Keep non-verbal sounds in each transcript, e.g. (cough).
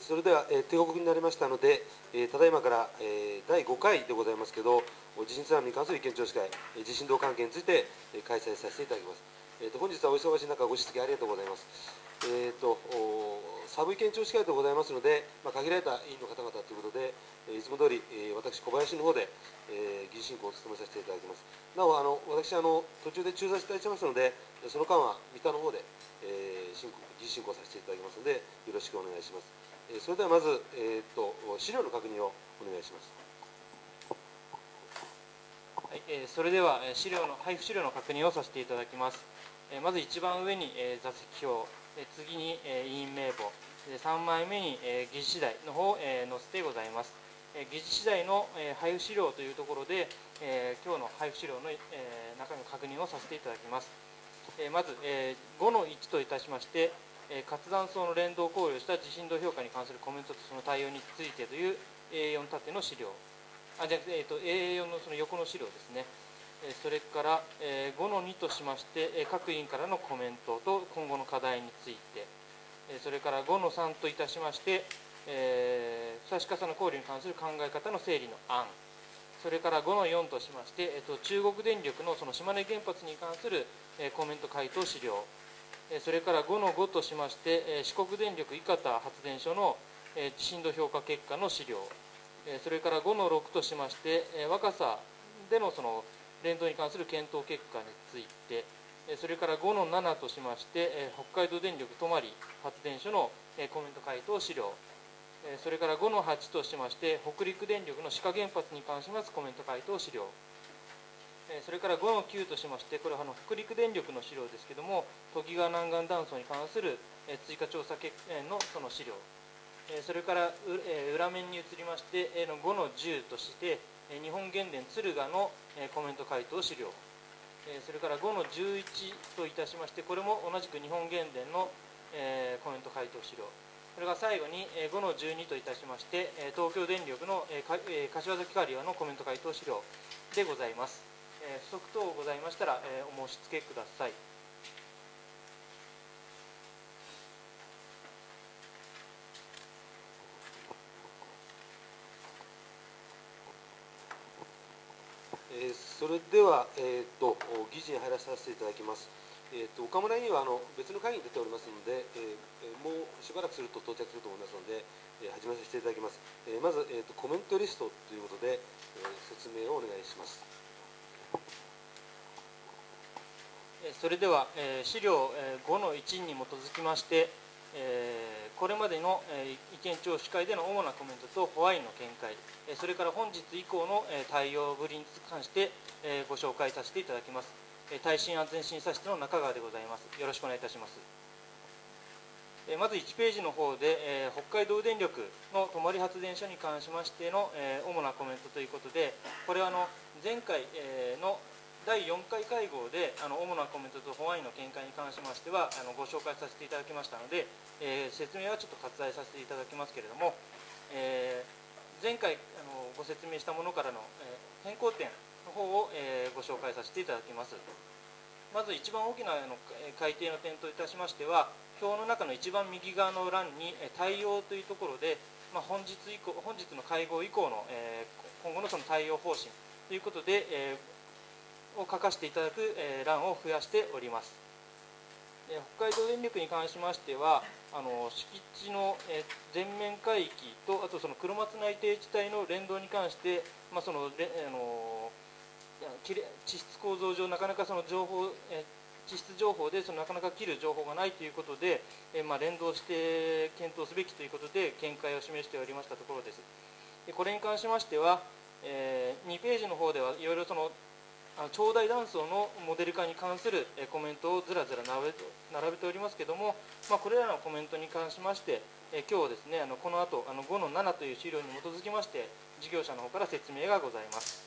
それでは、えー定刻になりましたので、えーただいまから、えー第5回でございますけど、地震津波に関する意見聴取会、えー地震動関係について、えー開催させていただきます。えーと本日はお忙しい中、ご出席ありがとうございます。えーとおサブ意見聴取会でございますので、まあ、限られた委員の方々ということで、えーいつも通り、えー私、小林の方で、えー議事進行を務めさせていただきます。なお、あの私あの、途中で中座していただきますので、その間は三田の方で、えー進行議事進行させていただきますので、よろしくお願いします。えそれではまず、えー、と資料の確認をお願いします。はい、えそれではえー資料の配布資料の確認をさせていただきます。えまず一番上に、え座席表、え次に、え委員名簿、3枚目に、え議事次第の方を、え載せてございます。え議事次第の、え配布資料というところで、え今日の配布資料の、え中身の確認をさせていただきます。えまず、え5の1といたしまして、え活断層の連動を考慮した地震動評価に関するコメントとその対応についてという A4 縦の資料。あじゃ、えー、と A4 のその横の資料ですね、えそれから、え5の2としまして、え各委員からのコメントと今後の課題について、えそれから5の3といたしまして、えー、不差し傘の考慮に関する考え方の整理の案。それから5の4としまして、えー、と中国電力のその島根原発に関する、えコメント回答資料。それから5の5としまして、四国電力伊方発電所の、震度評価結果の資料、それから5の6としまして、若狭でのその連動に関する検討結果について、それから5の7としまして、北海道電力泊発電所の、コメント回答資料、それから5の8としまして北陸電力の志賀原発に関しますコメント回答資料。それから5の9としまして、これはあの北陸電力の資料ですけれども、都議川南岸断層に関する追加調査結果のその資料、それから裏面に移りまして、の5の10として、日本原電敦賀のコメント回答資料、それから5の11といたしまして、これも同じく日本原電のコメント回答資料。それから最後に5の12といたしまして、東京電力の柏崎刈羽のコメント回答資料でございます。え不足等ございましたら、えお申し付けください。えそれでは、えー、と議事に入らさせていただきます。えー、と岡村委員はあの別の会議に出ておりますので、ええもうしばらくすると到着すると思いますので、えー始めさせていただきます。えーまず、えー、とコメントリストということで、えー説明をお願いします。えーそれでは、資料え5の1に基づきまして、これまでの、意見聴取会での主なコメントとホワインの見解、それから本日以降の、対応ぶりに関して、ご紹介させていただきます。耐震安全審査室の中川でございます。よろしくお願いいたします。まず1ページの方で、北海道電力の泊発電所に関しましての、主なコメントということで、これはあの前回、の第4回会合であの主なコメントとホワインの見解に関しましてはあのご紹介させていただきましたので、えー説明はちょっと割愛させていただきますけれども、えー前回あのご説明したものからの、えー変更点の方を、えご紹介させていただきます。まず一番大きなあの改定の点といたしましては、表の中の一番右側の欄に対応というところで、まあ、本日以降本日の会合以降の、え今後のその対応方針ということで、えーを書かせていただく、え欄を増やしております。え北海道電力に関しましては、あの敷地の、え全面海域と、あとその黒松内定地帯の連動に関して、まあそのれあの地質構造上、なかなかその情報、え地質情報でそのなかなか切る情報がないということで、えまあ、連動して検討すべきということで見解を示しておりましたところです。でこれに関しましては、え2ページの方ではいろいろその長大断層のモデル化に関するコメントをずらずら並べておりますけども、まあ、これらのコメントに関しまして、え今日ですねあのこの後あの5の7という資料に基づきまして事業者の方から説明がございます。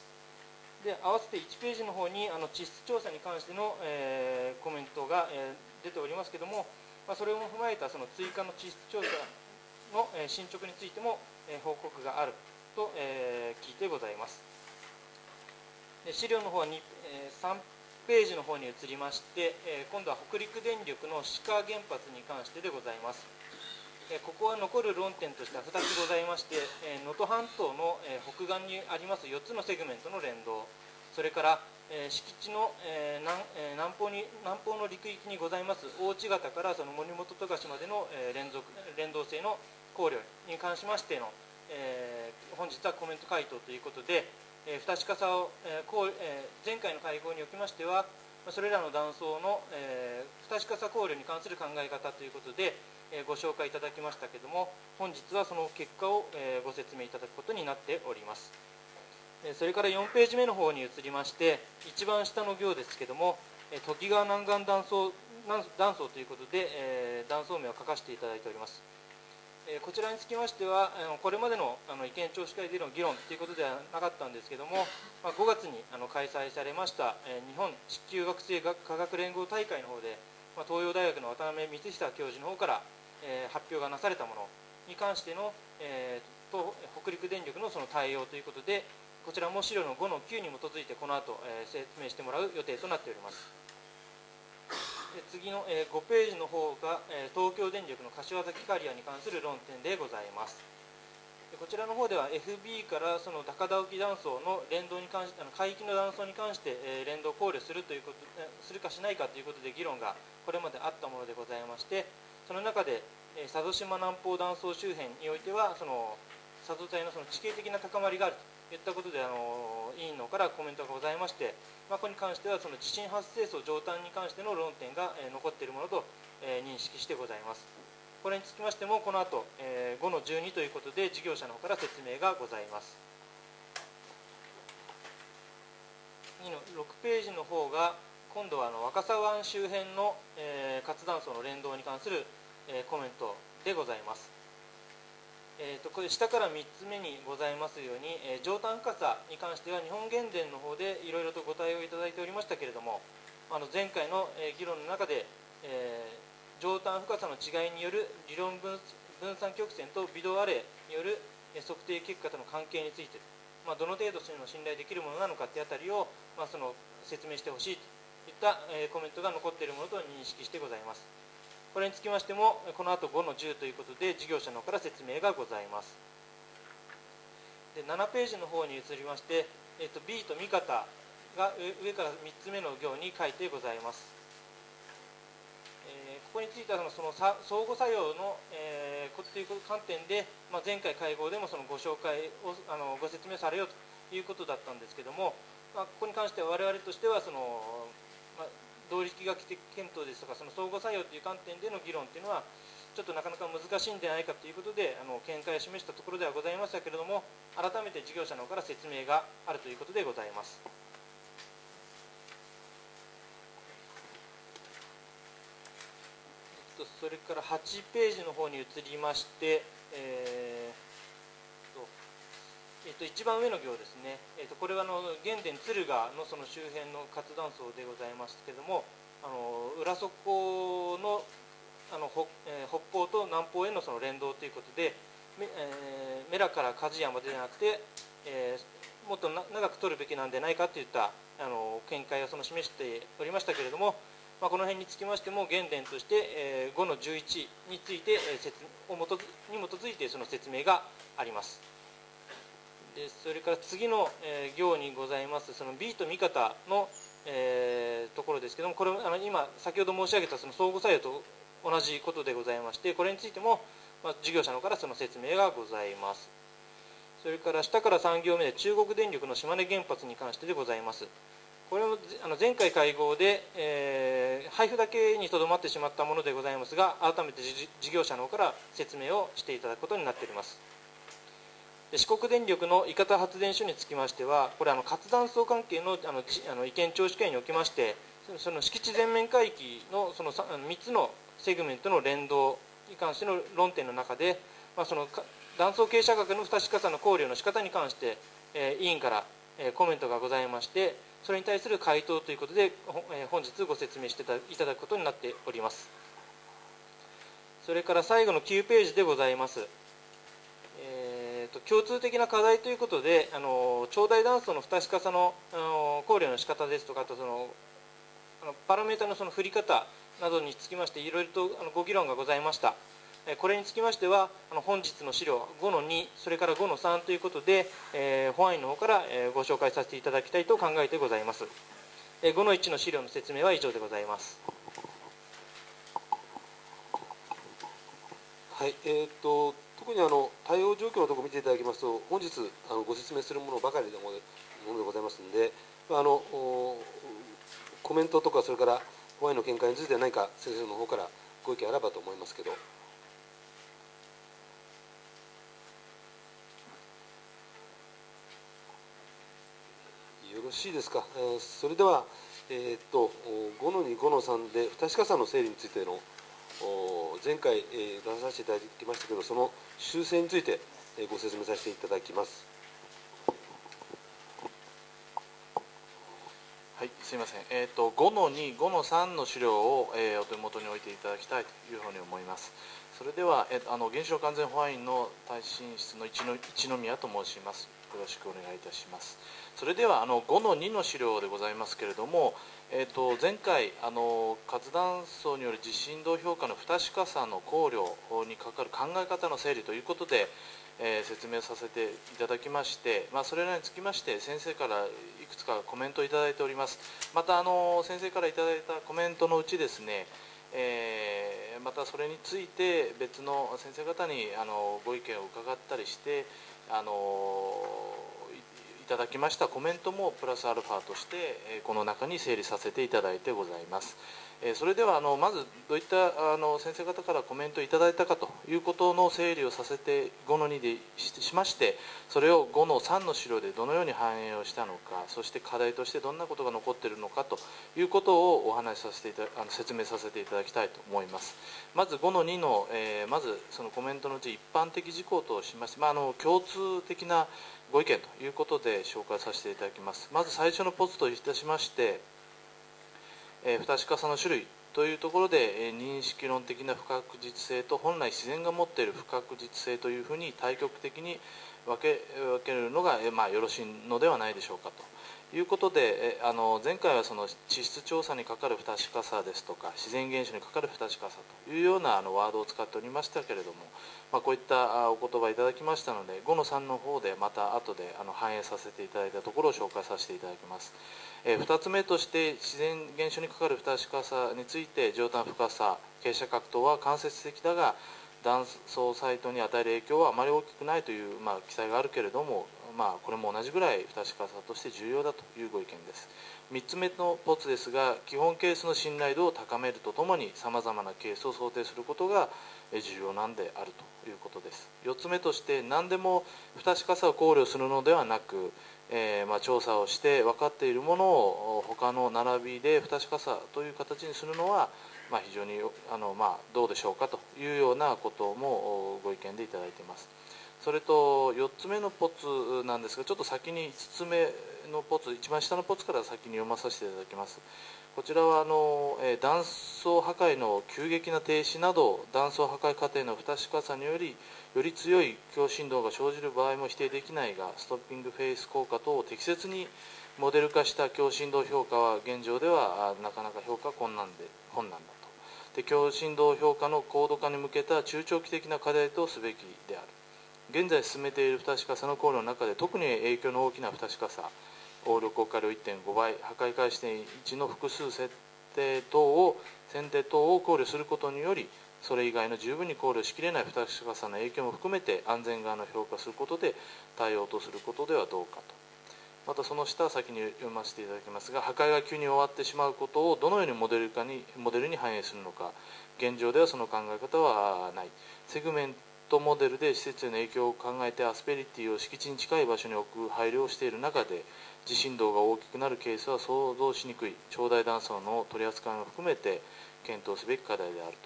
で合わせて1ページの方にあの地質調査に関しての、えーコメントが、えー出ておりますけども、まあ、それも踏まえたその追加の地質調査の、えー進捗についても、え報告があると、え聞いてございます。資料の方に、えー3ページの方に移りまして、今度は北陸電力の志賀原発に関してでございます。ここは残る論点としては2つございまして能登半島の北岸にあります4つのセグメントの連動それから敷地の南方に南方の陸域にございます大内潟からその森本富樫までの連続連動性の考慮に関しましての、本日はコメント回答ということで、え不確かさを、えこうえ前回の会合におきましてはそれらの断層の、え不確かさ考慮に関する考え方ということで、えご紹介いただきましたけれども本日はその結果を、えご説明いただくことになっております。それから4ページ目の方に移りまして一番下の行ですけども時川南岸断層断層ということで、え断層名を書かせていただいております。こちらにつきましてはこれまでの意見聴取会での議論ということではなかったんですけども5月に開催されました日本地球学生科学連合大会の方で東洋大学の渡辺光久教授の方から発表がなされたものに関しての北陸電力のその対応ということでこちらも資料の5の9に基づいてこの後説明してもらう予定となっております。次の5ページの方が東京電力の柏崎刈谷に関する論点でございます。こちらの方では FB からその高田沖断層の連動に関して海域の断層に関して連動考慮するということするかしないかということで議論がこれまであったものでございましてその中で佐渡島南方断層周辺においてはその佐渡帯のその地形的な高まりがあると。いったことであの委員のからコメントがございましてまあ、これに関してはその地震発生層上端に関しての論点が、え残っているものと、え認識してございます。これにつきましてもこの後、え5の12ということで事業者の方から説明がございます。次の6ページの方が今度はあの若狭湾周辺の、え活断層の連動に関する、えコメントでございます。えーと、これ下から3つ目にございますように、えー、上端深さに関しては日本原電の方でいろいろとご対応いただいておりましたけれどもあの前回の、え、議論の中で、えー、上端深さの違いによる理論分散曲線と微動アレによる、測定結果との関係について、まあ、どの程度その信頼できるものなのかってあたりを、まあ、その説明してほしいといった、えコメントが残っているものと認識してございます。これにつきましてもこの後5の10ということで事業者の方から説明がございます。で7ページの方に移りまして、えー、と B と見方が上から3つ目の行に書いてございます、えー、ここについてはその相互作用の、えー、という観点で、まあ、前回会合でもそのご紹介をあのご説明されようということだったんですけども、まあ、ここに関しては我々としてはその、まあ動力学的検討ですとかその相互作用という観点での議論というのはちょっとなかなか難しいんではないかということであの見解を示したところではございましたけれども改めて事業者の方から説明があるということでございます。それから8ページの方に移りまして、えーえっと、一番上の行ですね、えっと、これはあの原田敦賀のその周辺の活断層でございますけれどもあの裏底のあの北,、えー、北方と南方へのその連動ということで、えー、メラから鍛冶屋までじゃなくて、えー、もっと長く取るべきなんでないかといったあの見解をその示しておりましたけれども、まあ、この辺につきましても原電として、えー、5の11について、えー、説をもとに基づいてその説明があります。でそれから次の、えー、行にございますその B と味方の、えー、ところですけどもこれあの今先ほど申し上げたその相互作用と同じことでございましてこれについても、まあ、事業者のからその説明がございます。それから下から3行目で中国電力の島根原発に関してでございます。これもあの前回会合で、えー、配布だけにとどまってしまったものでございますが改めて事業者の方から説明をしていただくことになっております。四国電力の伊方発電所につきましてはこれあの活断層関係のあのあの意見聴取会におきましてその敷地全面海域のその 3, つのセグメントの連動に関しての論点の中で、まあ、その断層傾斜角の不確かさの考慮の仕方に関して、えー、委員から、えー、コメントがございましてそれに対する回答ということで、えー、本日ご説明していただくことになっております。それから最後の9ページでございます。と、共通的な課題ということであの長大断層の不確かさのあの考慮の仕方ですとかあとそのあのパラメータのその振り方などにつきましていろいろとあのご議論がございました。えこれにつきましてはあの本日の資料5の2それから5の3ということで、えー、保安院の方から、えー、ご紹介させていただきたいと考えてございます、えー、5の1の資料の説明は以上でございます。はいえーと、特にあの対応状況のところを見ていただきますと本日あのご説明するものばかりのものでございますのであのコメントとかそれから保安の見解については何か先生の方からご意見あらばと思いますけど。よろしいですか、えー、それでは、えー、っと5の2、5の3で不確かさの整理についての前回、えー、出させていただきましたけどその修正について、えー、ご説明させていただきます。はい、すみません。えっ、ー、と5の2、5の3の資料を、えー、お手元に置いていただきたいというふうに思います。それでは、えー、あの原子力安全保安院の耐震室の一の一宮と申します。よろしくお願いいたします。それではあの5の2の資料でございますけれども、えーと、前回あの活断層による地震動評価の不確かさの考慮にかかる考え方の整理ということで、えー、説明させていただきまして、まあ、それらにつきまして先生からいくつかコメントをいただいております。またあの先生からいただいたコメントのうちですねえー、またそれについて別の先生方にあのご意見を伺ったりしてあのただきました。コメントもプラスアルファとしてこの中に整理させていただいてございます。それではあのまずどういったあの先生方からコメントいただいたかということの整理をさせて5の2でしましてそれを5の3の資料でどのように反映をしたのかそして課題としてどんなことが残っているのかということをお話しさせていたあの説明させていただきたいと思います。まず5の2の、えー、まずそのコメントのうち一般的事項としまして、まあ、あの共通的なご意見ということで紹介させていただきます。まず最初のポストといたしまして、え、不確かさの種類というところで、え、認識論的な不確実性と本来自然が持っている不確実性というふうに対極的に分け分けるのが、え、まあ、よろしいのではないでしょうかと。いうことで、あの前回はその地質調査にかかる不確かさですとか自然現象にかかる不確かさというようなあのワードを使っておりましたけれども、まあ、こういったお言葉いただきましたので5の3の方でまた後であの反映させていただいたところを紹介させていただきます、え2つ目として自然現象にかかる不確かさについて上端深さ傾斜角度は間接的だが断層サイトに与える影響はあまり大きくないという、まあ、記載があるけれどもまあ、これも同じぐらい不確かさとして重要だというご意見です。3つ目のポツですが基本ケースの信頼度を高めるとともにさまざまなケースを想定することが重要なんであるということです。4つ目として何でも不確かさを考慮するのではなく、えー、まあ、調査をして分かっているものを他の並びで不確かさという形にするのは、まあ、非常にあの、まあ、どうでしょうかというようなこともご意見でいただいています。それと4つ目のポツなんですがちょっと先に5つ目のポツ一番下のポツから先に読まさせていただきます。こちらはあの、え断層破壊の急激な停止など断層破壊過程の不確かさによりより強い強振動が生じる場合も否定できないがストッピングフェイス効果等を適切にモデル化した強振動評価は現状ではなかなか評価困難で困難だと。で強振動評価の高度化に向けた中長期的な課題とすべきである。現在進めている不確かさの考慮の中で特に影響の大きな不確かさ応力効果量1.5倍破壊開始点1の複数設定等を選定等を考慮することによりそれ以外の十分に考慮しきれない不確かさの影響も含めて安全側の評価することで対応とすることではどうかと。またその下先に読ませていただきますが破壊が急に終わってしまうことをどのようにモデル化にモデルに反映するのか現状ではその考え方はない。セグメントモデルで施設への影響を考えてアスペリティを敷地に近い場所に置く配慮をしている中で地震動が大きくなるケースは想像しにくい長大断層の取り扱いも含めて検討すべき課題であると、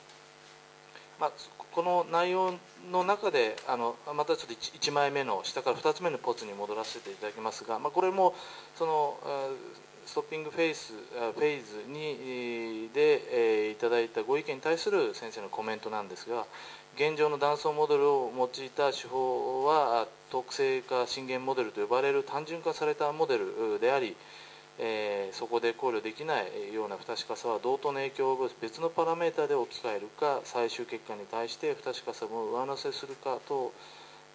まあ、この内容の中であのまたちょっと 1, 1枚目の下から2つ目のポツに戻らせていただきますが、まあ、これもそのストッピングフェイスフェーズにで、えー、いただいたご意見に対する先生のコメントなんですが現状の断層モデルを用いた手法は特性化震源モデルと呼ばれる単純化されたモデルでありえーそこで考慮できないような不確かさは同等の影響を別のパラメータで置き換えるか最終結果に対して不確かさを上乗せするか等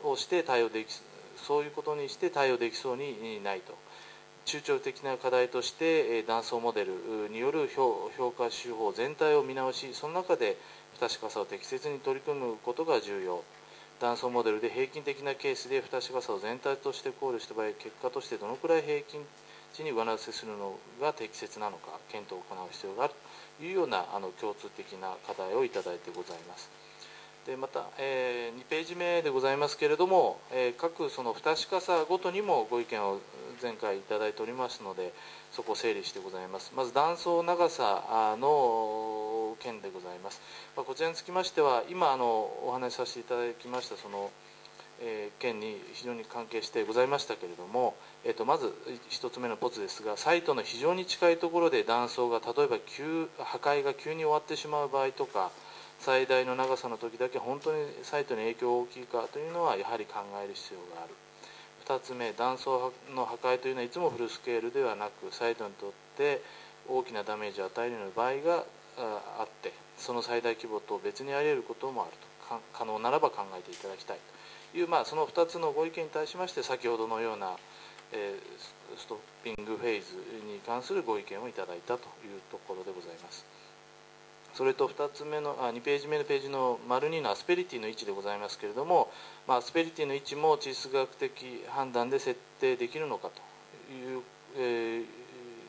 をして対応できそういうことにして対応できそうにないと。中長的な課題としてえ断層モデルによる評価手法全体を見直しその中で不確かさを適切に取り組むことが重要断層モデルで平均的なケースで不確かさを全体として考慮した場合結果としてどのくらい平均値に上乗せするのが適切なのか検討を行う必要があるというようなあの共通的な課題をいただいてございます。でまた、え2ページ目でございますけれども、えー各その不確かさごとにもご意見を前回いただいておりますのでそこを整理してございます。まず断層長さの件でございます、まあこちらにつきましては今あのお話しさせていただきましたその、えー件に非常に関係してございましたけれども、えー、とまず1つ目のポツですがサイトの非常に近いところで断層が例えば急破壊が急に終わってしまう場合とか最大の長さの時だけ本当にサイトに影響が大きいかというのはやはり考える必要がある。2つ目断層の破壊というのはいつもフルスケールではなくサイトにとって大きなダメージを与えるような場合があってその最大規模と別にあり得ることもあると可能ならば考えていただきたいという、まあ、その2つのご意見に対しまして先ほどのような、えーストッピングフェーズに関するご意見をいただいたというところでございます。それと2つ目のあ2ページ目のページの丸2のアスペリティの位置でございますけれども、まあ、アスペリティの位置も地質学的判断で設定できるのかという、えー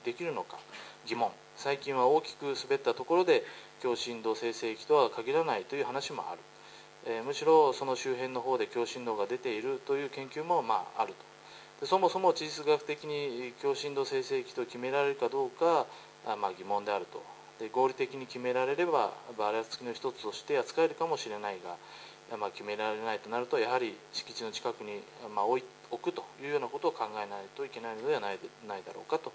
できるのか疑問。最近は大きく滑ったところで強振動生成器とは限らないという話もある、えーむしろその周辺の方で強振動が出ているという研究もまああると。でそもそも地質学的に強振動生成器と決められるかどうかあまあ疑問であると。合理的に決められればばらつきの一つとして扱えるかもしれないが、まあ、決められないとなるとやはり敷地の近くに、まあ、置くというようなことを考えないといけないのではないないだろうかと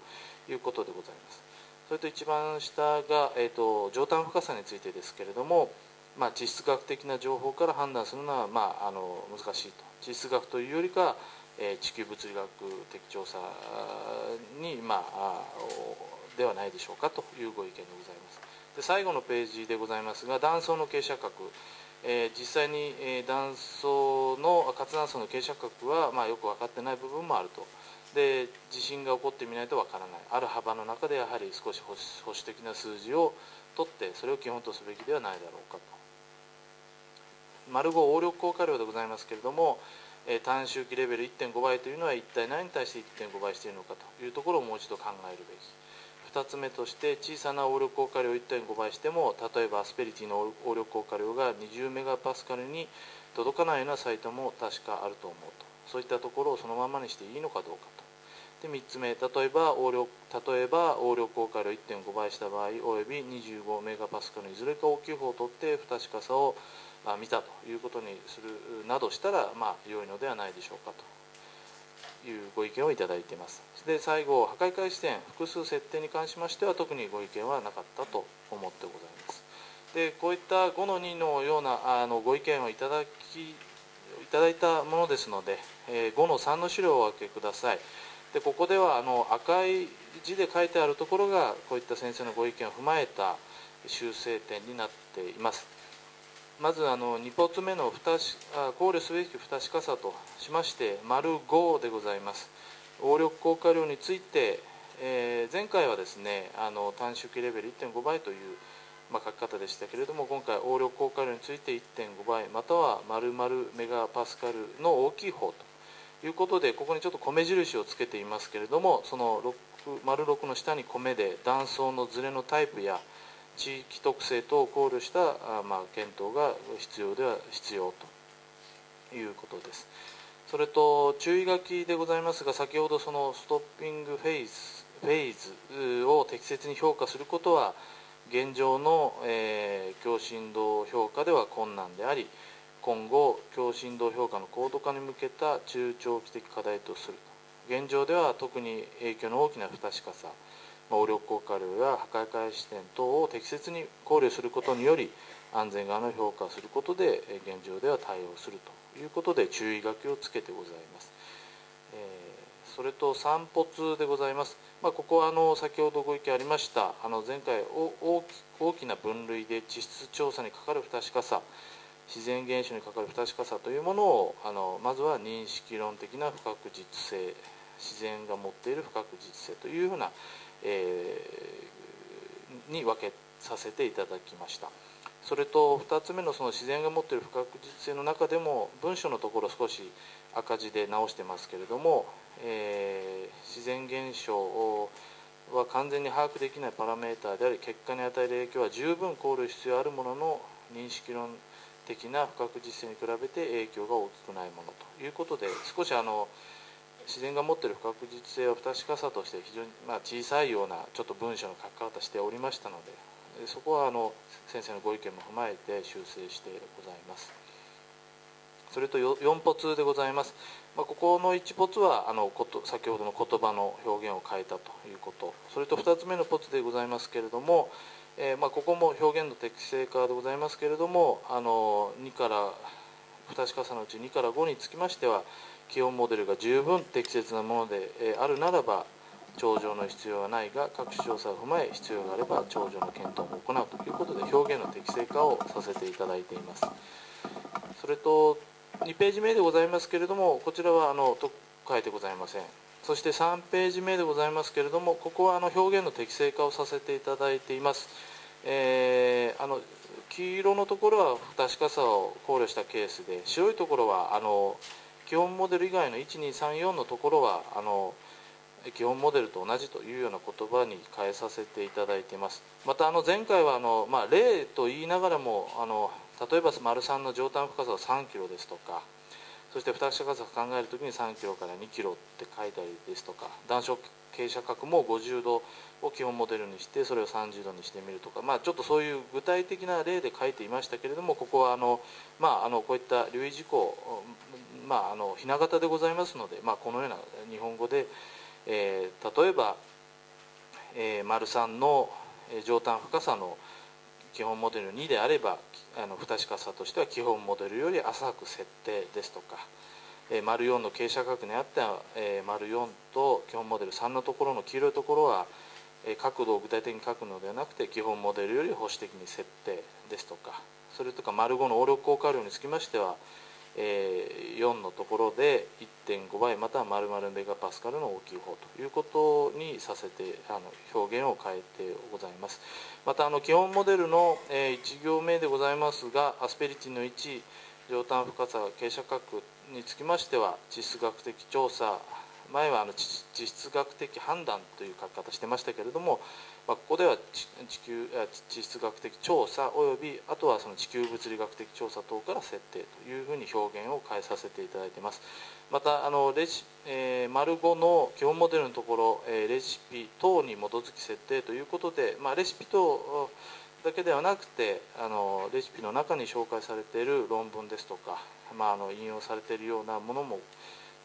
いうことでございます。それと一番下が、えー、と上端深さについてですけれども、まあ、地質学的な情報から判断するのは、まあ、あの難しいと地質学というよりか、えー地球物理学的調査に、まあ、ではないでしょうかというご意見でございます。で最後のページでございますが断層の傾斜角、えー実際に、え断層の活断層の傾斜角は、まあ、よく分かってない部分もあると。で地震が起こってみないとわからない。ある幅の中でやはり少し保守的な数字を取ってそれを基本とすべきではないだろうかと。丸5応力効果量でございますけれども、え短周期レベル1.5倍というのは一体何に対して1.5倍しているのかというところをもう一度考えるべき。2つ目として小さな応力効果量を1.5倍しても例えばアスペリティの応力効果量が20メガパスカルに届かないようなサイトも確かあると思うと。そういったところをそのままにしていいのかどうかと。で3つ目例えば応力例えば応力効果量1.5倍した場合および25メガパスカルのいずれか大きい方を取って不確かさを見たということにするなどしたらまあ良いのではないでしょうかと。いうご意見をいただいています。で最後破壊開始点複数設定に関しましては特にご意見はなかったと思ってございます。でこういった5の2のようなあのご意見をいただきいただいたものですので、えー5の3の資料をお分けください。でここではあの赤い字で書いてあるところがこういった先生のご意見を踏まえた修正点になっています。まずあの2ポツ目の不確あ考慮すべき不確かさとしまして丸5でございます。応力効果量について、えー前回はですねあの短周期レベル1.5倍という、まあ、書き方でしたけれども今回応力効果量について1.5倍または丸々メガパスカルの大きい方ということでここにちょっと米印をつけていますけれどもその6丸6の下に米で断層のずれのタイプや地域特性等を考慮したまあ検討が必要では必要ということです。それと注意書きでございますが先ほどそのストッピングフェイズフェーズを適切に評価することは現状の、えー強振動評価では困難であり今後強振動評価の高度化に向けた中長期的課題とする現状では特に影響の大きな不確かさまあ応力効果量や破壊開始点等を適切に考慮することにより安全側の評価をすることで現状では対応するということで注意書きをつけてございます、それと散骨でございます、まあ、ここはあの先ほどご意見ありましたあの前回大大きな分類で地質調査にかかる不確かさ自然現象にかかる不確かさというものをあのまずは認識論的な不確実性自然が持っている不確実性というふうな、えー、に分けさせていただきました。それと2つ目のその自然が持っている不確実性の中でも文章のところ少し赤字で直してますけれども、えー、自然現象をは完全に把握できないパラメーターであり結果に与える影響は十分考慮必要あるものの認識論的な不確実性に比べて影響が大きくないものということで少しあの自然が持っている不確実性は不確かさとして非常にまあ小さいようなちょっと文章の書き方しておりましたのでそこはあの先生のご意見も踏まえて修正してございます。それと4発でございます、まあ、ここの1発はあのこと先ほどの言葉の表現を変えたということそれと2つ目のポツでございますけれども、えー、まあ、ここも表現の適正化でございますけれどもあの2から不確かさのうち2から5につきましては基本モデルが十分適切なもので、え、あるならば頂上の必要はないが各種調査を踏まえ必要があれば頂上の検討も行うということで表現の適正化をさせていただいています。それと2ページ目でございますけれどもこちらはあのと書いてございません。そして3ページ目でございますけれどもここはあの表現の適正化をさせていただいています、えー、あの黄色のところは不確かさを考慮したケースで白いところはあの基本モデル以外の1234のところはあの基本モデルと同じというような言葉に変えさせていただいています。またあの前回はあの、まあ、例と言いながらもあの例えば丸3の上端深さは3キロですとかそして不確かさを考える時に3キロから2キロって書いたりですとか断層傾斜角も50度を基本モデルにしてそれを30度にしてみるとか、まあ、ちょっとそういう具体的な例で書いていましたけれどもここはあの、まあ、あのこういった留意事項、まあ、あのひな形でございますので、まあ、このような日本語で、えー、例えば、えー、丸3の上端深さの基本モデル2であればあの不確かさとしては基本モデルより浅く設定ですとか、えー、丸4の傾斜角にあったえー、丸4と基本モデル3のところの黄色いところは、角度を具体的に書くのではなくて基本モデルより保守的に設定ですとかそれとか丸5の応力効果量につきましては、え、4のところで1.5倍または丸々メガパスカルの大きい方ということにさせてあの表現を変えてございます。またあの基本モデルの、え、1行目でございますがアスペリティの1上端深さ傾斜角につきましては地質学的調査前はあの地質学的判断という書き方してましたけれどもまあ、ここでは地球地質学的調査およびあとはその地球物理学的調査等から設定というふうに表現を変えさせていただいています。またあのレシ、えー、丸5の基本モデルのところ、えー、レシピ等に基づき設定ということで、まあ、レシピ等だけではなくてあのレシピの中に紹介されている論文ですとか、まあ、あの引用されているようなものも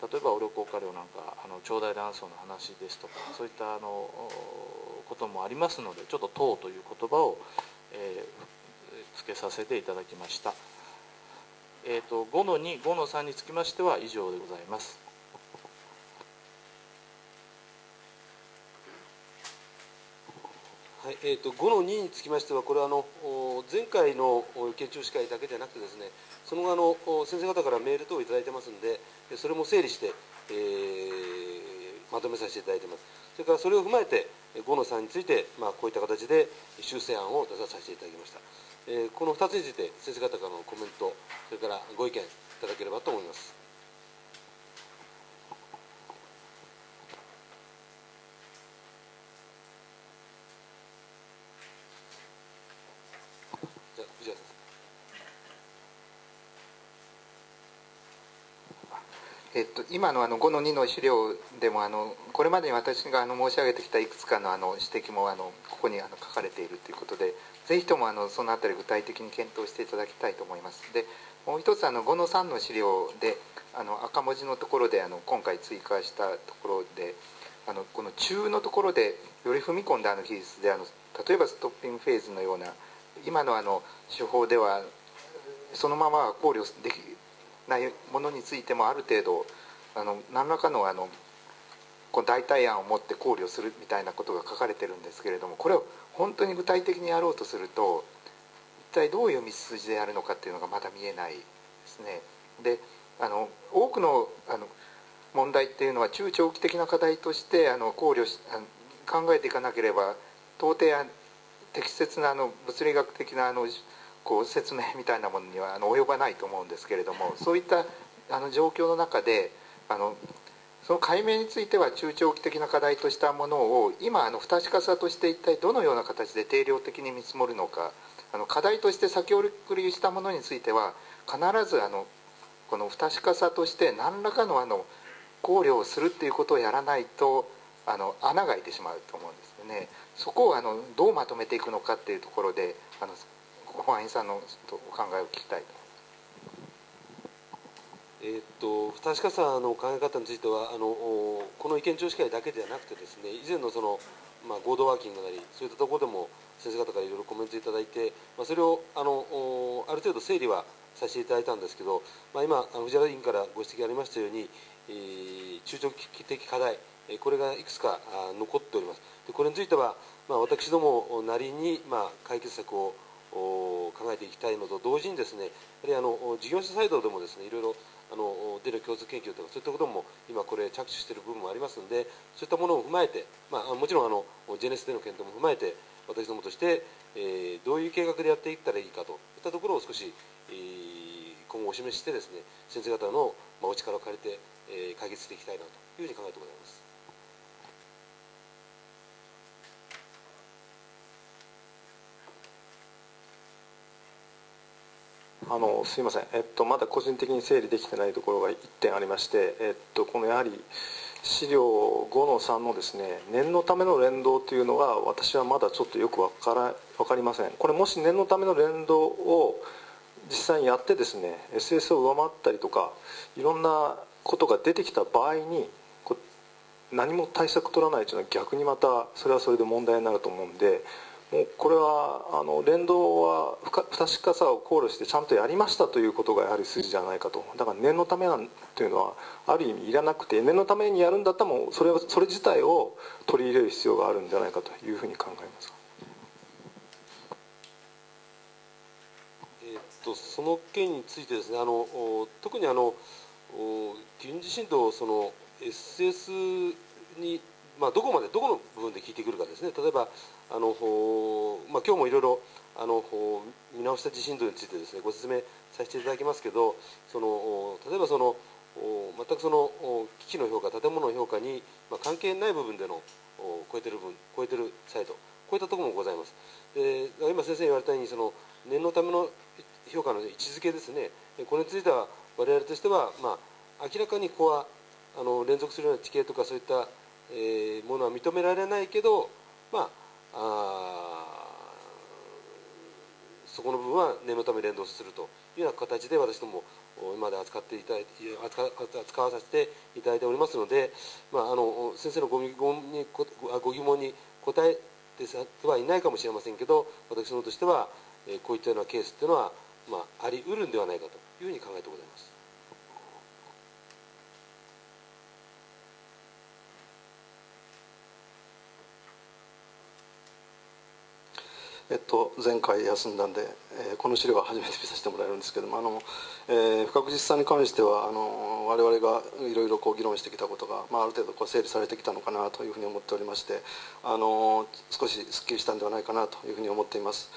例えばオル効果量なんかあの長大断層の話ですとかそういったあのこともありますのでちょっと「等」という言葉を、えー、付けさせていただきました、えーと、5の25の3につきましては以上でございます。はいえーと、5の2につきましてはこれはあの前回の研究司会だけじゃなくてですねその後あの先生方からメール等を頂いてますんでそれも整理して、えー、まとめさせていただいてます。それからそれを踏まえて5の3について、まあ、こういった形で修正案を出させていただきました、えー、この2つについて先生方からのコメントそれからご意見いただければと思います。えっと、今のあの5の2の資料でもあのこれまでに私があの申し上げてきたいくつかのあの指摘もあのここにあの書かれているということでぜひともあのその辺り具体的に検討していただきたいと思います。でもう一つあの5の3の資料であの赤文字のところであの今回追加したところであのこの中のところでより踏み込んだあの技術であの例えばストッピングフェーズのような今のあの手法ではそのまま考慮できないものについてもある程度あの何らかのあのこう代替案を持って考慮するみたいなことが書かれてるんですけれどもこれを本当に具体的にやろうとすると一体どういう道筋でやるのかっていうのがまだ見えないですね。であの多くのあの問題っていうのは中長期的な課題としてあの考慮し考えていかなければ到底適切なあの物理学的なあのこう説明みたいなものにはあの及ばないと思うんですけれどもそういったあの状況の中であのその解明については中長期的な課題としたものを今あの不確かさとして一体どのような形で定量的に見積もるのかあの課題として先送りしたものについては必ずあのこの不確かさとして何らかのあの考慮をするっていうことをやらないとあの穴が開いてしまうと思うんですよね。そこをあのどうまとめていくのかっていうところであの保安員さんのお考えを聞きたい。えー、っと不確かさの考え方についてはあのこの意見聴取会だけではなくてですね以前のその、まあ、合同ワーキングなりそういったところでも先生方からいろいろコメントいただいて、まあ、それをあのある程度整理はさせていただいたんですけど、まあ、今藤原委員からご指摘ありましたように、えー、中長期的課題これがいくつか残っておりますでこれについては、まあ、私どもなりに、まあ、解決策を考えていきたいのと同時にですねやはりあの事業者サイドでもですねいろいろあの出る共通研究とかそういったことも今これ着手している部分もありますのでそういったものを踏まえて、まあ、もちろんあのジェネスでの検討も踏まえて私どもとして、えー、どういう計画でやっていったらいいかといったところを少し、えー、今後お示ししてですね先生方の、まあ、お力を借りて、えー、解決していきたいなというふうに考えてございます。あのすみません、えっと、まだ個人的に整理できてないところが1点ありまして、えっと、このやはり資料5の3のですね念のための連動というのが私はまだちょっとよく分から分かりません。これもし念のための連動を実際にやってですね SS を上回ったりとかいろんなことが出てきた場合に何も対策取らないというのは逆にまたそれはそれで問題になると思うんでもうこれはあの連動は不確かさを考慮してちゃんとやりましたということがやはり筋じゃないかとだから念のためなんというのはある意味いらなくて念のためにやるんだったらもうそれそれ自体を取り入れる必要があるんじゃないかというふうに考えます。えっとその件についてですねあの特にあの軍事震動その SS にまあ、どこまでどこの部分で聞いてくるかですね例えばあの、まあ、今日もいろいろあの見直した地震動についてですねご説明させていただきますけどその例えばその全くその機器の評価建物の評価に、まあ、関係ない部分での超えてる分超えてるサイトこういったところもございます。で今先生言われたようにその念のための評価の位置づけですねこれについては我々としては、まあ、明らかにここはあの連続するような地形とかそういったえー、ものは認められないけど、まあ、あそこの部分は念のため連動するというような形で私ども今まで扱っていただいて扱わさせていただいておりますので、まあ、あの先生のご疑問にご疑問に答えてはいないかもしれませんけど私どもとしては、こういったようなケースというのは、まあ、あり得るんではないかというふうに考えてございます。えっと、前回休んだんで、えー、この資料は初めて見させてもらえるんですけどもあの、えー、不確実さに関してはあの我々がいろいろ議論してきたことが、まあ、ある程度こう整理されてきたのかなというふうに思っておりましてあの少しすっきりしたんではないかなというふうに思っています。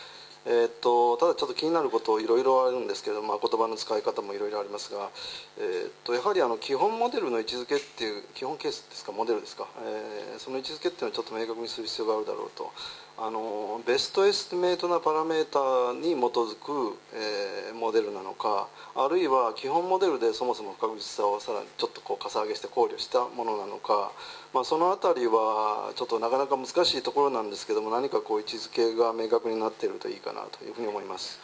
えー、っとただちょっと気になることいろいろあるんですけど、まあ、言葉の使い方もいろいろありますが、えー、っとやはりあの基本モデルの位置づけっていう基本ケースですかモデルですか、えー、その位置づけっていうのはちょっと明確にする必要があるだろうとあの best estimate なパラメータに基づく、えー、モデルなのかあるいは基本モデルでそもそも不確実さをさらにちょっとこうかさ上げして考慮したものなのか、まあ、その辺りはちょっとなかなか難しいところなんですけども何かこう位置づけが明確になっているといいかなというふうに思います。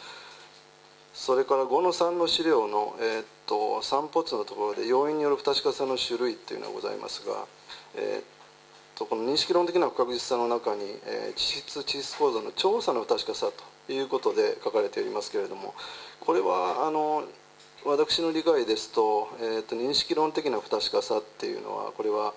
それから5の3の資料の、えー、っと3ポツのところで要因による不確かさの種類というのがございますが、えーとこの認識論的な不確実さの中に、えー、地質地質構造の調査の不確かさということで書かれておりますけれどもこれはあの私の理解ですと,、えーと、認識論的な不確かさっていうのはこれは、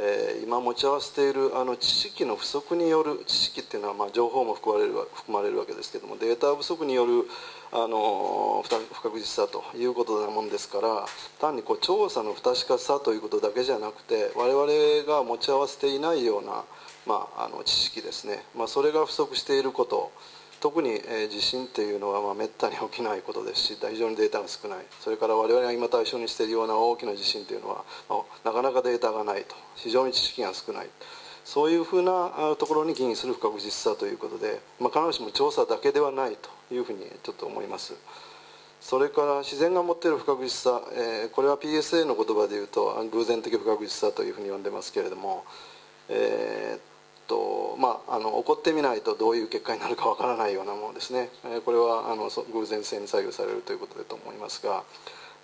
え、今持ち合わせているあの知識の不足による知識っていうのは、まあ、情報も含まれる含まれるわけですけどもデータ不足によるあの不確実さということなもんですから単にこう調査の不確かさということだけじゃなくて我々が持ち合わせていないような、まあ、あの知識ですね、まあ、それが不足していること。特に、地震っていうのは、まあ、めったに起きないことですし非常にデータが少ない。それから我々が今対象にしているような大きな地震というのは、なかなかデータがないと。非常に知識が少ない。そういうふうなところに起因する不確実さということで、まあ、必ずしも調査だけではないというふうにちょっと思います。それから自然が持っている不確実さ、えー、これは PSA の言葉で言うと偶然的不確実さというふうに呼んでますけれども、えーとまあ、あの起こってみないとどういう結果になるかわからないようなものですね、え、これはあの偶然性に左右されるということだと思いますが、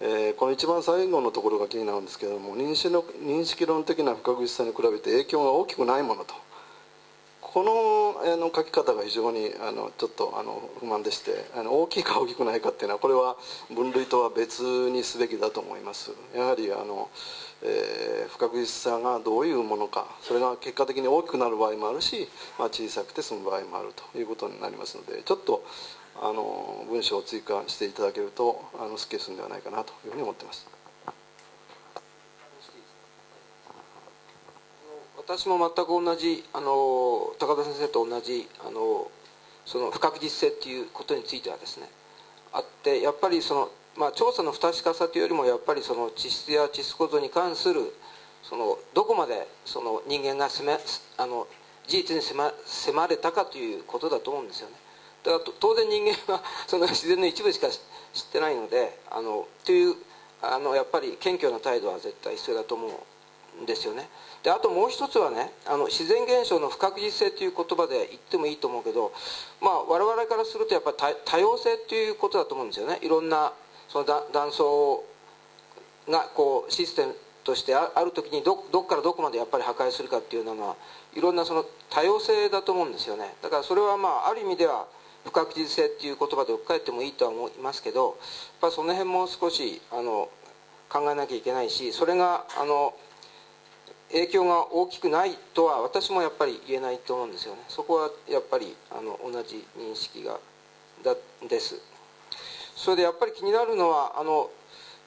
えー、この一番最後のところが気になるんですけれども認識の認識論的な不確実さに比べて影響が大きくないものと。このあの書き方が非常にあのちょっとあの不満でしてあの大きいか大きくないかっていうのはこれは分類とは別にすべきだと思いますやはりあの、えー、不確実さがどういうものかそれが結果的に大きくなる場合もあるし、まあ、小さくて済む場合もあるということになりますのでちょっとあの文章を追加していただけるとあのすっきりするんではないかなというふうに思ってます。私も全く同じあの高田先生と同じあのその不確実性っていうことについてはですねあってやっぱりその、まあ、調査の不確かさというよりもやっぱりその地質や地質構造に関するそのどこまでその人間がめあの事実に迫迫れたかということだと思うんですよね。だから当然人間は (laughs) その自然の一部しか知ってないのであのというあのやっぱり謙虚な態度は絶対必要だと思うんですよね。であともう一つはねあの自然現象の不確実性という言葉で言ってもいいと思うけど、まあ、我々からするとやっぱり多様性っていうことだと思うんですよね。いろんなその断層がこうシステムとしてある時にどどこからどこまでやっぱり破壊するかっていうのはいろんなその多様性だと思うんですよね。だからそれはまあある意味では不確実性っていう言葉で置き換えてもいいとは思いますけどやっぱその辺も少しあの考えなきゃいけないしそれがあの影響が大きくないとは私もやっぱり言えないと思うんですよね。そこはやっぱりあの同じ認識がだです。それでやっぱり気になるのはあの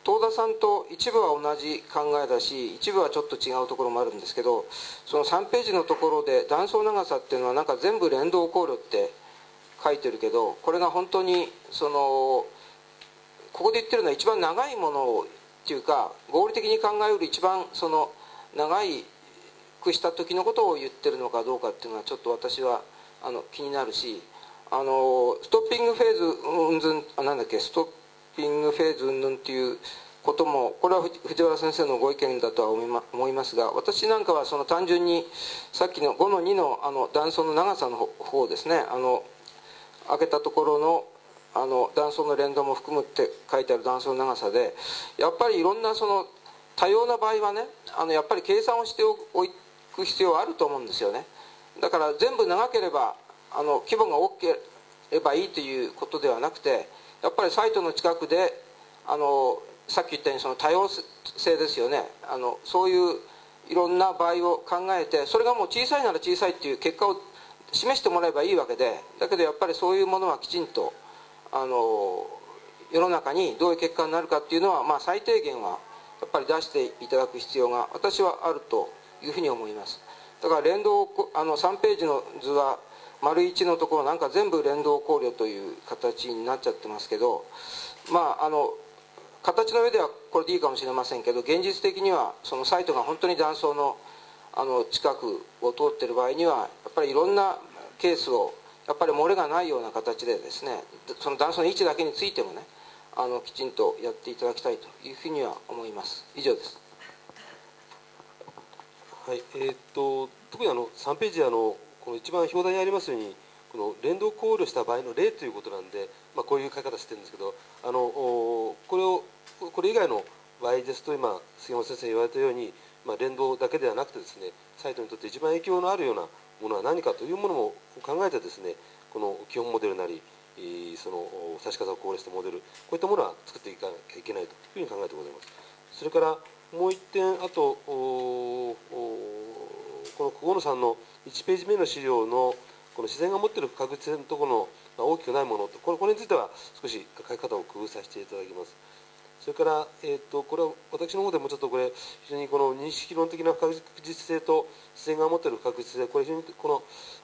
遠田さんと一部は同じ考えだし一部はちょっと違うところもあるんですけどその3ページのところで断層長さっていうのはなんか全部連動考慮って書いてるけどこれが本当にそのここで言ってるのは一番長いものをっていうか合理的に考えうる一番その長いくした時のことを言ってるのかどうかっていうのはちょっと私はあの気になるしあのストッピングフェーズうんずんあなんだっけストッピングフェーズうんぬんっていうこともこれは藤原先生のご意見だとは思いますが私なんかはその単純にさっきの5の2のあの断層の長さの方ですね。あの開けたところのあの断層の連動も含むって書いてある断層の長さでやっぱりいろんなその多様な場合はねあのやっぱり計算をしておく必要はあると思うんですよね。だから全部長ければあの規模が大きければいいということではなくてやっぱりサイトの近くであのさっき言ったようにその多様性ですよね。あのそういういろんな場合を考えてそれがもう小さいなら小さいっていう結果を示してもらえばいいわけでだけどやっぱりそういうものはきちんとあの世の中にどういう結果になるかっていうのは、まあ、最低限はやっぱり出していただく必要が私はあるというふうに思います。だから連動あの3ページの図は丸1のところなんか全部連動考慮という形になっちゃってますけどまああの形の上ではこれでいいかもしれませんけど現実的にはそのサイトが本当に断層のあの近くを通っている場合にはやっぱりいろんなケースをやっぱり漏れがないような形でですねその断層の位置だけについてもねあのきちんとやっていただきたいというふうには思います。以上です。はいえー、っと特にあの3ページあのこの一番表題にありますようにこの連動考慮した場合の例ということなんで、まあ、こういう書き方してるんですけどあのこれをこれ以外の場合ですと今杉本先生言われたように、まあ、連動だけではなくてですねサイトにとって一番影響のあるようなものは何かというものも考えてですねこの基本モデルなりその差し方を考慮したモデルこういったものは作っていかなきゃいけないというふうに考えてございます。それからもう1点あとこの小野さんの1ページ目の資料のこの自然が持っている不確実性のところの大きくないものとこれこれについては少し書き方を工夫させていただきます。それから、えー、とこれは私の方でもちょっとこれ非常にこの認識論的な不確実性と自然が持っている不確実性これ非常にこ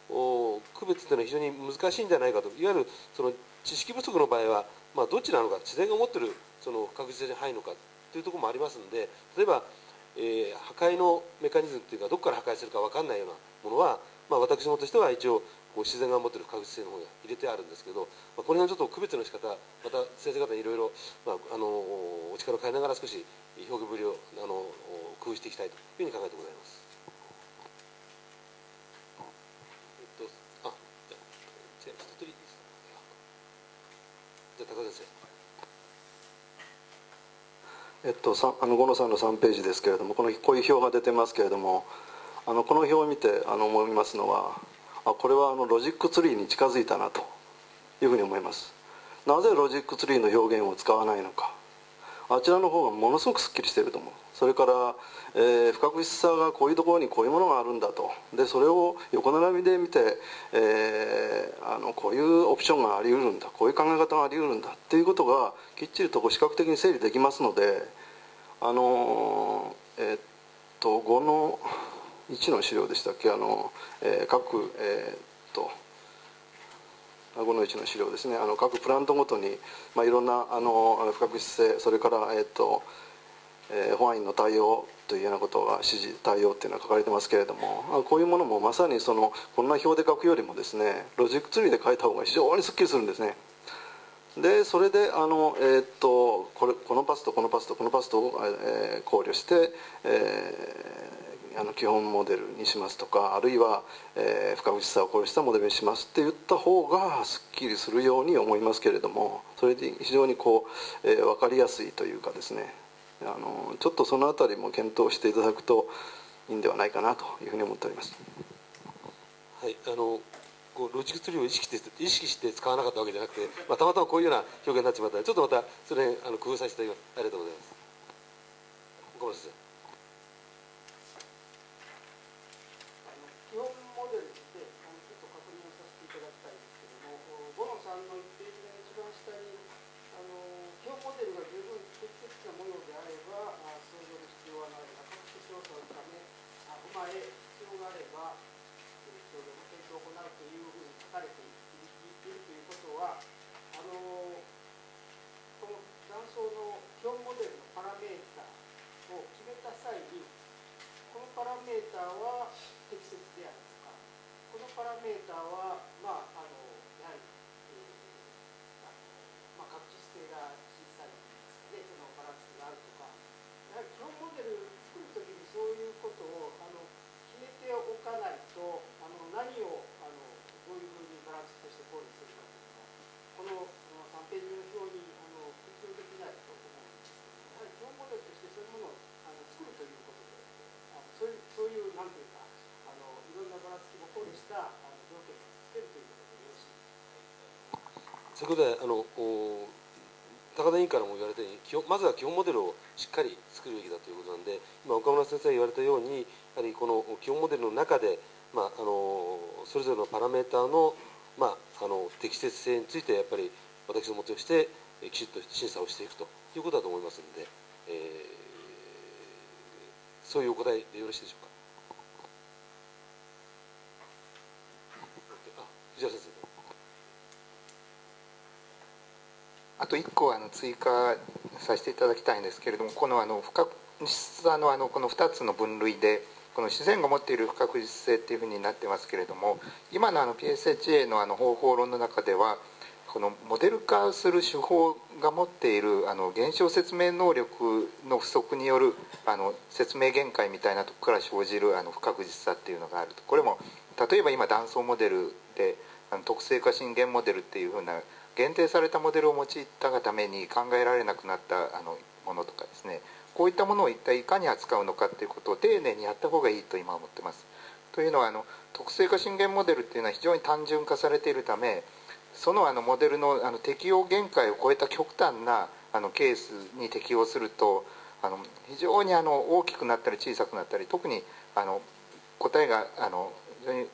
のお区別というのは非常に難しいんじゃないかといわゆるその知識不足の場合は、まあ、どっちなのか自然が持っているその不確実性に入るのかというところもありますので例えば、えー破壊のメカニズムというかどこから破壊するか分かんないようなものは、まあ、私どもとしては一応こう自然が持っている不確実性の方に入れてあるんですけど、まあ、この辺のちょっと区別の仕方また先生方にいろいろ、まあ、あのお力を変えながら少し表現ぶりをあの工夫していきたいというふうに考えてございます。えっと、あじゃあじゃあ一ついいですかじゃあ高田先生えっと、さあの5の3の3ページですけれどもこのこういう表が出てますけれどもあのこの表を見てあの思いますのはあこれはあのロジックツリーに近づいたなというふうに思います。なぜロジックツリーの表現を使わないのか。あちらの方がものすごくすっきりしていると思う。それから、えー不確実さがこういうところにこういうものがあるんだと。でそれを横並びで見て、えーあのこういうオプションがあり得るんだ。こういう考え方があり得るんだ。っていうことがきっちりとこう視覚的に整理できますのであのーえーっと5の1の資料でしたっけ？あの、えー各えーっと5の1の資料ですね。あの各プラントごとに、まあ、いろんなあの不確実性それから、えーっとえー保安院の対応というようなことが指示対応っていうのは書かれてますけれどもこういうものもまさにそのこんな表で書くよりもですねロジックツリーで書いた方が非常にすっきりするんですね。でそれであの、えーっとこれこのパスとこのパスとこのパスとを、えー考慮して、えーあの基本モデルにしますとかあるいは、えー不確実さを考慮したモデルにしますって言った方がすっきりするように思いますけれどもそれで非常にこう、えー分かりやすいというかですねあのちょっとそのあたりも検討していただくといいんではないかなというふうに思っております。はい、あのこうロジックツリーを意識して意識して使わなかったわけじゃなくて、まあ、たまたまこういうような表現になっちまったのでちょっとまたそれあの工夫させていただきます。ありがとうございます。岡村先生基本モデルであのちょっと確認をさせていただきたいんですけども、五野さんの1ページの一番下にあの基本モデルが十分適切なものであれば、あ通常の必要はないが、各種調査のため、あ踏まえ、必要があれば、えー必要でも検討を行うというふうに書かれているということは、あのこの断層の基本モデルのパラメータを決めた際に、このパラメーターは適切であるとか、このパラメーターは、まあ、あのやはり、えーまあ、確実性が小さいといいますかね、そのバランスがあるとか、やはり基本モデル作るときにそういうことをあの決めておかないと、あの何をあのどういうふうにバランスとして考慮するかというのは、このこの3ページの表にあの適用できないと思うんです、やはり基本モデルとしてそういうものをあの作るということで、あのそういうそういうなんていうかあのいろんなバランスも考慮したあの条件をつけるということでよろしい。そこであのお高田委員からも言われたように基本まずは基本モデルをしっかり作るべきだということなんで今岡村先生が言われたようにやはりこの基本モデルの中で、まあ、あのそれぞれのパラメーターの,、まあ、あの適切性についてやっぱり私どもとしてきちっと審査をしていくということだと思いますので、えーそういうお答えでよろしいでしょうか？あ藤原先生あと1個あの追加させていただきたいんですけれどもこのあの不確実さのあのこの2つの分類でこの自然が持っている不確実性っていうふうになってますけれども今のあの PSHA のあの方法論の中ではこのモデル化する手法が持っているあの現象説明能力の不足によるあの説明限界みたいなとこから生じるあの不確実さっていうのがあると。これも例えば今断層モデルであの特性化震源モデルっていうふうな限定されたモデルを用いたがために考えられなくなったあのものとかですね。こういったものを一体いかに扱うのかっていうことを丁寧にやった方がいいと今思ってます。というのはあの特性化震源モデルっていうのは非常に単純化されているためそのあのモデルのあの適用限界を超えた極端なあのケースに適用するとあの非常にあの大きくなったり小さくなったり特にあの答えがあの非常に、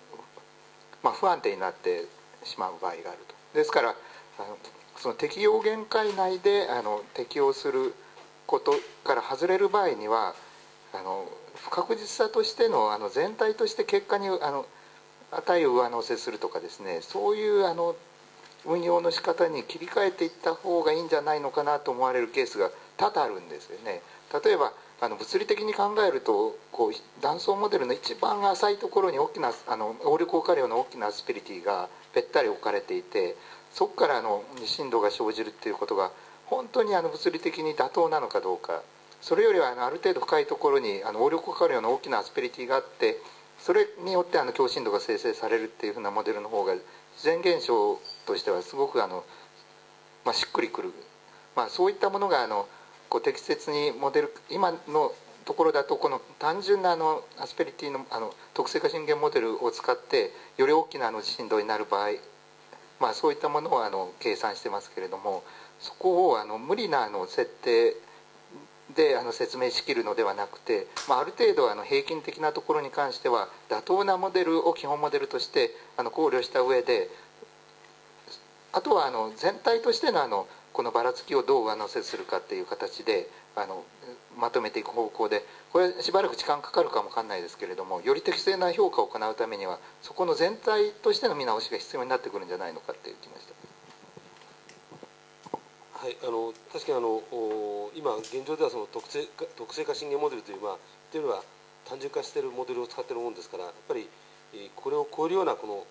まあ、不安定になってしまう場合があると。ですからあのその適用限界内であの適用することから外れる場合にはあの不確実さとしてのあの全体として結果にあの値を上乗せするとかですねそういうあの運用の仕方に切り替えていった方がいいんじゃないのかなと思われるケースが多々あるんですよね。例えばあの物理的に考えるとこう断層モデルの一番浅いところに大きなあの応力効果量の大きなアスペリティがぺったり置かれていてそこからあの震度が生じるっていうことが本当にあの物理的に妥当なのかどうかそれよりはあのある程度深いところにあの応力効果量の大きなアスペリティがあってそれによってあの強振度が生成されるっていうふうなモデルの方が自然現象としてはすごくあの、まあ、しっくりくる、まあ、そういったものがあのこう適切にモデル今のところだとこの単純なあのアスペリティのあの特性化震源モデルを使ってより大きなあの振動になる場合、まあ、そういったものをあの計算してますけれどもそこをあの無理なあの設定であの説明しきるのではなくて、まあ、ある程度あの平均的なところに関しては妥当なモデルを基本モデルとしてあの考慮した上であとはあの全体としてのあのこのばらつきをどう上乗せするかっていう形であのまとめていく方向でこれしばらく時間かかるかもわかんないですけれどもより適正な評価を行うためにはそこの全体としての見直しが必要になってくるんじゃないのかっていう気がした。はい、あの確かにあの今現状ではその特性化特性化震源モデルというまあっていうのは単純化しているモデルを使っているものですからやっぱり、これを超えるようなこの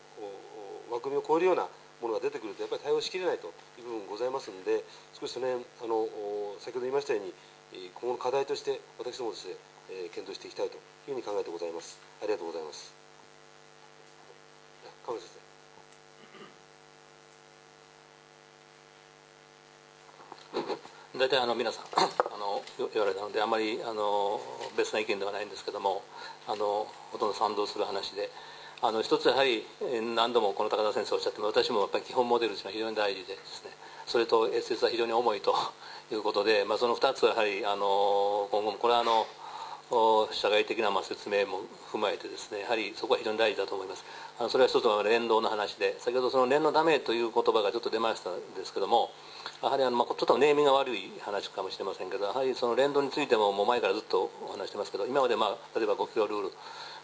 枠組みを超えるようなものが出てくるとやっぱり対応しきれないという部分ございますので少しその辺あの先ほど言いましたように、今後の課題として私どもとして、検討していきたいというふうに考えてございます。ありがとうございますあ川村先生大体あの皆さん (clears throat) あの言われたのであまりあの別な意見ではないんですけどもあのほとんど賛同する話であの一つやはり何度もこの高田先生おっしゃっても私もやっぱり基本モデルというのは非常に大事でですねそれと SS は非常に重いということで、まあ、その2つはやはりあの今後もこれはあの社会的なま説明も踏まえてですねやはりそこは非常に大事だと思いますあのそれは一つの連動の話で先ほどその連のダメという言葉がちょっと出ましたんですけどもやはりあの、まあ、ちょっとネーミングが悪い話かもしれませんけどやはりその連動についてももう前からずっとお話してますけど今まで、まあ、例えば5キロルール、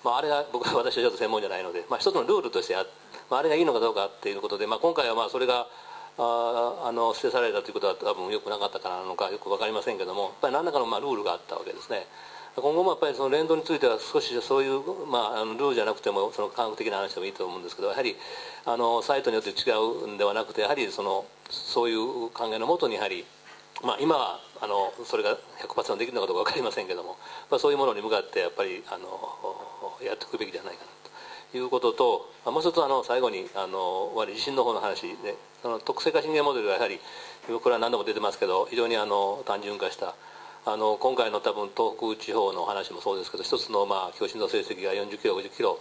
まあ、あれが僕は私はちょっと専門じゃないので、まあ、一つのルールとしてあ、まあ、あれがいいのかどうかっていうことで、まあ、今回はまあそれがああの捨て去られたということは多分よくなかったからなのかよく分かりませんけどもやっぱり何らかのまあルールがあったわけですね。今後もやっぱりその連動については少しそういう、まあ、あのルールじゃなくてもその科学的な話でもいいと思うんですけどやはりあのサイトによって違うんではなくてやはりそのそういう考えのもとにやはり、まあ、今はあのそれが100%できるのかどうか分かりませんけども、まあ、そういうものに向かってやっぱりあのやっていくべきじゃないかなということとまあもう一つあの最後にあの我々地震の方の話でその特性化震源モデルはやはりこれは何度も出てますけど非常にあの単純化したあの今回の多分東北地方の話もそうですけど一つのまあ強振動成績が40キロ50キロ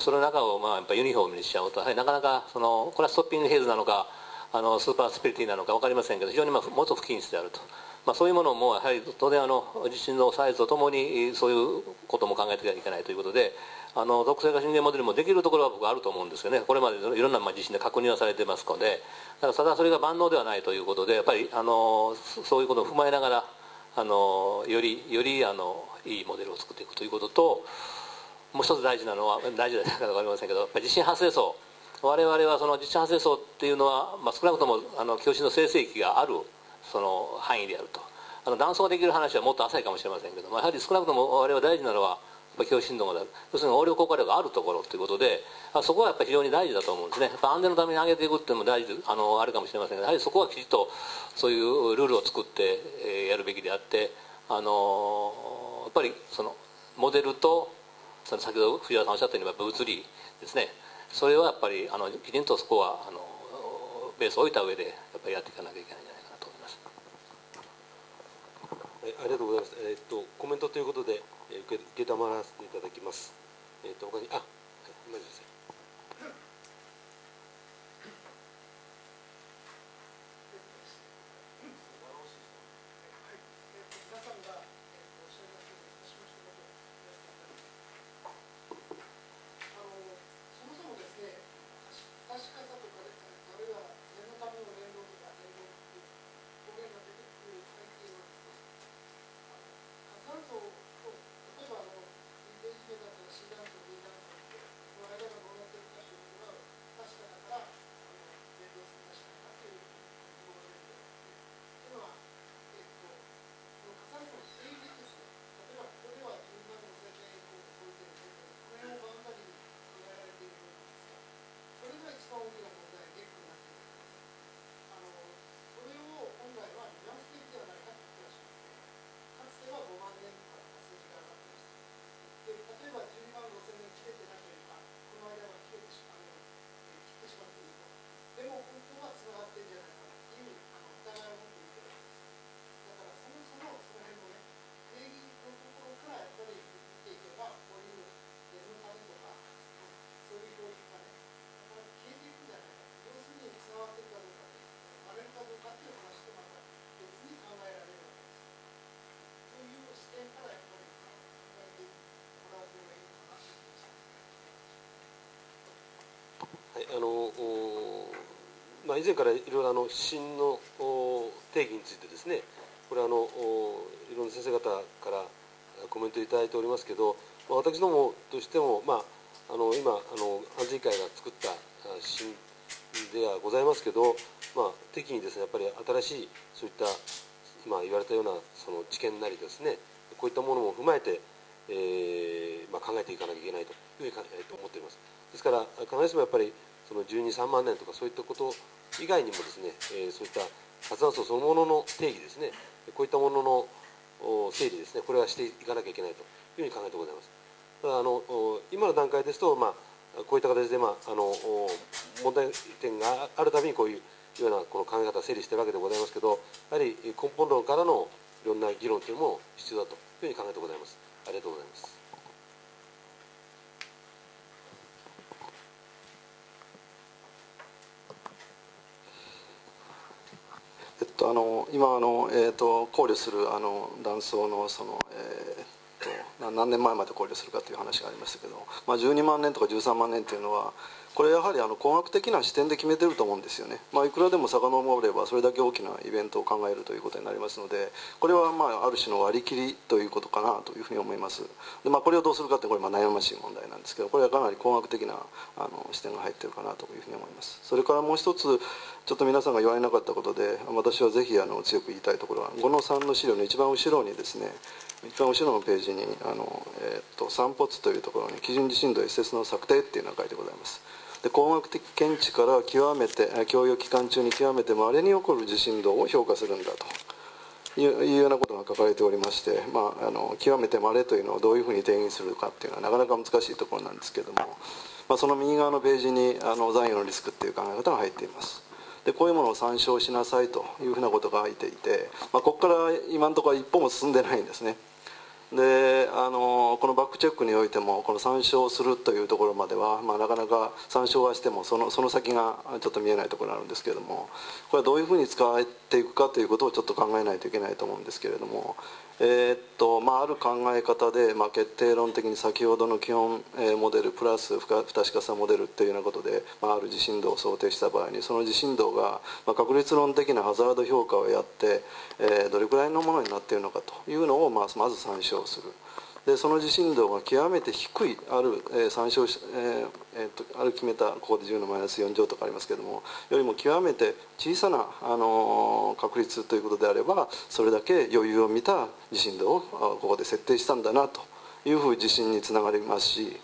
その中をまあやっぱユニフォームにしちゃうとやはりなかなかそのこれはストッピングヘイズなのかあのスーパースピリティなのか分かりませんけど非常にまあもっと不均質であると、まあ、そういうものもやはり当然あの地震のサイズとともにそういうことも考えていかないけないということであの特性化震源モデルもできるところは僕はあると思うんですよね。これまでいろんな地震で確認はされてますのでだただそれが万能ではないということでやっぱりあのそういうことを踏まえながらあのよりよりあのいいモデルを作っていくということともう一つ大事なのは大事だか分かりませんけど地震発生層。我々はその地震発生層っていうのは、まあ、少なくともあの教師の生成域があるその範囲であると。あの断層ができる話はもっと浅いかもしれませんけどまあやはり少なくとも我々は大事なのは強振動が要するに応力効果力があるところということでそこはやっぱり非常に大事だと思うんですねやっぱ安全のために上げていくっていうのも大事あのあるかもしれませんがやはりそこはきちっとそういうルールを作って、えーやるべきであってあのやっぱりそのモデルとその先ほど藤原さんおっしゃったようにやっぱ物理ですねそれはやっぱりあのきちんとそこはあのベースを置いた上でやっぱりやっていかなきゃいけないんじゃないかなと思います。はい、ありがとうございます。えーっとコメントということで、えー、受けたまらせていただきます。えーと他にあ、はい、今井先生。あのまあ、以前からいろいろあの指針のお定義についてですねこれあのおいろんな先生方からコメントいただいておりますけど、まあ、私どもとしても、まあ、あの今あの安全委員会が作ったあ指針ではございますけど、まあ、適宜ですねやっぱり新しいそういった今言われたようなその知見なりですねこういったものも踏まえて、えーまあ、考えていかなきゃいけないというふうに考えて思っています。ですから必ずしもやっぱりその12、3万年とかそういったこと以外にもですね、えーそういった活断層そのものの定義ですねこういったものの整理ですねこれはしていかなきゃいけないというふうに考えてございます。ただあの今の段階ですと、まあ、こういった形で、まあ、あの問題点があるたびにこういうようなこの考え方を整理しているわけでございますけどやはり根本論からのいろんな議論というのも必要だというふうに考えてございます。ありがとうございます。と、あの今あの、えー、と考慮するあの断層のその、えーと何年前まで考慮するかという話がありましたけど、まあ、12万年とか13万年というのはこれやはりあの工学的な視点で決めてると思うんですよね、まあ、いくらでも遡ればそれだけ大きなイベントを考えるということになりますのでこれはまあある種の割り切りということかなというふうに思います。で、まあ、これをどうするかってこれまあ悩ましい問題なんですけどこれはかなり工学的なあの視点が入ってるかなというふうに思います。それからもう一つちょっと皆さんが言われなかったことで私はぜひあの強く言いたいところは5の3の資料の一番後ろにですね一番後ろのページにあの、えー、と散歩というところに基準地震動 SS の策定っていうのが書いてございます。で工学的見地から極めて教養期間中に極めて稀に起こる地震動を評価するんだと。いうようなことが書かれておりまして、まあ、あの極めて稀というのをどういうふうに定義するかっていうのはなかなか難しいところなんですけども、まあ、その右側のページにあの残余のリスクっていう考え方が入っています。でこういうものを参照しなさいというふうなことが入っていて、まあ、ここから今のところは一歩も進んでないんですね。であのこのバックチェックにおいてもこの参照するというところまでは、まあ、なかなか参照はしてもそのその先がちょっと見えないところがあるんですけれどもこれはどういうふうに使っていくかということをちょっと考えないといけないと思うんですけれども、えーっとまあ、ある考え方で、まあ、決定論的に先ほどの基本、えーモデルプラス不可不確かさモデルというようなことで、まあ、ある地震動を想定した場合にその地震動が、まあ、確率論的なハザード評価をやって、えーどれくらいのものになっているのかというのを、まあ、まず参照する。でその地震動が極めて低いある、えー参照し、えーえーとある決めたここで10のマイナス4乗とかありますけれどもよりも極めて小さな、あのー確率ということであればそれだけ余裕を見た地震動をここで設定したんだなというふうに地震につながりますし、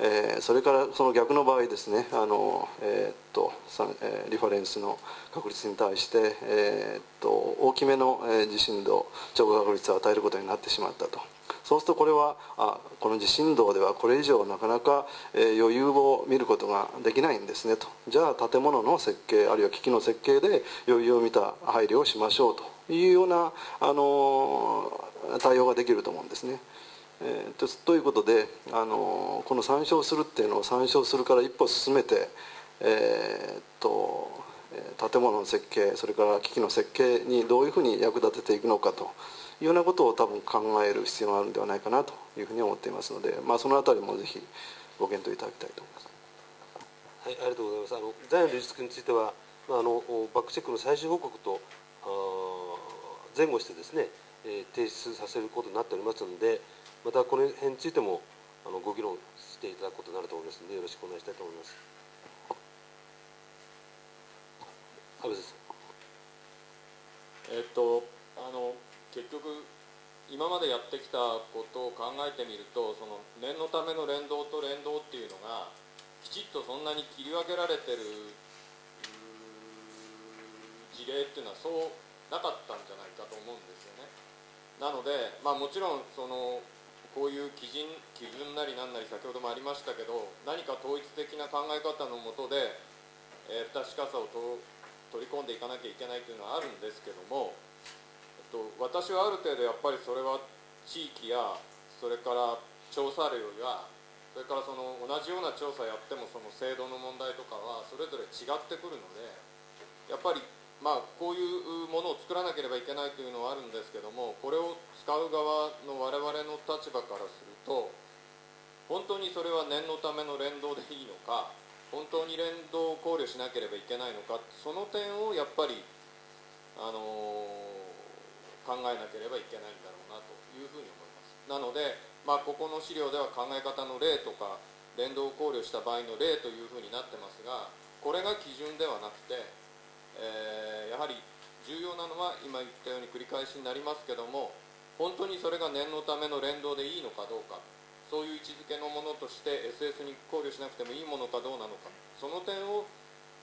えーそれからその逆の場合ですねあの、えーっとえーリファレンスの確率に対して、えーっと大きめの、え地震動超過確率を与えることになってしまったと。そうするとこれはあこの地震動ではこれ以上なかなか、え余裕を見ることができないんですねと。じゃあ建物の設計あるいは機器の設計で余裕を見た配慮をしましょうと。いうような、あの対応ができると思うんですね。えーとということで、あのこの参照するっていうのを参照するから一歩進めて、えーっと建物の設計それから機器の設計にどういうふうに役立てていくのかと。いうようなことを多分考える必要があるんではないかなというふうに思っていますので、まあ、そのあたりもぜひご検討いただきたいと思います。はい、ありがとうございます。あの財務のリスクについては、まあ、あのおバックチェックの最終報告と前後してですね、えー提出させることになっておりますので、またこの辺についてもあのご議論していただくことになると思いますので、よろしくお願いしたいと思います。安倍先生。えっとあの結局今までやってきたことを考えてみるとその念のための連動と連動っていうのがきちっとそんなに切り分けられてる事例っていうのはそうなかったんじゃないかと思うんですよね。なので、まあ、もちろんそのこういう基準基準なりなんなり先ほどもありましたけど何か統一的な考え方のもとで、えー不確かさを取り込んでいかなきゃいけないというのはあるんですけども、と、私はある程度やっぱりそれは地域やそれから調査量やそれからその同じような調査やってもその制度の問題とかはそれぞれ違ってくるのでやっぱりまあこういうものを作らなければいけないというのはあるんですけどもこれを使う側の我々の立場からすると本当にそれは念のための連動でいいのか本当に連動を考慮しなければいけないのかその点をやっぱり、あの考えなければいけないんだろうなというふうに思います。なので、まあ、ここの資料では考え方の例とか連動を考慮した場合の例というふうになってますがこれが基準ではなくて、えー、やはり重要なのは今言ったように繰り返しになりますけども本当にそれが念のための連動でいいのかどうかそういう位置づけのものとして SS に考慮しなくてもいいものかどうなのかその点を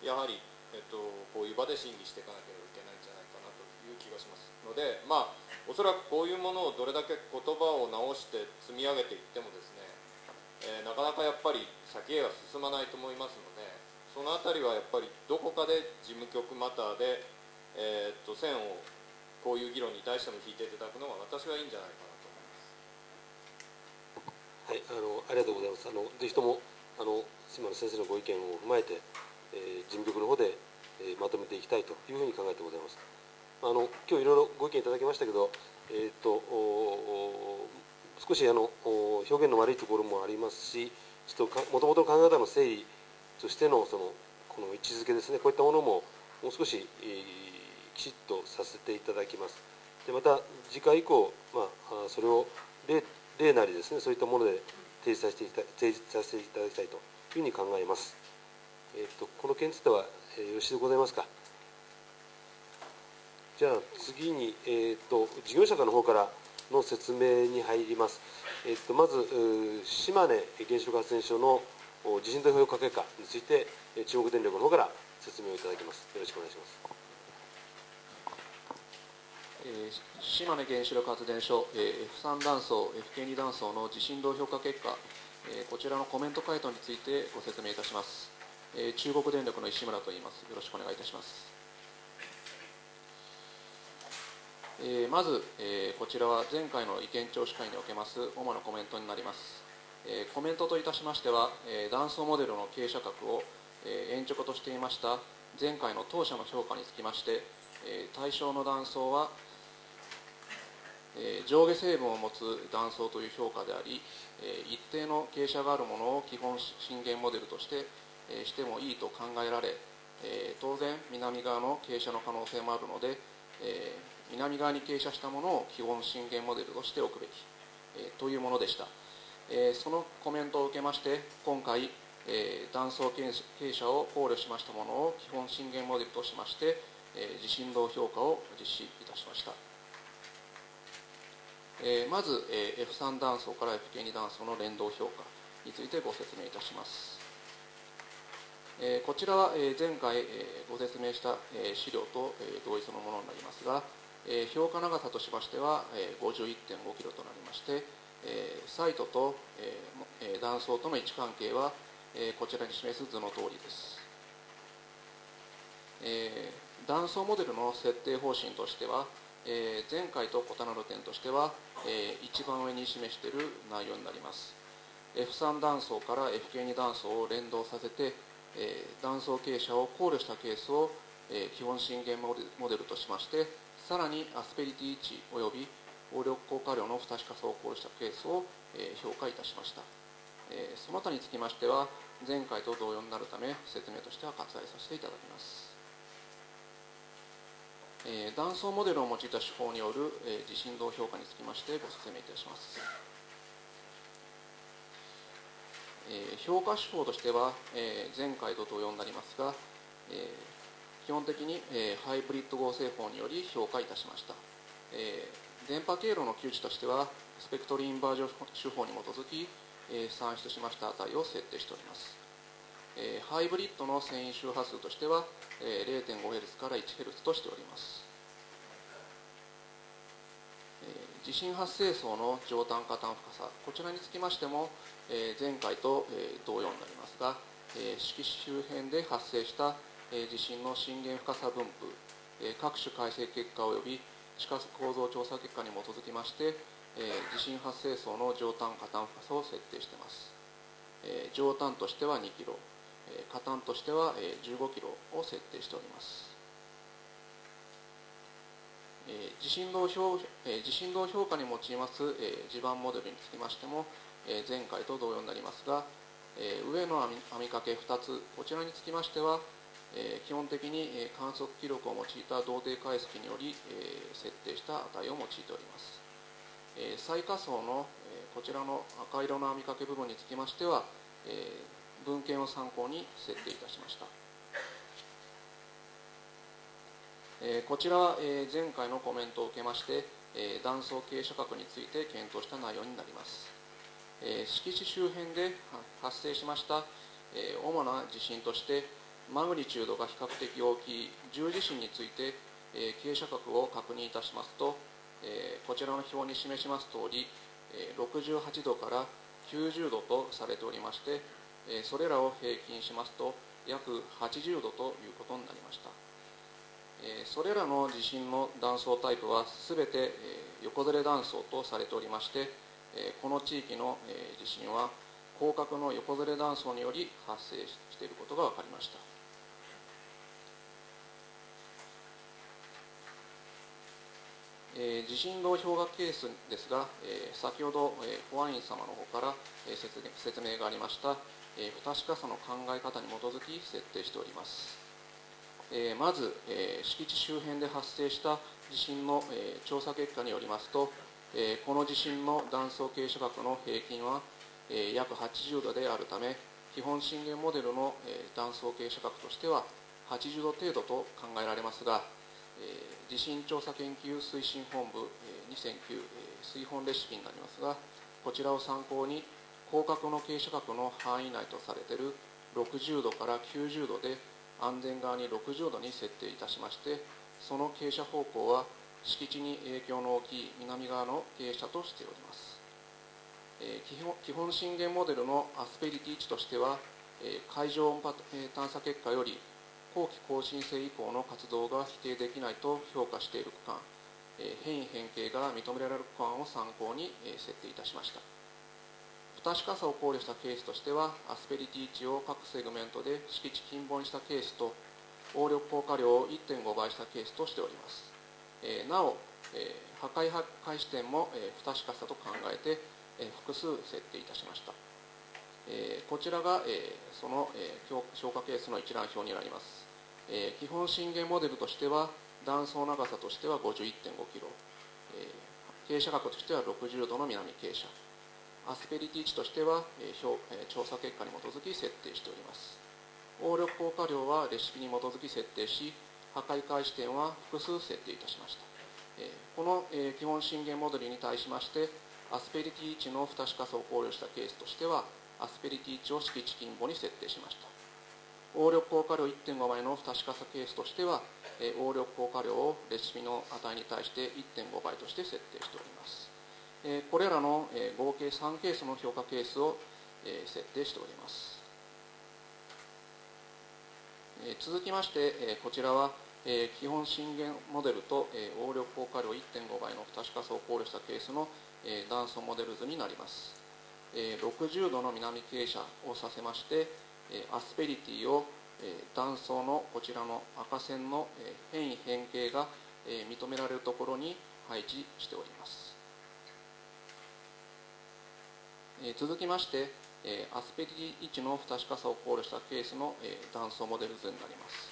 やはり、えっと、こういう場で審議していかなければいけないんじゃないかなという気がします。のでまあおそらくこういうものをどれだけ言葉を直して積み上げていってもですね、えー、なかなかやっぱり先へは進まないと思いますのでその辺りはやっぱりどこかで事務局マターで、えー、っと線をこういう議論に対しても引いていただくのが私はいいんじゃないかなと思いますはい、あのありがとうございます。あのぜひともあの島野先生のご意見を踏まえて、えー、事務局の方で、えー、まとめていきたいというふうに考えてございます。あの今日いろいろご意見いただきましたけど、え、ー、と少しあの表現の悪いところもありますし、ちょっともともとの考え方の整理としてのそのこの位置づけですね、こういったものももう少し、えー、きちっとさせていただきます。でまた次回以降、まあ、それを例例なりですねそういったもので提示させていた提示させていただきたいというふうに考えます。えーと、この件については、えー、よろしいでございますか？じゃあ次に、えーと、事業者の方からの説明に入ります。えーと、まず島根原子力発電所の地震と評価結果について中国電力の方から説明をいただきます。よろしくお願いします。えー、島根原子力発電所、えー、F3 断層、F2 断層の地震動評価結果、えー、こちらのコメント回答についてご説明いたします、えー、中国電力の石村と言いますよろしくお願いいたします、えー、まず、えー、こちらは前回の意見聴取会におけます主なコメントになります、えー、コメントといたしましては、え、断層モデルの傾斜角を、えー、延直としていました前回の当社の評価につきまして、え、対象の断層はえ上下成分を持つ断層という評価であり、え一定の傾斜があるものを基本震源モデルとして、えしてもいいと考えられ、え当然南側の傾斜の可能性もあるので、え南側に傾斜したものを基本震源モデルとしておくべき、えというものでした、えそのコメントを受けまして今回、え断層傾斜を考慮しましたものを基本震源モデルとしまして、え地震動評価を実施いたしました。えー、まず、えー、F3 断層から F2 断層の連動評価についてご説明いたします、こちらは、前回、ご説明した、資料と、同意そのものになりますが、え評価長さとしましては、え51.5キロとなりまして、えサイトと、え断層との位置関係は、えこちらに示す図の通りです、え断層モデルの設定方針としては、え前回と異なる点としては、え一番上に示している内容になります。F3 断層から F2 断層を連動させて、え断層傾斜を考慮したケースを、え基本震源モデルとしましてさらにアスペリティ位置及び応力効果量の不確かさを考慮したケースを、え評価いたしました、えその他につきましては前回と同様になるため説明としては割愛させていただきます。えー、断層モデルを用いた手法による、えー、地震動評価につきましてご説明いたします、えー、評価手法としては、え、前回と同様になりますが、え、基本的に、えー、ハイブリッド合成法により評価いたしました、えー、電波経路の求値としてはスペクトルインバージョン手法に基づき、えー、算出しました値を設定しております。えハイブリッドの遷移周波数としては、え 0.5Hz から 1Hz としております、え地震発生層の上端下端深さこちらにつきましても、え前回と、え同様になりますが、え式周辺で発生した、え地震の震源深さ分布、え各種解析結果及び地下構造調査結果に基づきまして、え地震発生層の上端下端深さを設定しています、え上端としては2キロ加担としては15キロを設定しております。地震動評地震動評価に用います地盤モデルにつきましても前回と同様になりますが上の網網掛け2つこちらにつきましては、えー基本的に観測記録を用いた同定解析により、えー設定した値を用いております、えー最下層の、えこちらの赤色の網掛け部分につきましては、え文献を参考に設定いたしました。えこちらは、え前回のコメントを受けまして、え断層傾斜角について検討した内容になります、え敷地周辺で発生しました、え主な地震としてマグニチュードが比較的大きい重地震について、え傾斜角を確認いたしますと、えこちらの表に示します通り、え68度から90度とされておりまして、えそれらを平均しますと約80度ということになりました。えそれらの地震の断層タイプは全て、え横ずれ断層とされておりまして、えこの地域の、え地震は広角の横ずれ断層により発生していることが分かりました。えー地震動氷河ケースですが、えー先ほど、えー保安員様の方から、えー説明説明がありました、えー不確かさの考え方に基づき設定しております。えーまず、えー敷地周辺で発生した地震の、えー調査結果によりますと、えーこの地震の断層傾斜角の平均は、えー約80度であるため基本震源モデルの、えー断層傾斜角としては80度程度と考えられますが、えー地震調査研究推進本部、2009、え水本レシピになりますがこちらを参考に広角の傾斜角の範囲内とされている60度から90度で安全側に60度に設定いたしましてその傾斜方向は敷地に影響の大きい南側の傾斜としております、えー基本震源モデルのアスペリティ値としては、えー海上音波探査結果より後期更新性以降の活動が否定できないと評価している区間、えー変異変形が認められる区間を参考に、えー設定いたしました。不確かさを考慮したケースとしてはアスペリティ値を各セグメントで敷地近傍にしたケースと応力効果量を1.5倍したケースとしております、えーなお、えー破壊破壊視点も、えー不確かさと考えて、えー複数設定いたしました、えーこちらが、えーその、えー評消化ケースの一覧表になります、えー基本震源モデルとしては断層長さとしては51.5キロ、えー傾斜角としては60度の南傾斜。アスペリティ値としては、えー表えー調査結果に基づき設定しております。応力効果量はレシピに基づき設定し破壊開始点は複数設定いたしました、えーこの、えー基本震源モデルに対しましてアスペリティ値の不確かさを考慮したケースとしてはアスペリティ値を敷地近傍に設定しました。応力効果量1.5倍の不確かさケースとしては、えー応力効果量をレシピの値に対して1.5倍として設定しております。これらの、合計3ケースの評価ケースを、設定しております、続きまして、こちらは、基本震源モデルと、えー応力効果量1.5倍の不確かさを考慮したケースの、断層モデル図になります、えー60度の南傾斜をさせまして、えーアスペリティを、えー断層のこちらの赤線の、え変異変形が、え認められるところに配置しております。え続きまして、えアスペリティ位置の不確かさを考慮したケースの、え断層モデル図になります、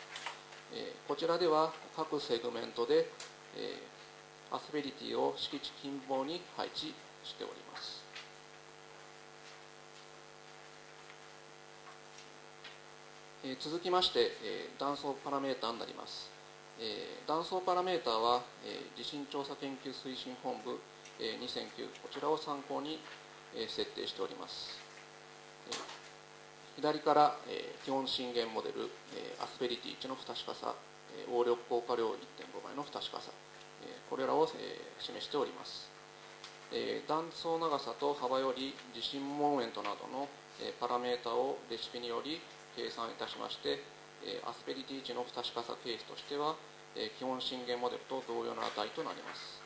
えこちらでは各セグメントで、えアスペリティを敷地近傍に配置しております。えー続きまして、えー断層パラメータになります、えー断層パラメータは、えー地震調査研究推進本部、えー2009こちらを参考に、えー設定しております、えー左から、えー基本震源モデル、えーアスペリティ値の不確かさ、えー応力効果量1.5倍の不確かさ、えーこれらを、えー示しております、えー断層長さと幅より地震モーメントなどの、えーパラメータをレシピにより計算いたしまして、えーアスペリティ値の不確かさケースとしては、えー基本震源モデルと同様の値となります。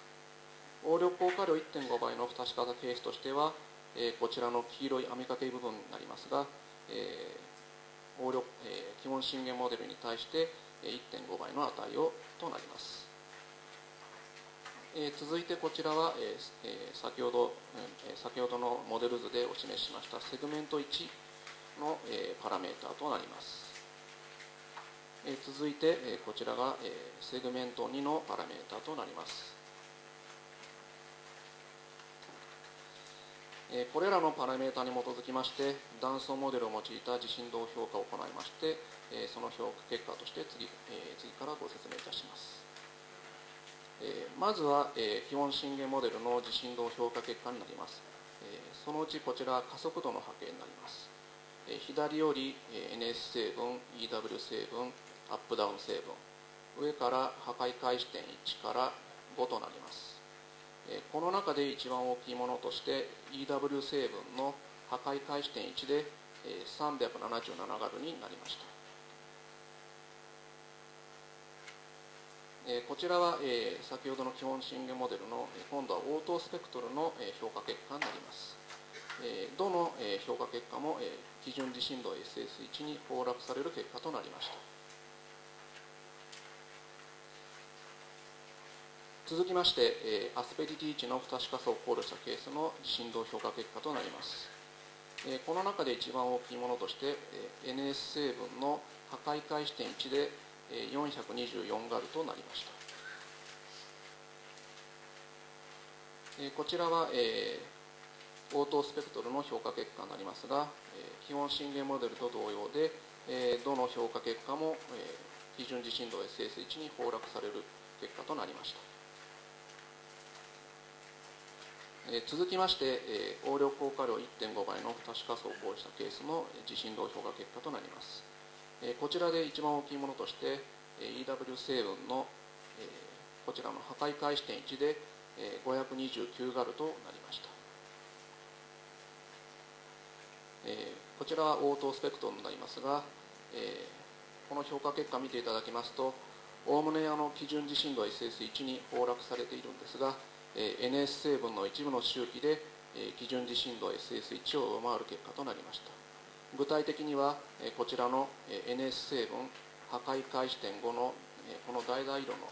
応力効果量1.5倍の不確かさケースとしては、えーこちらの黄色い網掛け部分になりますが、えー応力えー基本震源モデルに対して1.5倍の値をとなります、えー続いてこちらは、えーえー先ほど、えー先ほどのモデル図でお示ししましたセグメント1、の、えパラメータとなります、え続いて、えこちらが、えセグメント2のパラメータとなります。えこれらのパラメータに基づきまして断層モデルを用いた地震動評価を行いまして、えその評価結果として次,、え次からご説明いたします、えまずは、え基本震源モデルの地震動評価結果になります、えそのうちこちら加速度の波形になります、左より、NS 成分 EW 成分アップダウン成分上から破壊開始点1から5となります。この中で一番大きいものとして EW 成分の破壊開始点1で377ガルになりました。こちらは先ほどの基本震源モデルの今度は応答スペクトルの評価結果になります。どの評価結果も基準地震動 SS1 に崩落される結果となりました。続きまして、えーアスペリティ値の不確かさを考慮したケースの振動評価結果となります、えこの中で一番大きいものとして、え NS 成分の破壊開始点1で、え424ガルとなりました、えこちらは、え応答スペクトルの評価結果になりますが、えー基本震源モデルと同様で、えーどの評価結果も、えー基準地震動 SS1 に崩落される結果となりました。えー続きまして、えー応力効果量1.5倍の不確かさを考慮したケースの地震動評価結果となります、えーこちらで一番大きいものとして、えー EW 成分の、えーこちらの破壊開始点1で、えー529ガルとなりました、えーこちらは応答スペクトルになりますが、えーこの評価結果を見ていただきますとおおむねあの基準地震動 SS1 に崩落されているんですが、えー NS 成分の一部の周期で、えー基準地震動 SS1 を上回る結果となりました。具体的には、えーこちらの、えー NS 成分破壊開始点5の、えーこの橙色の、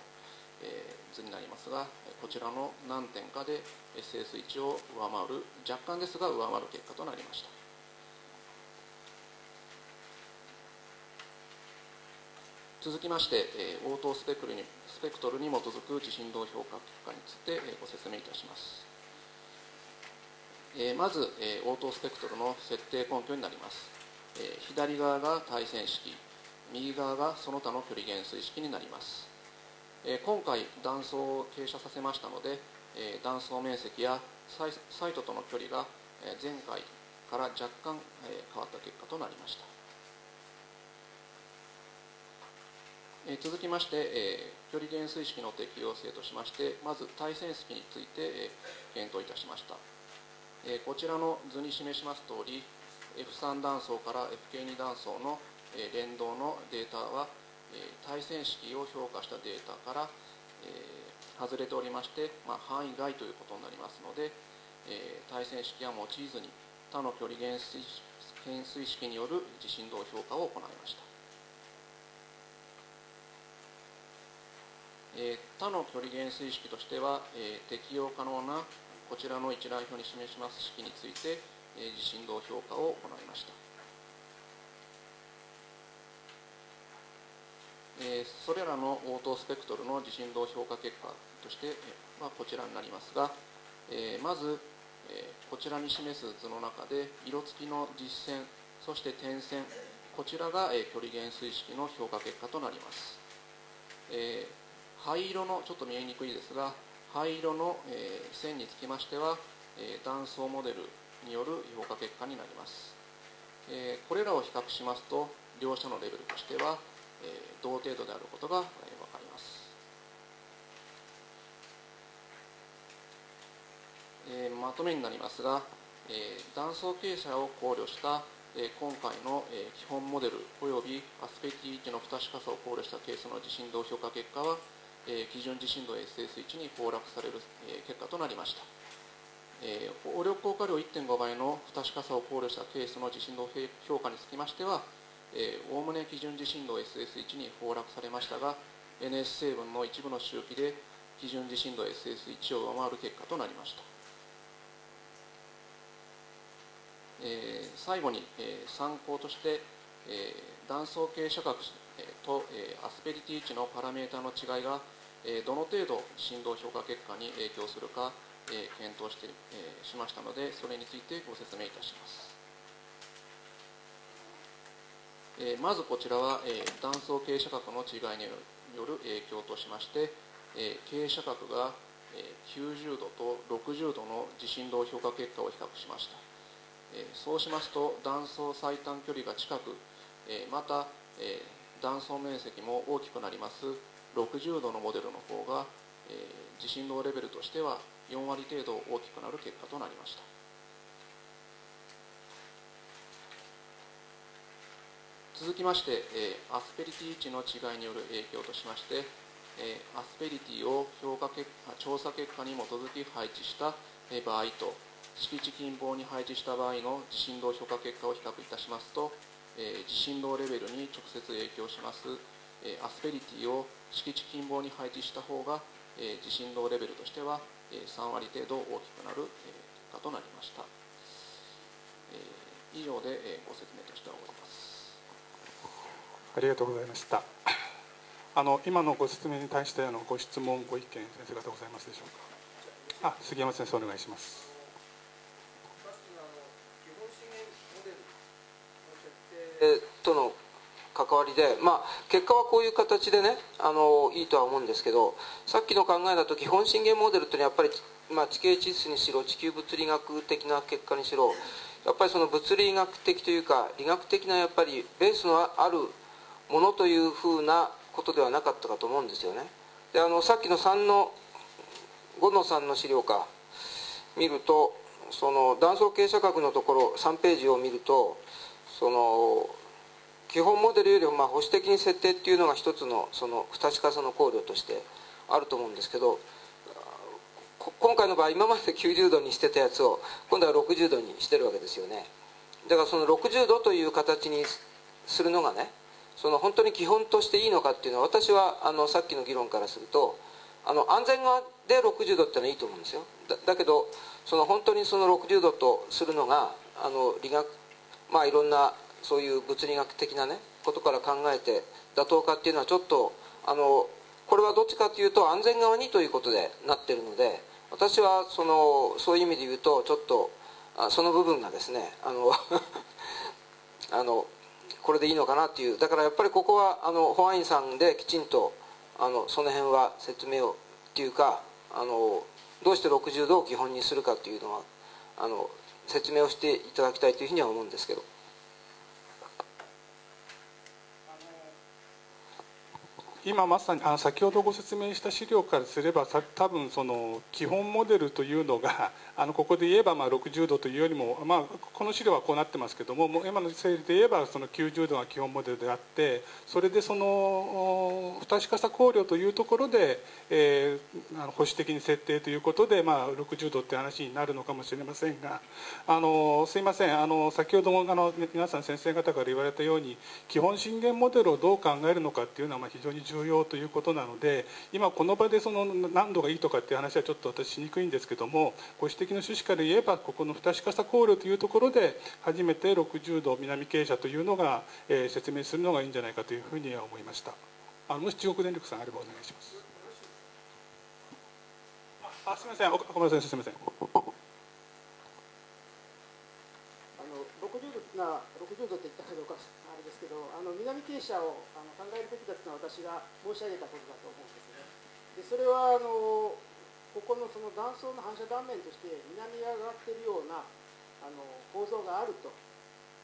えー図になりますがこちらの何点かで SS1 を上回る若干ですが上回る結果となりました。続きまして、応答スペクルにスペクトルに基づく地震動評価結果について、ご説明いたします、まず、応答スペクトルの設定根拠になります、左側が対戦式右側がその他の距離減衰式になります、今回断層を傾斜させましたので、断層面積やサイトとの距離が前回から若干、変わった結果となりました。え続きまして、え距離減衰式の適用性としましてまず対戦式について、え検討いたしました、えこちらの図に示します通り F3 断層から FK2 断層の、え連動のデータは、え対戦式を評価したデータから、え外れておりまして、まあ、範囲外ということになりますので、え対戦式は用いずに他の距離減衰式による地震動評価を行いました。えー他の距離減衰式としては、えー適用可能なこちらの一覧表に示します式について、えー地震動評価を行いました、えーそれらの応答スペクトルの地震動評価結果として、えーまあ、こちらになりますが、えーまず、えーこちらに示す図の中で色付きの実線そして点線こちらが、えー距離減衰式の評価結果となります、えー灰色のちょっと見えにくいですが灰色の、えー線につきましては、えー断層モデルによる評価結果になります、えーこれらを比較しますと両者のレベルとしては、えー同程度であることが、えーわかります、えーまとめになりますが、えー断層傾斜を考慮した、今回の、基本モデルおよびアスペティ値の不確かさを考慮したケースの地震動評価結果は、え基準地震動 SS1 に崩落される、え結果となりました、えー応力効果量1.5倍の不確かさを考慮したケースの地震動評価につきましてはおおむね基準地震動 SS1 に崩落されましたが NS 成分の一部の周期で基準地震動 SS1 を上回る結果となりました。えー最後に、えー参考として、えー断層傾斜角と、えーアスペリティ値のパラメータの違いが、えどの程度振動評価結果に影響するか、え検討して、えしましたのでそれについてご説明いたします。えまずこちらは、え断層傾斜角の違いによる影響としまして、え傾斜角が、90度と60度の地震動評価結果を比較しました、そうしますと断層最短距離が近く、また、断層面積も大きくなります60度のモデルの方が、えー地震動レベルとしては4割程度大きくなる結果となりました。続きまして、えーアスペリティ値の違いによる影響としまして、えーアスペリティを評価結果調査結果に基づき配置したえー場合と敷地近傍に配置した場合の地震動評価結果を比較いたしますと、えー地震動レベルに直接影響します、えーアスペリティを敷地近傍に配置した方が、えー地震動レベルとしては、えー3割程度大きくなる、えー結果となりました、えー以上で、えーご説明としては終わりますありがとうございました。あの今のご説明に対してあのご質問ご意見先生方ございますでしょうか？あ、杉山先生お願いします。えーとの関わりで、まあ、結果はこういう形でねあのいいとは思うんですけどさっきの考えだと基本震源モデルっていうのはやっぱり、まあ、地形地質にしろ地球物理学的な結果にしろやっぱりその物理学的というか理学的なやっぱりベースのあるものというふうなことではなかったかと思うんですよね。であのさっきの3の5の3の資料か見るとその断層傾斜角のところ3ページを見るとその基本モデルよりもまあ保守的に設定っていうのが一つのその不確かさの考慮としてあると思うんですけど今回の場合今まで90度にしてたやつを今度は60度にしてるわけですよね。だからその60度という形にするのがねその本当に基本としていいのかっていうのは私はあのさっきの議論からするとあの安全側で60度ってのはいいと思うんですよ。だだけどその本当にその60度とするのがあの理学まあいろんなそういう物理学的なねことから考えて妥当かっていうのはちょっとあのこれはどっちかというと安全側にということでなってるので私はそのそういう意味で言うとちょっとあその部分がですねあの (laughs) あのこれでいいのかなっていうだからやっぱりここはあの保安員さんできちんとあのその辺は説明をっていうかあのどうして60度を基本にするかっていうのはあの説明をしていただきたいというふうには思うんですけど。今まさにあ先ほどご説明した資料からすれば多分その基本モデルというのがあのここで言えばまあ60度というよりも、まあ、この資料はこうなってますけどももう今の整理で言えばその90度が基本モデルであってそれでその不確かさ考慮というところで、えーあの保守的に設定ということで、まあ、60度って話になるのかもしれませんがあのすいませんあの先ほどもあの皆さん先生方から言われたように基本震源モデルをどう考えるのかっていうのはまあ非常に重要ということなので今この場でその何度がいいとかっていう話はちょっと私しにくいんですけどもご指摘の趣旨から言えばここの不確かさ考慮というところで初めて60度南傾斜というのが、えー説明するのがいいんじゃないかというふうには思いました。あのもし中国電力さんあればお願いします。あすみません。岡村先生すみません。あの60度な60度って言ったかどうかあれですけどあの南傾斜をあの考えるべきだというのは私が申し上げたことだと思うんですね。でそれはあのここのその断層の反射断面として南が上がっているようなあの構造があると。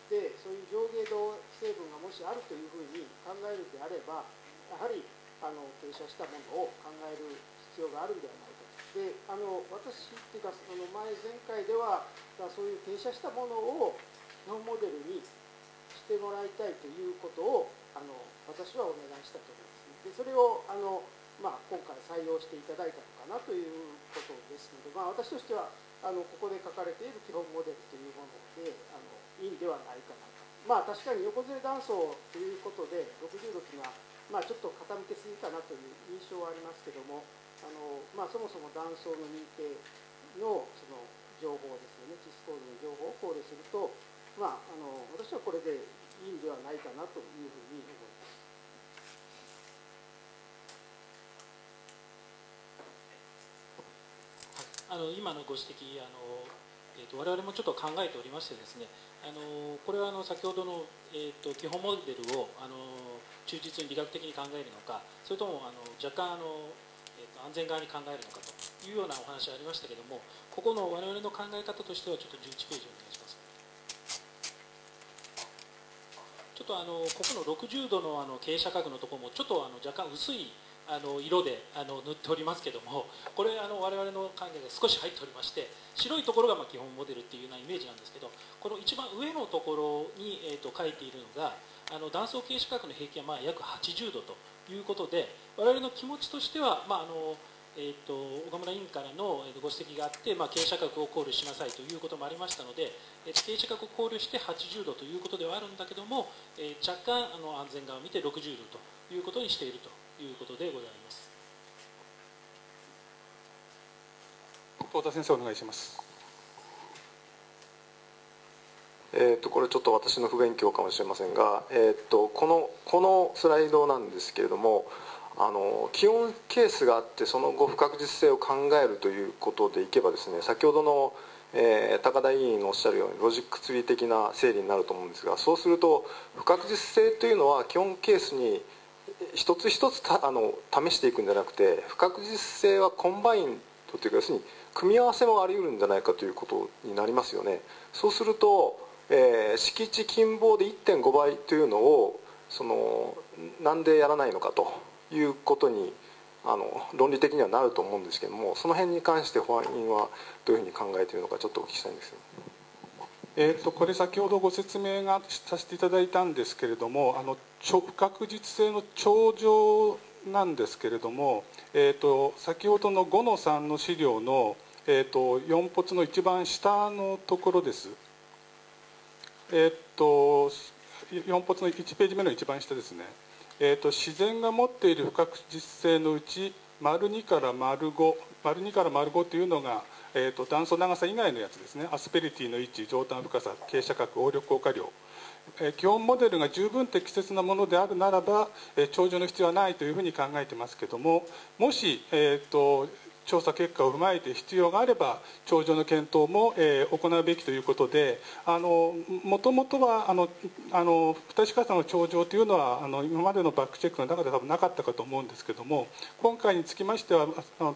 でそういう上下動成分がもしあるというふうに考えるのであればやはりあの傾斜したものを考える必要があるんではないか。とであの私っていうかその前前回ではそういう傾斜したものを日本モデルにしてもらいたいということをあの私はお願いしたと思います、ね、でそれをあの、まあ、今回採用していただいたかなということですので、まあ、私としてはあのここで書かれている基本モデルというものであのいいんではないかなと。まあ確かに横ずれ断層ということで60度というのは、まあ、ちょっと傾けすぎかなという印象はありますけどもあの、まあ、そもそも断層の認定のその情報ですよね、地質コードの情報を考慮すると、まあ、あの私はこれでいいんではないかなというふうに思います。あの今のご指摘あの、えーと、我々もちょっと考えておりましてですねあのこれはあの先ほどの、えーと、基本モデルをあの忠実に理学的に考えるのかそれともあの若干あの、えーと、安全側に考えるのかというようなお話ありましたけれどもここの我々の考え方としてはちょっと11ページお願いします。ちょっとあのここの60度のあの傾斜角のところもちょっとあの若干薄いあの色であの塗っておりますけどもこれあの我々の考えが少し入っておりまして白いところがまあ基本モデルっていうようなイメージなんですけどこの一番上のところに、えー、と書いているのがあの断層傾斜角の平均はまあ約80度ということで我々の気持ちとしては、まああのえーと、岡村委員からのご指摘があって、まあ、傾斜角を考慮しなさいということもありましたので、えー、傾斜角を考慮して80度ということではあるんだけども、えー、若干あの安全側を見て60度ということにしていると。いうことでございます。太田先生お願いします。えー、とこれちょっと私の不勉強かもしれませんが、えー、とこのこのスライドなんですけれどもあの基本ケースがあってその後不確実性を考えるということでいけばですね先ほどの、えー、高田委員のおっしゃるようにロジックツリー的な整理になると思うんですがそうすると不確実性というのは基本ケースに一つ一つあの試していくんじゃなくて不確実性は combineドというか要するに組み合わせもあり得るんじゃないかということになりますよねそうすると、えー、敷地近傍で1.5倍というのをそのなんでやらないのかということにあの論理的にはなると思うんですけどもその辺に関して保安員はどういうふうに考えているのかちょっとお聞きしたいんですよ。えーと、これ先ほどご説明がさせていただいたんですけれどもあの不確実性の頂上なんですけれども、えーと、先ほどの5の3の資料の、えーと、4発の一番下のところです。えっ、ー、と4発の1ページ目の一番下ですね、えー、と自然が持っている不確実性のうち丸2から丸5丸2から丸5というのがえーと、断層長さ以外のやつですね。アスペリティの位置上端深さ傾斜角応力効果量、えー、基本モデルが十分適切なものであるならば、えー、頂上の必要はないというふうに考えてますけどももし、えーと調査結果を踏まえて必要があれば頂上の検討も、えー、行うべきということでもともとはあのあの不確かさの頂上というのはあの今までのバックチェックの中で多分なかったかと思うんですけども今回につきましては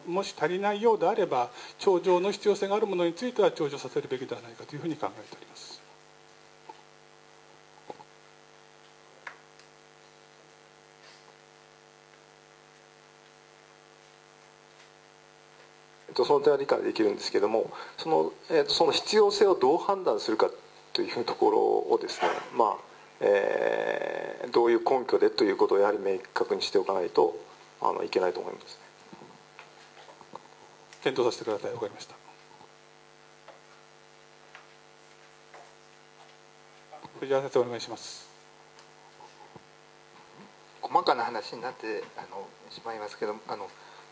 もし足りないようであれば頂上の必要性があるものについては頂上させるべきではないかというふうに考えております。とその点は理解できるんですけどもその,、えー、とその必要性をどう判断するかというところをですねまあえー、どういう根拠でということをやはり明確にしておかないとあのいけないと思います、ね、検討させてください。分かりました。藤原先生お願いします。細かな話になってあのしまいますけどあの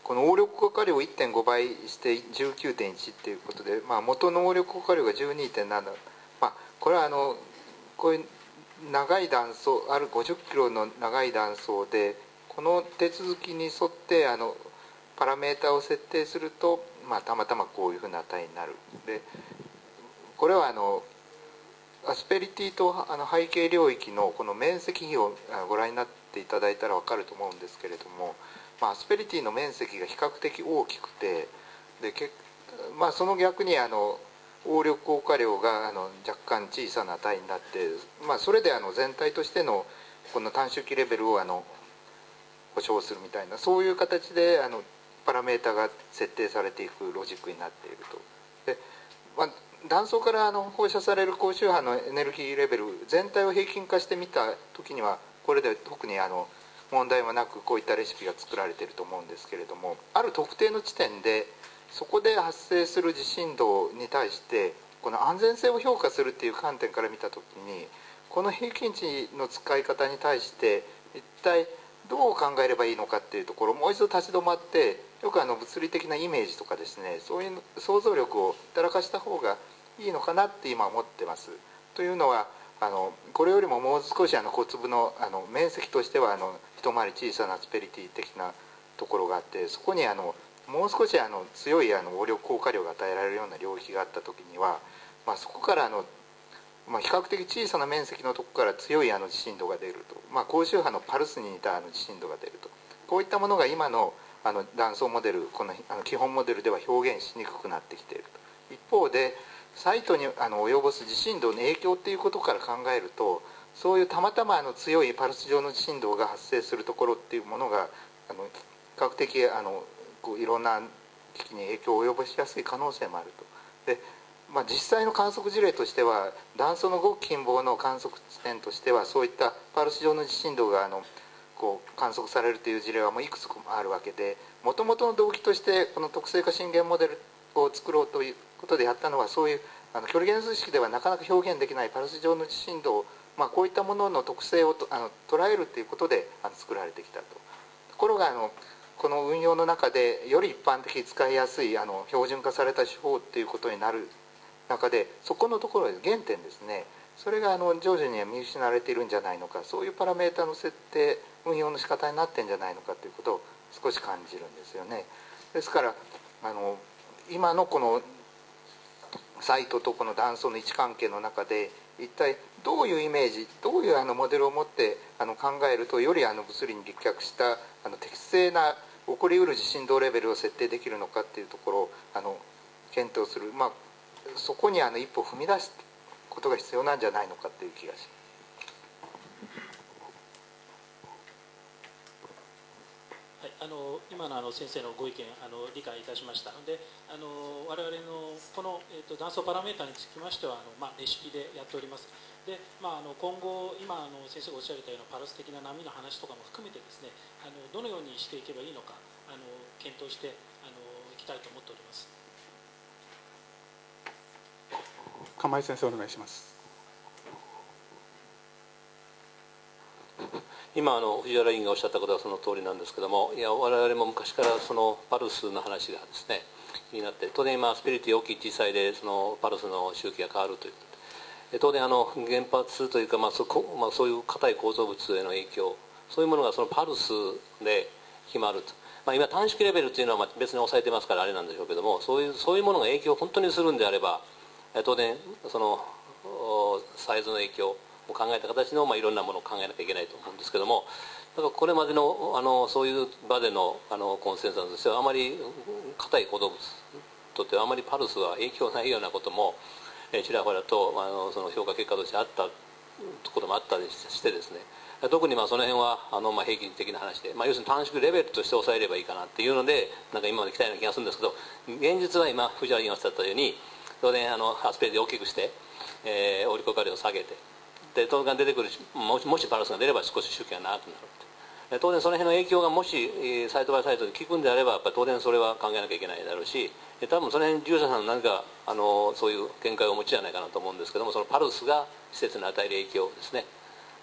この応力効果量を1.5倍して19.1っていうことで、まあ、元の応力効果量が12.7、まあ、これはあのこういう長い断層ある50キロの長い断層でこの手続きに沿ってあのパラメータを設定すると、まあ、たまたまこういうふうな値になる。でこれはあのアスペリティとあの背景領域のこの面積比をご覧になっていただいたら分かると思うんですけれどもまあ、アスペリティの面積が比較的大きくてでけ、まあ、その逆にあの応力効果量があの若干小さな値になって、まあ、それであの全体としてのこの短周期レベルをあの保証するみたいなそういう形であのパラメータが設定されていくロジックになっていると。でまあ断層からあの放射される高周波のエネルギーレベル全体を平均化してみた時にはこれで特にあの問題もなくこういったレシピが作られてると思うんですけれどもある特定の地点でそこで発生する地震動に対してこの安全性を評価するっていう観点から見た時にこの平均値の使い方に対して一体どう考えればいいのかっていうところをもう一度立ち止まってよくあの物理的なイメージとかですねそういう想像力を働かした方がいいのかなって今思ってます。というのはあのこれよりももう少しあの小粒のあの面積としてはあの一回り小さなアスペリティ的なところがあってそこにあのもう少しあの強いあの応力効果量が与えられるような領域があった時には、まあ、そこからあの、まあ、比較的小さな面積のとこから強いあの地震度が出ると、まあ、高周波のパルスに似たあの地震度が出ると。こういったものが今のあの断層モデルこのあの基本モデルでは表現しにくくなってきていると。一方でサイトにあの及ぼす地震動の影響っていうことから考えるとそういうたまたまあの強いパルス状の地震動が発生するところっていうものがあの比較的あのこういろんな機器に影響を及ぼしやすい可能性もあると。でまあ、実際の観測事例としては断層のごく近傍の観測地点としてはそういったパルス状の地震動があのこう観測されるという事例はもういくつもあるわけでもともとの動機としてこの特性化震源モデルを作ろうということでやったのはそういうあの距離減数式ではなかなか表現できないパルス状の地震動、まあ、こういったものの特性をとあの捉えるということであの作られてきたと。ところがあのこの運用の中でより一般的に使いやすいあの標準化された手法っていうことになる中でそこのところで原点ですねそれがあの徐々には見失われているんじゃないのかそういうパラメータの設定運用の仕方になってんじゃないのかということを少し感じるんですよね。ですからあの今のこのサイトとこの断層の位置関係の中で一体どういうイメージどういうあのモデルを持ってあの考えるとよりあの物理に立脚したあの適正な起こりうる地震動レベルを設定できるのかっていうところをあの検討する、まあ、そこにあの一歩踏み出すことが必要なんじゃないのかっていう気がします。はい、あの今のあの先生のご意見あの理解いたしました。のであの我々のこの、えーと、断層パラメータにつきましてはあの、まあ、レシピでやっております。で、まあ、あの今後今あの先生がおっしゃられたようなパルス的な波の話とかも含めてですねあのどのようにしていけばいいのかあの検討してあのいきたいと思っております。釜井先生お願いします。今あの藤原委員がおっしゃったことはその通りなんですけどもいや我々も昔からそのパルスの話がですね気になって当然今スピリティ大きい小さいでそのパルスの周期が変わるという当然あの原発というか、まあそこまあ、そういう硬い構造物への影響そういうものがそのパルスで決まると、まあ、今短縮レベルっていうのは別に抑えてますからあれなんでしょうけどもそういうそういうものが影響を本当にするんであれば当然そのサイズの影響を考えた形の、まあ、いろんなものを考えなきゃいけないと思うんですけどもだからこれまでのあのそういう場でのあのコンセンサスとしてはあまり硬い小動物とってはあまりパルスは影響ないようなこともえちらほらとあのその評価結果としてあったこともあったりしてですね。特にまあその辺はあのまあ平均的な話で、まあ、要するに短縮レベルとして抑えればいいかなっていうのでなんか今まで来たような気がするんですけど現実は今藤原議員がおっしゃったように当然あのアスペリで大きくして、えー、オリコカリを下げてで当然出てくるもしもしパルスが出れば少し周期が長くなるって当然その辺の影響がもしサイトバイサイトで効くんであればやっぱ当然それは考えなきゃいけないだろうし多分その辺従者さん何かあのそういう見解をお持ちじゃないかなと思うんですけどもそのパルスが施設に与える影響ですね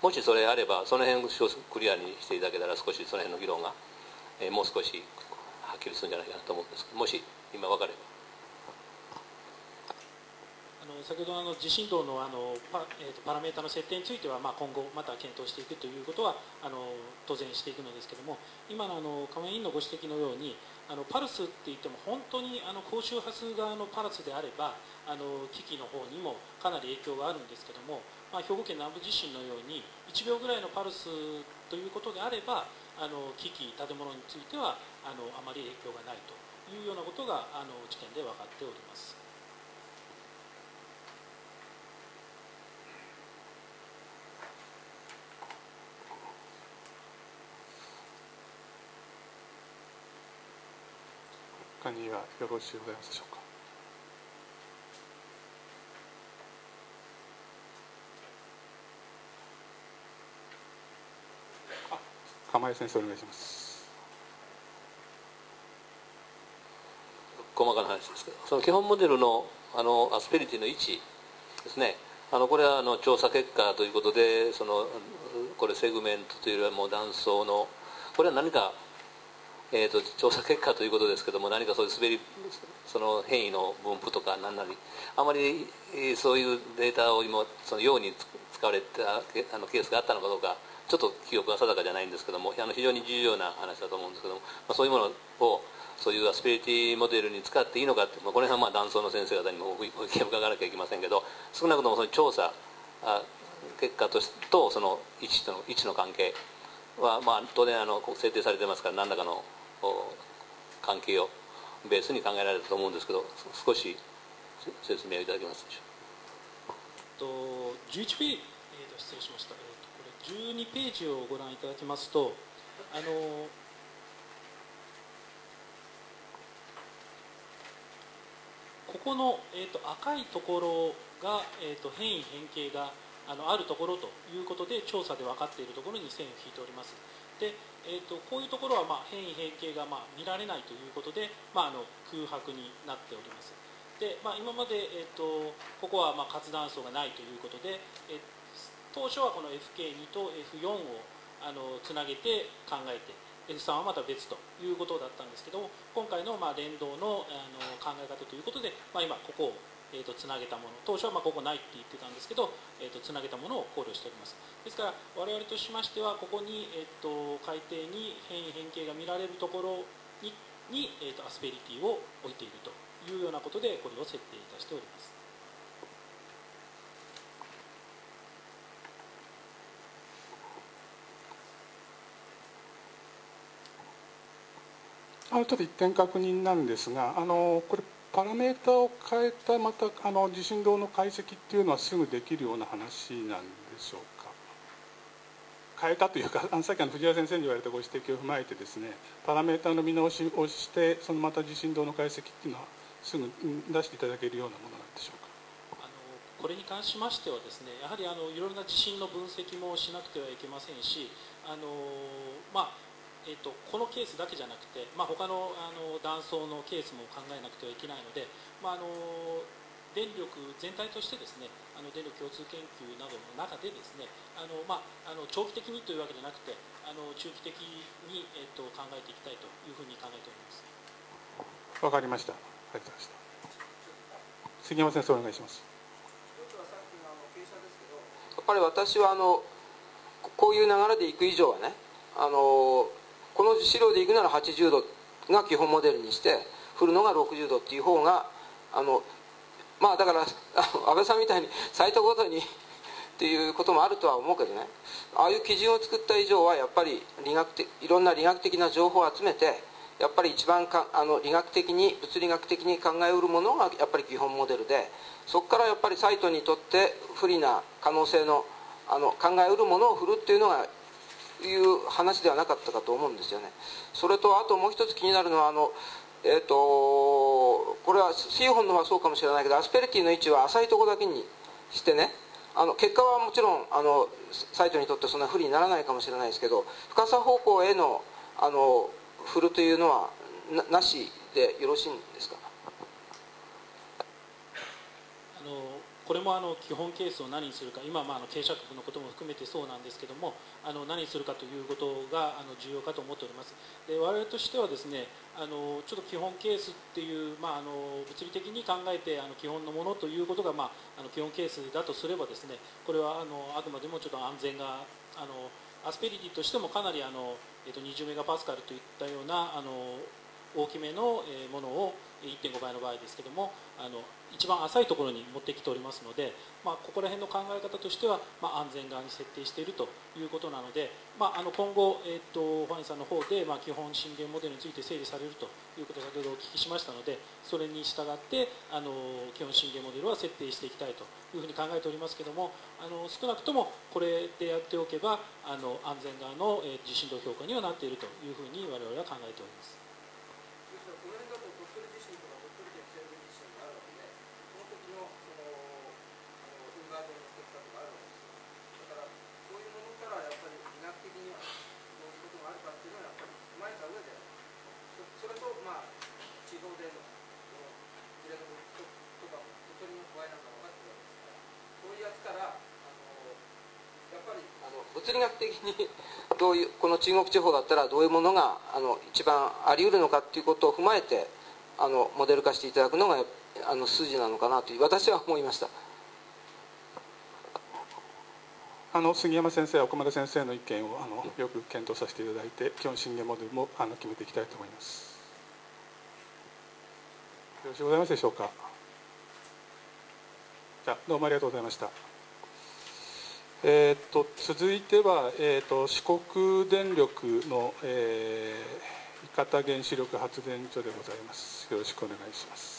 もしそれあればその辺をクリアにしていただけたら少しその辺の議論が、え、もう少しはっきりするんじゃないかなと思うんですけどもし今分かれば。の先ほどの地震動のあのパ,、えーと、パラメータの設定については、まあ、今後また検討していくということはあの当然していくのですけども今のあの亀井委員のご指摘のようにあのパルスって言っても本当にあの高周波数側のパルスであればあの機器の方にもかなり影響があるんですけども、まあ、兵庫県南部地震のように1秒ぐらいのパルスということであればあの機器建物についてはあのあまり影響がないというようなことがあの知見で分かっております。他にはよろしいございますでしょうか？釜井先生お願いします。細かな話ですけど。その基本モデルのあのアスペリティの位置ですね。あのこれはあの調査結果ということでそのこれセグメントというよりはもう断層のこれは何かえーと、調査結果ということですけども何かそういう滑りその変異の分布とか何なりあまりそういうデータを今そのように使われたあのケースがあったのかどうかちょっと記憶が定かじゃないんですけどもあの非常に重要な話だと思うんですけども、まあ、そういうものをそういうアスペリティモデルに使っていいのかって、まあ、この辺はまあ男装の先生方にもご意見を伺わなきゃいけませんけど少なくともその調査結果ととその位置との位置の関係は、まあ、当然あの設定されてますから何らかの関係をベースに考えられたと思うんですけど少し説明をいただけますでしょう？か。と11ページ、えー、と失礼しました、えー、とこれ12ページをご覧いただきますとあのここの、えーと、赤いところが、えーと、変異変形があのあるところということで調査で分かっているところに線を引いておりますで、えーと、こういうところは、まあ、変異変形が、まあ、見られないということで、まあ、あの空白になっております。で、まあ、今まで、えー、とここは、まあ、活断層がないということで、え、当初はこの FK2 と F4 をあのつなげて考えて F3 はまた別ということだったんですけども今回のまあ連動のあの考え方ということで、まあ、今ここをえーと、つなげたもの。当初はまここないって言ってたんですけど、えーと、つなげたものを考慮しております。ですから我々としましてはここに、えーと、海底に変異変形が見られるところにに、えー、とアスペリティを置いているというようなことでこれを設定いたしております。あのちょっと一点確認なんですがあのこれパラメータを変えたまたあの地震動の解析っていうのはすぐできるような話なんでしょうか？変えたというか (laughs) あのさっきの藤原先生に言われたご指摘を踏まえてですねパラメータの見直しをしてそのまた地震動の解析っていうのはすぐ出していただけるようなものなんでしょうか？あのこれに関しましてはですねやはりあのいろいろな地震の分析もしなくてはいけませんしあのまあえーと、このケースだけじゃなくて、まあ、他のあの断層のケースも考えなくてはいけないので、まあ、あの電力全体としてですねあの電力共通研究などの中でですねあの、まあ、あの長期的にというわけじゃなくてあの中期的に、えーと、考えていきたいというふうに考えております。わかりました。ありがとうございました。杉山先生お願いします。やっぱり私はあのこういう流れでいく以上はねあのこの資料でいくなら80度が基本モデルにして振るのが60度っていう方があのまあだから (laughs) 安倍さんみたいにサイトごとにっていうこともあるとは思うけどね。ああいう基準を作った以上はやっぱり理学的いろんな理学的な情報を集めてやっぱり一番かあの理学的に物理学的に考えうるものがやっぱり基本モデルでそこからやっぱりサイトにとって不利な可能性のあの考えうるものを振るっていうのがいう話ではなかったかと思うんですよね。それとあともう一つ気になるのはあのえっ、ー、とこれは水本の方はそうかもしれないけどアスペリティの位置は浅いとこだけにしてね。あの結果はもちろんあのサイトにとってそんな不利にならないかもしれないですけど深さ方向へのあの振るというのはなしでよろしいんですか？これもあの基本ケースを何にするか今まああの傾斜角のことも含めてそうなんですけどもあの何にするかということがあの重要かと思っております。で我々としてはですねあのちょっと基本ケースっていう、まあ、あの物理的に考えてあの基本のものということが、まあ、あの基本ケースだとすればですねこれはあのあくまでもちょっと安全があのアスペリティとしてもかなりあの、えっと、20メガパスカルといったようなあの大きめのものを1.5倍の場合ですけどもあの一番浅いところに持ってきておりますので、まあ、ここら辺の考え方としては、まあ、安全側に設定しているということなので、まあ、あの今後、えーと、ファインさんの方で、まあ、基本震源モデルについて整理されるということを先ほどお聞きしましたのでそれに従ってあの基本震源モデルは設定していきたいというふうに考えておりますけどもあの少なくともこれでやっておけばあの安全側の、え、地震動評価にはなっているというふうに我々は考えております。あの物理学的にどういうこの中国地方だったらどういうものがあの一番あり得るのかっていうことを踏まえてあのモデル化していただくのがあの筋なのかなという私は思いました。あの杉山先生岡村先生の意見をあのよく検討させていただいて基本震源モデルもあの決めていきたいと思います。よろしゅうございますでしょうか。じゃどうもありがとうございました。えー、っと続いては、えー、っと四国電力の、えー、伊方原子力発電所でございます。よろしくお願いします。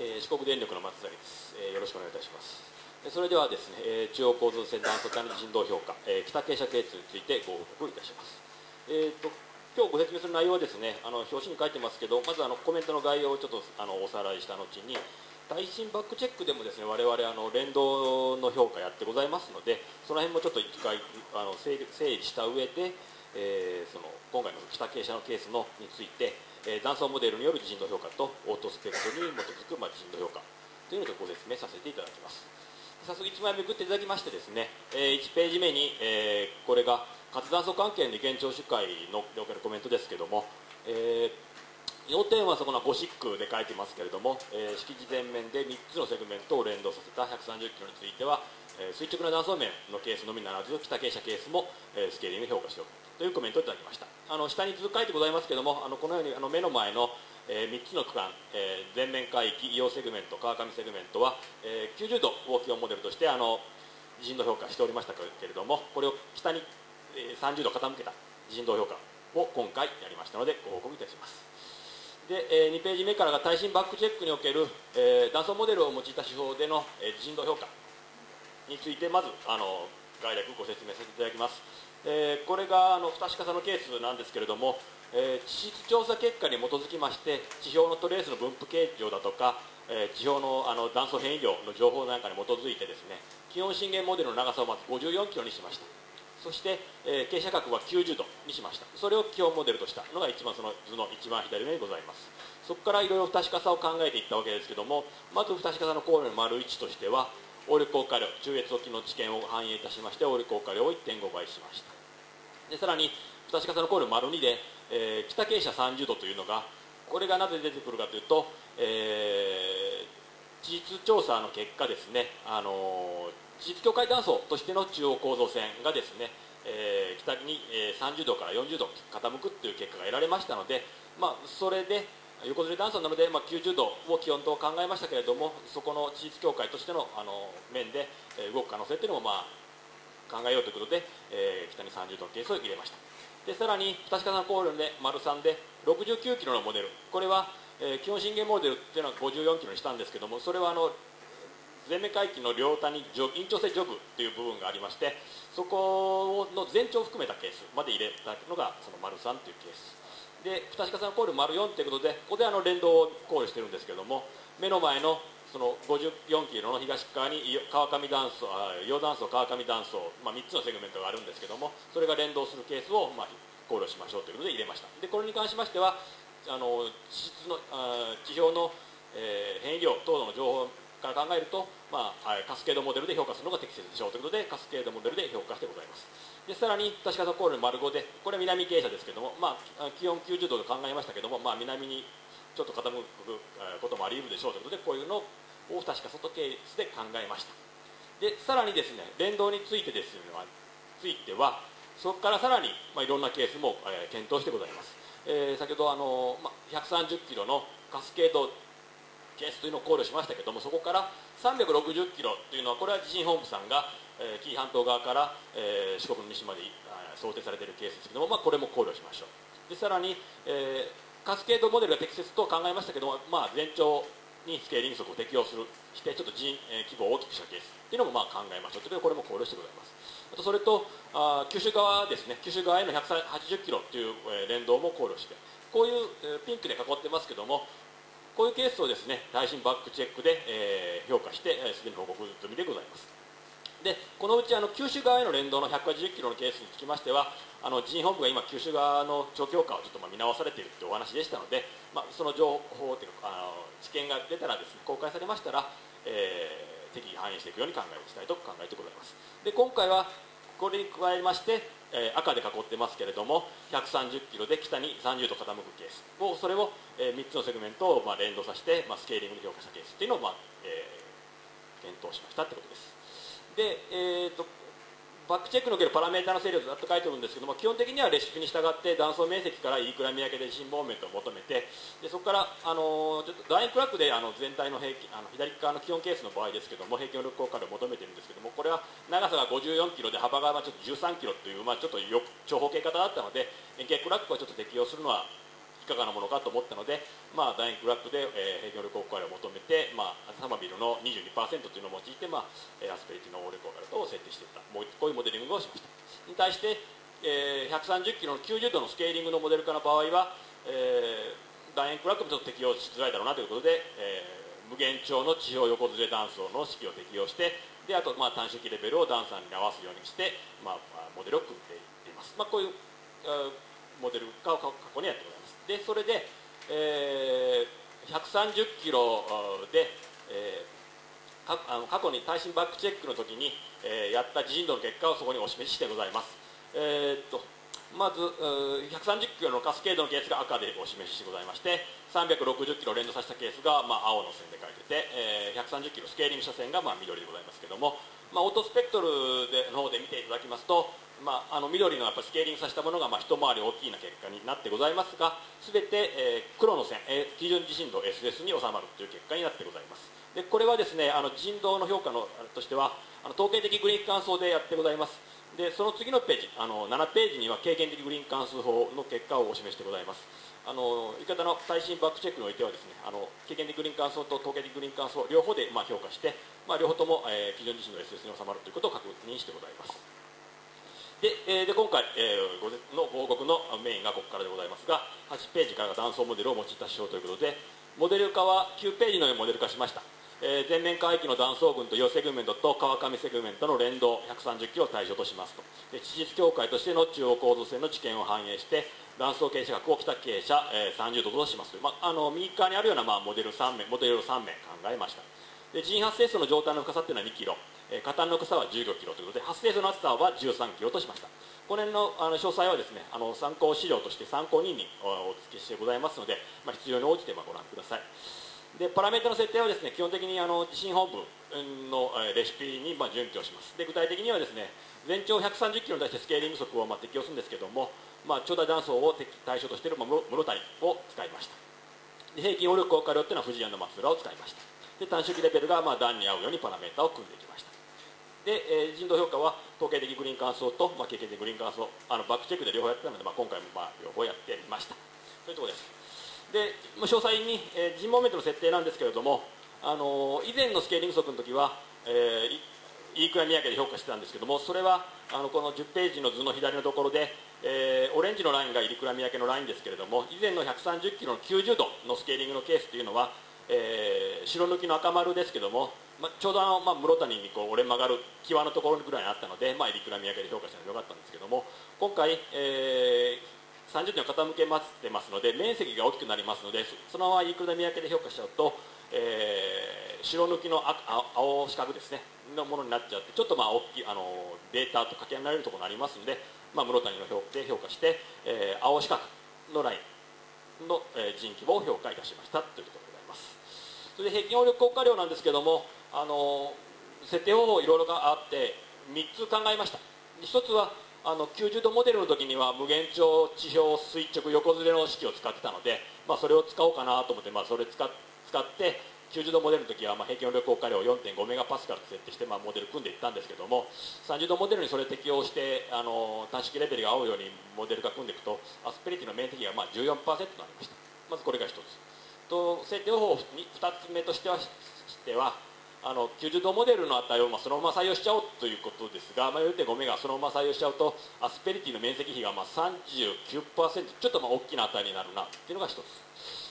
えー、四国電力の松崎です、えー、よろしくお願いいたします。それではですね、えー、中央構造線断層管理振動評価、えー、北傾斜係数についてご報告いたします。えっ、と今日ご説明する内容はですねあの表紙に書いてますけどまずあのコメントの概要をちょっとあのおさらいした後に耐震バックチェックでもですね我々あの連動の評価やってございますのでその辺もちょっと一回あの整理した上で、えー、その今回の北傾斜のケースのについてえー、断層モデルによる地震度評価とオートスペクトに基づく、まあ、地震度評価というのをご説明させていただきます。早速1枚めくっていただきましてですね、えー、1ページ目に、えー、これが活断層関係の意見聴取会の了解のコメントですけども、えー、要点はそこのゴシックで書いてますけれども、えー、敷地全面で3つのセグメントを連動させた130キロについては、えー、垂直な断層面のケースのみならず北傾斜ケースも、えー、スケーリング評価しておく。というコメントをいただきました。あの下に続く書いてございますけどもあのこのようにあの目の前の、えー、3つの区間、えー、前面海域硫黄セグメント川上セグメントは、えー、90度を基本モデルとしてあの地震動評価しておりましたけれどもこれを北に、えー、30度傾けた地震動評価を今回やりましたのでご報告いたします。で、えー、2ページ目からが耐震バックチェックにおける、えー、断層モデルを用いた手法での、えー、地震動評価についてまずあの概略ご説明させていただきます。えー、これがあの不確かさのケースなんですけれども、えー、地質調査結果に基づきまして地表のトレースの分布形状だとか、えー、地表のあの断層変異量の情報なんかに基づいてですね基本震源モデルの長さをまず54キロにしました。そして、え、傾斜角は90度にしました。それを基本モデルとしたのが一番その図の一番左上にございます。そこからいろいろ不確かさを考えていったわけですけどもまず不確かさの考慮の丸1としては応力効果量中越沖の知見を反映いたしまして応力効果量を1.5倍しました。でさらに不確かさの考慮丸2で、えー、北傾斜30度というのがこれがなぜ出てくるかというと、えー、地質調査の結果ですね、あのー、地質境界断層としての中央構造線がですね、えー、北に、えー、30度から40度傾くという結果が得られましたので、まあ、それで横ずれ断層なので、まあ、90度を基本と考えましたけれどもそこの地質境界としてのあの面で、えー、動く可能性というのも、まあ、考えようということで、えー、北に30度のケースを入れました。でさらに不確かな考慮で丸3で69キロのモデル。これは、えー、基本震源モデルっていうのは54キロにしたんですけどもそれはあの全面海域の両端に延長性ジョグという部分がありましてそこの全長を含めたケースまで入れたのがその丸3というケース。で不確かさの考慮丸4ということでここであの連動を考慮してるんですけども目の前のその54キロの東側に川上断層溶断層川上断層、まあ、3つのセグメントがあるんですけどもそれが連動するケースを、まあ、考慮しましょうということで入れました。でこれに関しましてはあの地質のあ地表の、えー、変異量等の情報から考えると、まあ、カスケードモデルで評価するのが適切でしょうということでカスケードモデルで評価してございます。でさらに確かさ考慮丸5でこれは南傾斜ですけども、まあ、気温90度と考えましたけども、まあ、南にちょっと傾くこともあり得るでしょうということでこういうのを確か外ケースで考えました。でさらにですね連動についてですねついてはそこからさらに、まあ、いろんなケースも、えー、検討してございます、えー、先ほどあの、ま、130キロのカスケードケースというのを考慮しましたけどもそこから360キロというのはこれは地震本部さんが、え、紀伊半島側から、え、四国の西まで想定されているケースですけども、まあ、これも考慮しましょう。でさらに、えー、カスケードモデルが適切と考えましたけども、まあ、全長にスケーリング速を適用するしてちょっと人、えー、規模を大きくしたケースというのもまあ考えましょう。というこれも考慮してございます。あとそれとあ九州側ですね。九州側への180キロという、えー、連動も考慮してこういう、えー、ピンクで囲ってますけどもこういうケースをですね耐震バックチェックで、えー、評価してすで、に報告済みでございます。でこのうちあの九州側への連動の180キロのケースにつきましてはあの人本部が今九州側の長期評価をちょっとまあ見直されているというお話でしたので、まあ、その情報というかあの知見が出たらですね公開されましたら、えー、適宜反映していくように考えをしたいと考えてございます。で今回はこれに加えまして、えー、赤で囲ってますけれども130キロで北に30度傾くケース。をそれを、えー、3つのセグメントをまあ連動させて、まあ、スケーリングで評価したケースっていうのを、まあえー、検討しましたってことです。で、えーとバックチェックのおけるパラメータの整理をざっと書いてるんですけども基本的にはレシピに従って断層面積からいいくら見分けで心房面と求めてでそこからあのちょっとラインクラックであの全体の平均あの左側の基本ケースの場合ですけども平均力効果で求めてるんですけどもこれは長さが54キロで幅がちょっと13キロという、まあ、ちょっとよ長方形型だったので円形クラックをちょっと適用するのはかがなものかと思ったので、まあ、ダイイングラックで、えー、平均力効果を求めて、まあ、サマビルの22%というのを用いて、まあ、アスペリティのオーレ効果を設定していったこういうモデリングをしました。に対して、えー、130キロの90度のスケーリングのモデル化の場合は、えー、楕円クラックもちょっと適用しづらいだろうなということで、えー、無限長の地表横ずれ断層の式を適用してであと、まあ、短周期レベルをダンサーに合わすようにして、まあ、モデルを組んでいっています、まあ、こういう、えー、モデル化を過去にやってございます。でそれで、えー、130キロで、えーかあの過去に耐震バックチェックの時に、えー、やった地震度の結果をそこにお示ししてございます、えー、っとまず130キロのカスケードのケースが赤でお示ししてございまして360キロ連動させたケースが、まあ、青の線で書いてて、えー、130キロスケーリング車線が、まあ、緑でございますけども、まあ、オートスペクトルでの方で見ていただきますと、まあ、あの緑のやっぱスケーリングさせたものが、まあ、一回り大きいな結果になってございますが全て、えー、黒の線、えー、基準地震度 SS に収まるという結果になってございます。でこれはですねあの人道の評価のとしてはあの統計的グリーン乾燥でやってございます。でその次のページあの7ページには経験的グリーン関数法の結果をお示してございます。あの言い方の耐震バックチェックにおいてはですねあの経験的グリーン乾燥と統計的グリーン乾燥両方でまあ評価して、まあ、両方とも、えー、基準地震の SS に収まるということを確認してございます。で,、えー、で今回、えー、の報告のメインがここからでございますが8ページからが断層モデルを用いた手法ということでモデル化は9ページのようにモデル化しました。えー、前面海域の断層群と伊予セグメントと川上セグメントの連動130キロを対象としますと。で地質境界としての中央構造線の知見を反映して断層傾斜角を北傾斜、えー、30度としますと、まあ、あの右側にあるような、まあ、モデル3名モデルを3名考えました。で地震発生層の上端の深さというのは2キロ、えー、下端の深さは15キロということで発生層の厚さは13キロとしました。この辺のあの詳細はですねあの参考資料として参考ににお付けしてございますので、まあ、必要に応じてまご覧ください。でパラメータの設定はですね基本的にあの地震本部のレシピにまあ準拠します。で具体的にはですね全長130キロに対してスケーリング速をまあ適用するんですけども、まあ、長大断層を対象としている、室谷を使いました。で平均応力効果量というのは富士山の松浦を使いました。で短周期レベルがまあ段に合うようにパラメータを組んでいきました。で、えー、人道評価は統計的グリーン乾燥と、まあ、経験的グリーン乾燥あのバックチェックで両方やってたので、まあ、今回もまあ両方やってみました。というところです。で詳細に、えー、人モメントの設定なんですけれども、あのー、以前のスケーリング則の時は、えー、いいくら見分けで評価してたんですけどもそれはあのこの10ページの図の左のところで、えー、オレンジのラインが入りくら見分けのラインですけれども以前の130キロの90度のスケーリングのケースというのは、えー、白抜きの赤丸ですけども、まあちょうどあの、ま室谷にこう折れ曲がる際のところぐらいにあったので、まあ、入りくら見分けで評価したのがよかったんですけども今回、えー、30点を傾けまってますので面積が大きくなりますのでそのままイークルダ見分けで評価しちゃうと、えー、白抜きの青四角ですねのものになっちゃってちょっとまあ大きいあのデータと掛け離れるところになりますので、まあ、室谷の評で評価して、えー、青四角のラインの、えー、人規模を評価いたしましたというとことでございます。それで平均応力効果量なんですけどもあの設定方法いろいろがあって3つ考えました。1つはあの90度モデルの時には無限長地表垂直横ずれの式を使ってたので、まあ、それを使おうかなと思って、まあ、それ使使って、90度モデルの時はまあ平均力効果量4.5メガパスカル設定してまあモデル組んでいったんですけども30度モデルにそれ適用してあの短式レベルが合うようにモデルが組んでいくとアスペリティの面積がまあ14%となりました。まずこれが1つ。と設定方法2つ目としてはしてはあの90度モデルの値をまあそのまま採用しちゃおうということですが、まあ、4.5メガそのまま採用しちゃうとアスペリティの面積比がまあ39%ちょっとまあ大きな値になるなっていうのが1つ。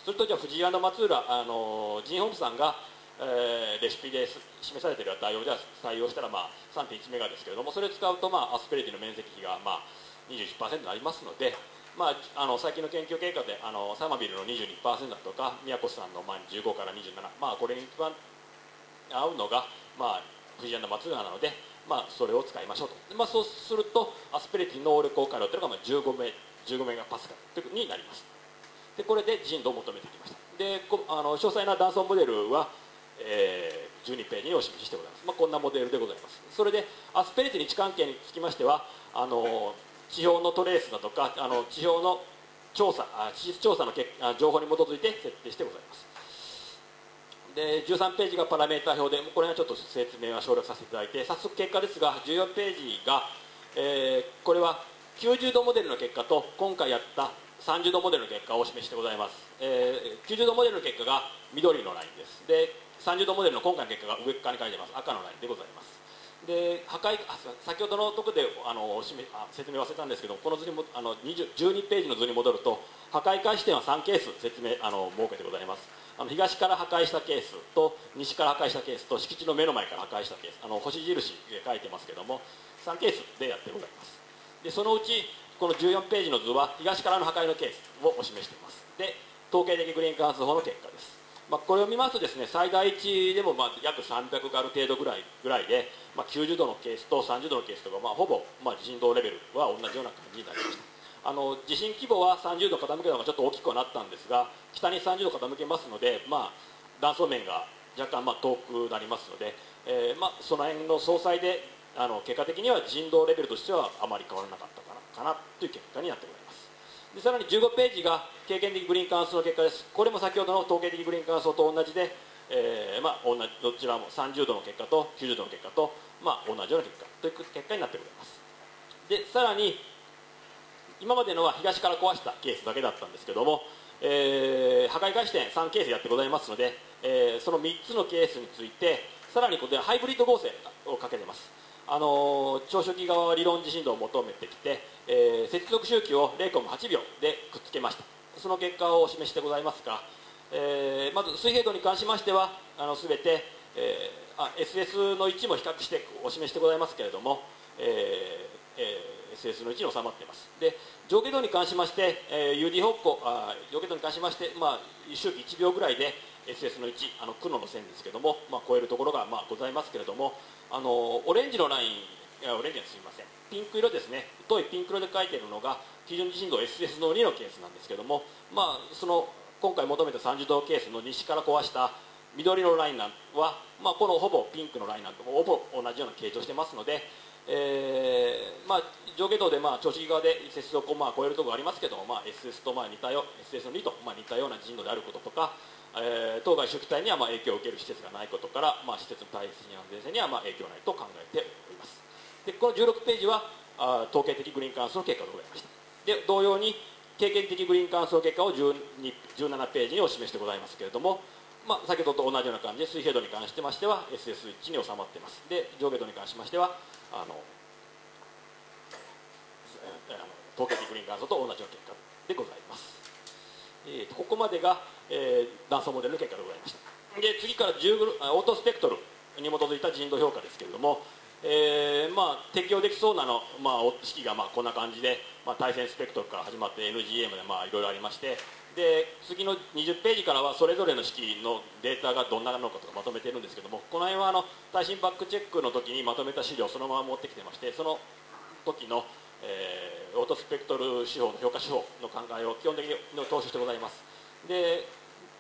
それとじゃあ藤井松浦あのジン・ホームさんが、えーレシピで示されている値をじゃ採用したらまあ3.1メガですけれどもそれを使うとまあアスペリティの面積比がまあ21%になりますのでまあ、あの最近の研究結果であのサマビルの22%だとか宮古さんのまあ15から27、まあ、これに一番合うのが、まあ、藤山松浦なので、まあ、それを使いましょうと、まあ、そうするとアスペリティ能力効果量というのがまあ15メ15メガパスカルというになります。でこれで人度を求めてきました。でこあの詳細な断層モデルは、えー、12ページにお示ししてございます、まあ、こんなモデルでございます。それでアスペリティに位置関係につきましてはあの地表のトレースだとかあの地表の調査地質調査の結情報に基づいて設定してございます。で13ページがパラメータ表でこれはちょっと説明は省略させていただいて早速結果ですが14ページが、えーこれは90度モデルの結果と今回やった30度モデルの結果をお示してございます、えー90度モデルの結果が緑のラインです。で30度モデルの今回の結果が上側に書いてます。赤のラインでございます。で破壊先ほどのところであのお示あ説明忘れたんですけどこの図にもあの20 12ページの図に戻ると破壊開始点は3ケース説明あの設けてございます。あの東から破壊したケースと西から破壊したケースと敷地の目の前から破壊したケースあの星印で書いてますけども3ケースでやってございます。でそのうちこの14ページの図は東からの破壊のケースをお示しています。で統計的グリーン関数法の結果です。まあ、これを見ますとですね最大値でもまあ約300ガル程度ぐらいぐらいで、まあ、90度のケースと30度のケースとか、まあ、ほぼ、まあ、地震動レベルは同じような感じになりました。あの地震規模は30度傾けたのがちょっと大きくなったんですが北に30度傾けますので、まあ、断層面が若干まあ遠くなりますので、えーまあ、その辺の総裁であの結果的には人道レベルとしてはあまり変わらなかったかなかなという結果になってございます。でさらに15ページが経験的グリーン関数の結果です。これも先ほどの統計的グリーン関数と同じで、えーまあ、同じどちらも30度の結果と90度の結果と、まあ、同じような結果という結果になってございます。でさらに今までのは東から壊したケースだけだったんですけども、えー破壊開始点3ケースやってございますので、えーその3つのケースについてさらにここでハイブリッド合成をかけてます。あのー長所機側は理論地震動を求めてきて、えー接続周期を0.8秒でくっつけました。その結果をお示してございますが、えーまず水平度に関しましてはあの全て、えーあ SS の位置も比較してお示してございますけれども、えーえー SS の位置に収まっています。で上下動に関しまして、えー UD 方向あ上下動に関しまして、まあ、周期1秒ぐらいで SS の位置あの黒の線ですけれども、まあ、超えるところが、まあ、ございますけれどもあのオレンジのラインいやオレンジはすみません。ピンク色ですね。太いピンク色で書いているのが基準地震動 SS の2のケースなんですけれども、まあ、その今回求めた30度ケースの西から壊した緑のラインは、まあ、このほぼピンクのラインとほぼ同じような形状してますので、えーまあ、上下動で、まあ、調子側で SS を、まあ、超えるところがありますけど、まあ、SS とまあ似たよ SS の2と、まあ、似たような人度であることとか、えー当該主機体にはまあ影響を受ける施設がないことから、まあ、施設の体質に安全性にはまあ影響ないと考えております。でこの16ページはあ統計的グリーン関数の結果でございました。で同様に経験的グリーン関数の結果を12 17ページにお示してございますけれども、まあ、先ほどと同じような感じで水平度に関してましては SS1 に収まっています。で上下度に関しましてはあの統計的グリーン関数と同じような結果でございます。えーとここまでが、えー断層モデルの結果でございました。で次から10オートスペクトルに基づいた人度評価ですけれども、えーまあ、適用できそうなの、まあ、式がまあこんな感じで、まあ、対戦スペクトルから始まって NGM でいろいろありましてで次の20ページからはそれぞれの式のデータがどんなのかとかまとめてるんですけどもこの辺はあの耐震バックチェックの時にまとめた資料をそのまま持ってきてましてその時の、えーオートスペクトル手法の評価手法の考えを基本的に踏襲してございます。で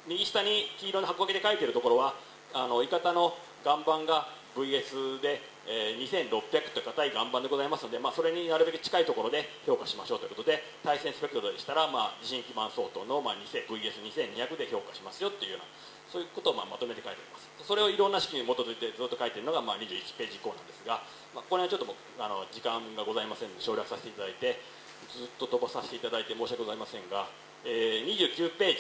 右下に黄色の箱書きで書いてるところはあの鋳型の岩盤が VS で、えー2600という硬い岩盤でございますので、まあ、それになるべく近いところで評価しましょうということで対戦スペクトルでしたら、まあ、地震基盤相当の、まあ、VS2200 で評価しますよというようなそういうことをまあまとめて書いております。それをいろんな式に基づいてずっと書いているのがまあ21ページ以降なんですが、まあ、これはちょっともあの時間がございませんので省略させていただいてずっと飛ばさせていただいて申し訳ございませんが、えー、29ペー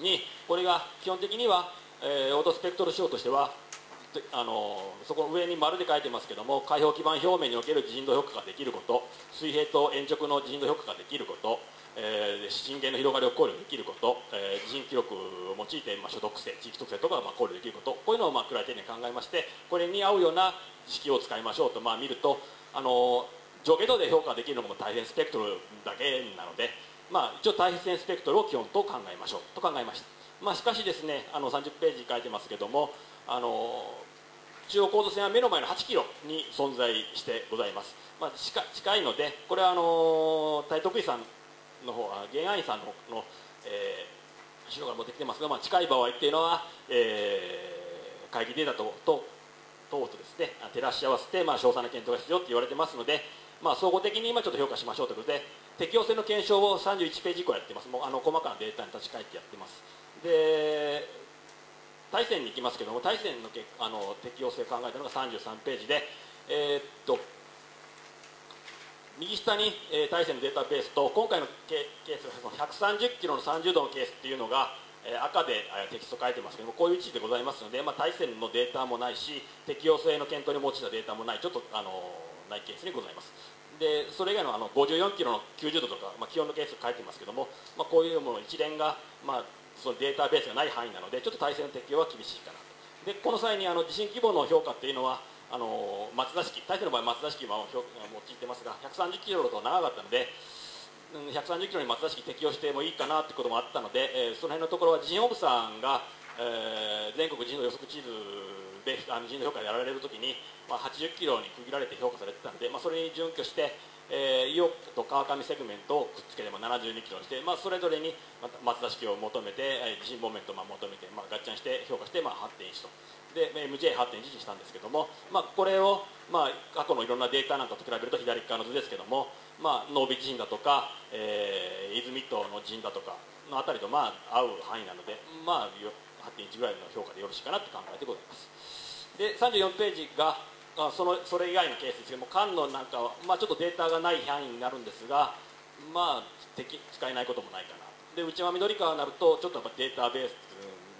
ジにこれが基本的には、えー、オートスペクトル仕様としてはあのそこ上に丸で書いてますけども開放基盤表面における人道評価ができること水平と鉛直の人道評価ができることえー、震源の広がりを考慮できること、えー、地震記録を用いて、まあ、所得性地域特性とかまあ考慮できることこういうのをまあ暗い点に考えましてこれに合うような式を使いましょうと、まあ、見るとあの上下動で評価できるのも大変スペクトルだけなので、まあ、一応大変スペクトルを基本と考えましょうと考えました、まあ、しかしですねあの30ページ書いてますけどもあの中央高度線は目の前の8キロに存在してございます、まあ、近近いのでこれはあの大徳井さんの方は原案員さんのの、えー、資料が持ってきてますが、まあ、近い場合っていうのは、えー、会議データとと等とですね照らし合わせて、まあ、詳細な検討が必要って言われてますので、まあ、総合的に今ちょっと評価しましょうということで適用性の検証を31ページ以降やってます。もうあの細かなデータに立ち返ってやってます。で対戦に行きますけども対戦のけあの適用性を考えたのが33ページでえー、っと右下に、えー、大勢のデータベースと今回のケケースが130キロの30度のケースっていうのが、えー、赤で、えー、テキスト書いてますけどもこういう位置でございますので、まあ、対戦のデータもないし適用性の検討に用いたデータもないちょっとあのないケースにございます。でそれ以外のあの54キロの90度とか、まあ、気温のケース書いてますけども、まあ、こういうもの一連が、まあ、そのデータベースがない範囲なのでちょっと対戦適用は厳しいかなと。でこの際にあの地震規模の評価っていうのはあの松田式大勢の場合松田式を用いてますが130キロと長かったので130キロに松田式適用してもいいかなということもあったので、えー、その辺のところは地震オブさんが、えー、全国地震の予測地図であの地震の評価やられるときに、まあ、80キロに区切られて評価されてたので、まあ、それに準拠して、えー、伊予と川上セグメントをくっつけて、まあ、72キロにして、まあ、それぞれに松田式を求めて、えー、地震モーメントを求めて、まあ、ガッチャンして評価して、まあ、8.1と。で MJ8.1 にしたんですけども、まあ、これを、まあ、過去のいろんなデータなんかと比べると左側の図ですけども、まあ、濃尾地震だとか、えー、泉島の地震だとかのあたりと、まあ、合う範囲なので、まあ、8.1ぐらいの評価でよろしいかなと考えてございますで34ページがあそのそれ以外のケースですけども間のなんかは、まあ、ちょっとデータがない範囲になるんですがまあ敵使えないこともないかな。で内間緑川になるとちょっとやっぱデータベース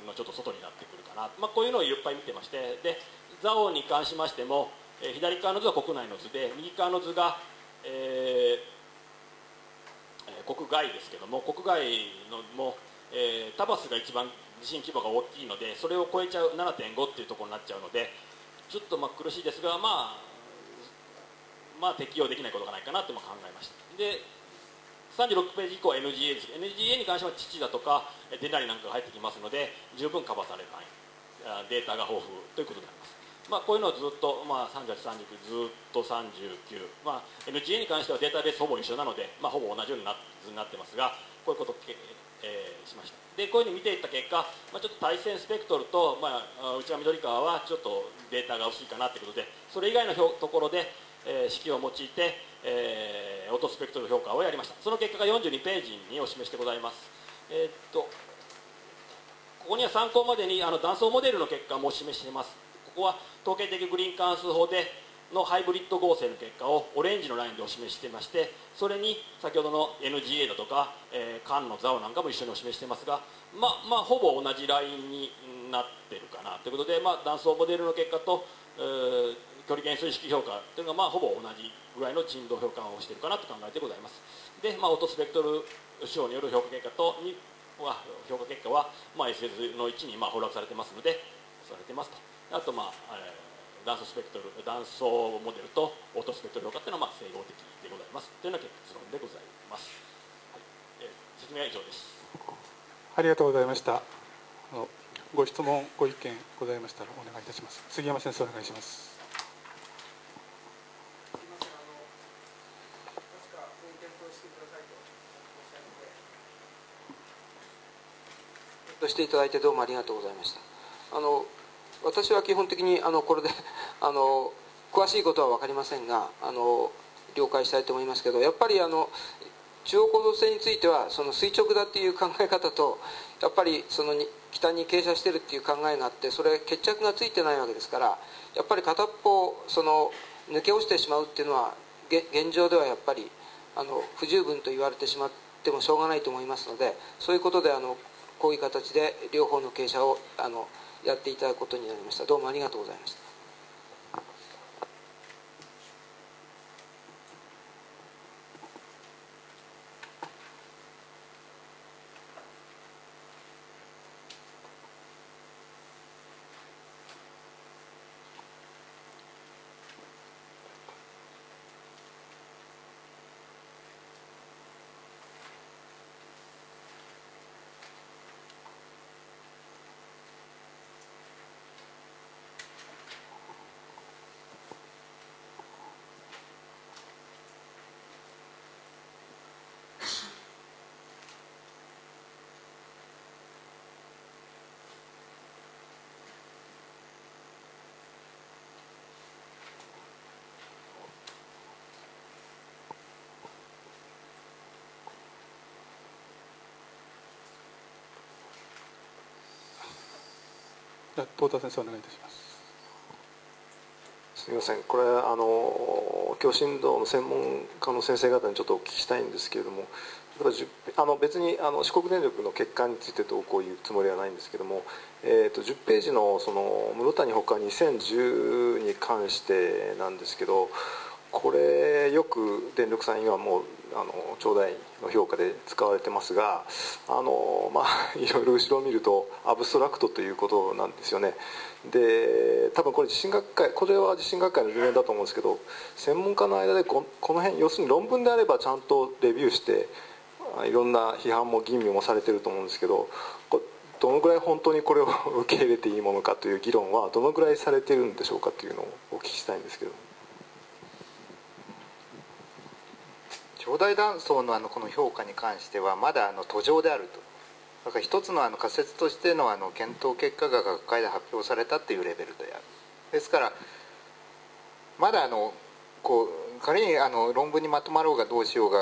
のちょっと外になってくるかな、まあ、こういうのをいっぱい見てましてで蔵王に関しましても、えー、左側の図は国内の図で右側の図が、えー、国外ですけども国外のも、えー、タバスが一番地震規模が大きいのでそれを超えちゃう7.5っていうところになっちゃうのでちょっとまあ苦しいですがまあまあ適用できないことがないかなと考えました。で36ページ以降 NGA です。NGA に関しては父だとかデナリなんかが入ってきますので十分カバーされる範囲データが豊富ということになります。まあ、こういうのをずっと、まあ、38、39ずっと39、まあ、NGA に関してはデータベースほぼ一緒なので、まあ、ほぼ同じような図になってますがこういうこと、えー、しました。でこういうふうに見ていった結果、まあ、ちょっと対戦スペクトルと、まあ、内側緑川はちょっとデータが薄いかなということでそれ以外のところで、えー、式を用いて、えー、オートスペクトル評価をやりました。その結果が42ページにお示してございます。えー、っとここには参考までにあの断層モデルの結果も示しています。ここは統計的グリーン関数法でのハイブリッド合成の結果をオレンジのラインでお示ししていましてそれに先ほどの NGA だとか、えー、間の ZAO なんかも一緒にお示ししていますがまあまあほぼ同じラインになってるかな。ということで、まあ、断層モデルの結果と、えー、距離減数式評価というのがまあほぼ同じぐらいの振動評価をしているかなと考えてございます。で、まあ、オートスペクトル仕様による評価結果とには評価結果は、まあ、SS の1にまあ翻訳されてますのでされてますと。あとまあ、えー、断層スペクトル断層モデルとオートスペクトル評価というのはまあ整合的でございます。というような結論でございます、はい。えー、説明は以上です。ありがとうございました。ご質問ご意見ございましたらお願いいたします。杉山先生お願いします。としていただいてどうもありがとうございました。あの私は基本的にあのこれで (laughs) あの詳しいことは分かりませんがあの了解したいと思いますけどやっぱりあの中央構造性についてはその垂直だっていう考え方とやっぱりその北に傾斜してるっていう考えがあってそれ決着がついてないわけですからやっぱり片っぽその抜け落ちてしまうっていうのは現状ではやっぱりあの不十分と言われてしまってもしょうがないと思いますのでそういうことであのこういう形で両方の傾斜をあのやっていただくことになりました。どうもありがとうございました。じゃ東田先生お願い。いたしますすみません。これあの教振動の専門家の先生方にちょっとお聞きしたいんですけれどもあの別にあの四国電力の欠陥についてどうこういうつもりはないんですけども、えーと、10ページのその室谷ほか2010に関してなんですけどこれよく電力さん今もうあの頂戴の評価で使われてますがあのまあ (laughs) いろいろ後ろを見るとアブストラクトということなんですよね。で多分これ地震学会これは地震学会の理念だと思うんですけど専門家の間でここの辺要するに論文であればちゃんとレビューしていろんな批判も吟味もされてると思うんですけどどのぐらい本当にこれを受け入れていいものかという議論はどのぐらいされてるんでしょうかというのをお聞きしたいんですけど。兄弟断層のあのこの評価に関してはまだあの途上であると。だから一つのあの仮説としてのあの検討結果が学会で発表されたっていうレベルである。ですからまだあのこう仮にあの論文にまとまろうがどうしようが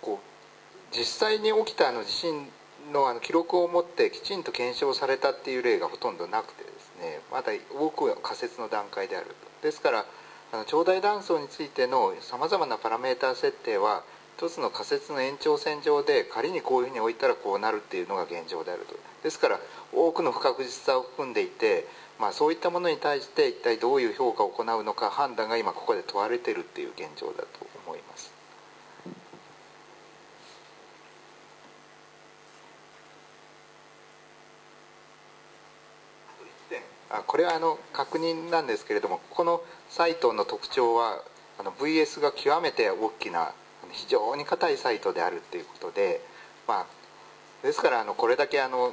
こう実際に起きたあの地震のあの記録を持ってきちんと検証されたっていう例がほとんどなくてですねまだ多くは仮説の段階であると。ですからあの長大断層についてのさまざまなパラメータ設定は一つの仮説の延長線上で仮にこういうふうに置いたらこうなるっていうのが現状であるとですから多くの不確実さを含んでいて、まあ、そういったものに対して一体どういう評価を行うのか判断が今ここで問われているっていう現状だと思います。あこれはあの確認なんですけれどもこのサイトの特徴はあの VS が極めて大きな非常に硬いサイトであるっていうことで、まあ、ですからあのこれだけあの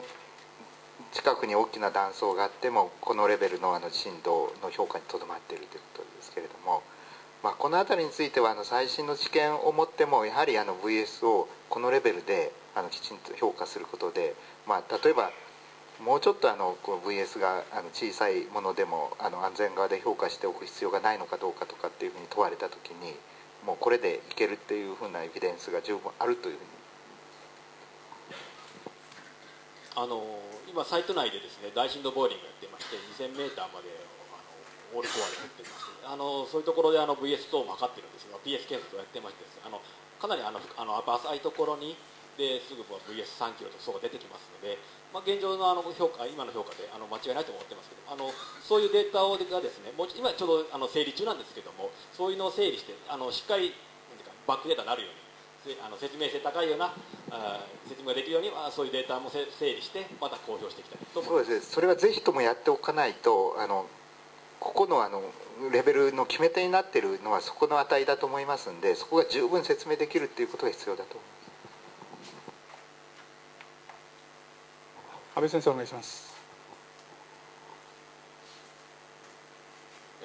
近くに大きな断層があってもこのレベルのあの震度の評価にとどまっているということですけれども、まあ、この辺りについてはあの最新の知見を持ってもやはりあの VS をこのレベルであのきちんと評価することで、まあ、例えばもうちょっとあのこう VS があの小さいものでもあの安全側で評価しておく必要がないのかどうかとかっていうふうに問われた時にもうこれでいけるっていうふうなエビデンスが十分あるというふうに。あの今サイト内でですね大震度ボーリングやってまして 2000m までオールコアで掘ってましてあのそういうところであの VS 等も測ってるんですが PS 検査をやってましてあのかなりあのあの浅いところにですぐ VS3 キロと層が出てきますので、まあ、現状のあの評価今の評価であの間違いないと思ってますけどあのそういうデータをがですねもう今ちょうどあの整理中なんですけどもそういうのを整理してあのしっかりなんていうかバックデータになるようにあの説明性高いようなあ説明ができるように、まあ、そういうデータも整理してまた公表していきたいとそうですそれはぜひともやっておかないとあのここのあのレベルの決め手になっているのはそこの値だと思いますんでそこが十分説明できるっていうことが必要だと思います。安倍先生お願いします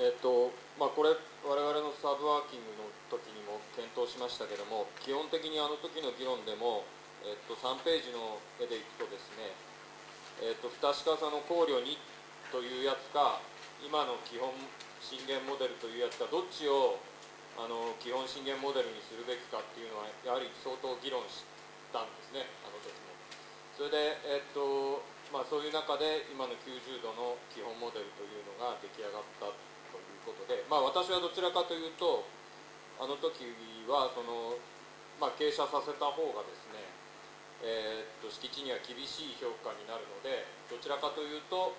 えっ、とまあこれ我々のサブワーキングの時にも検討しましたけども基本的にあの時の議論でも、えっと、3ページの絵でいくとですね、えっと、不確かさの考慮にというやつか今の基本震源モデルというやつかどっちをあの基本震源モデルにするべきかっていうのはやはり相当議論したんですねあの時も。それで、えっとまあ、そういう中で今の90度の基本モデルというのが出来上がったということで、まあ、私はどちらかというとあの時はその、まあ、傾斜させた方がですね、えー、っと敷地には厳しい評価になるのでどちらかというと,、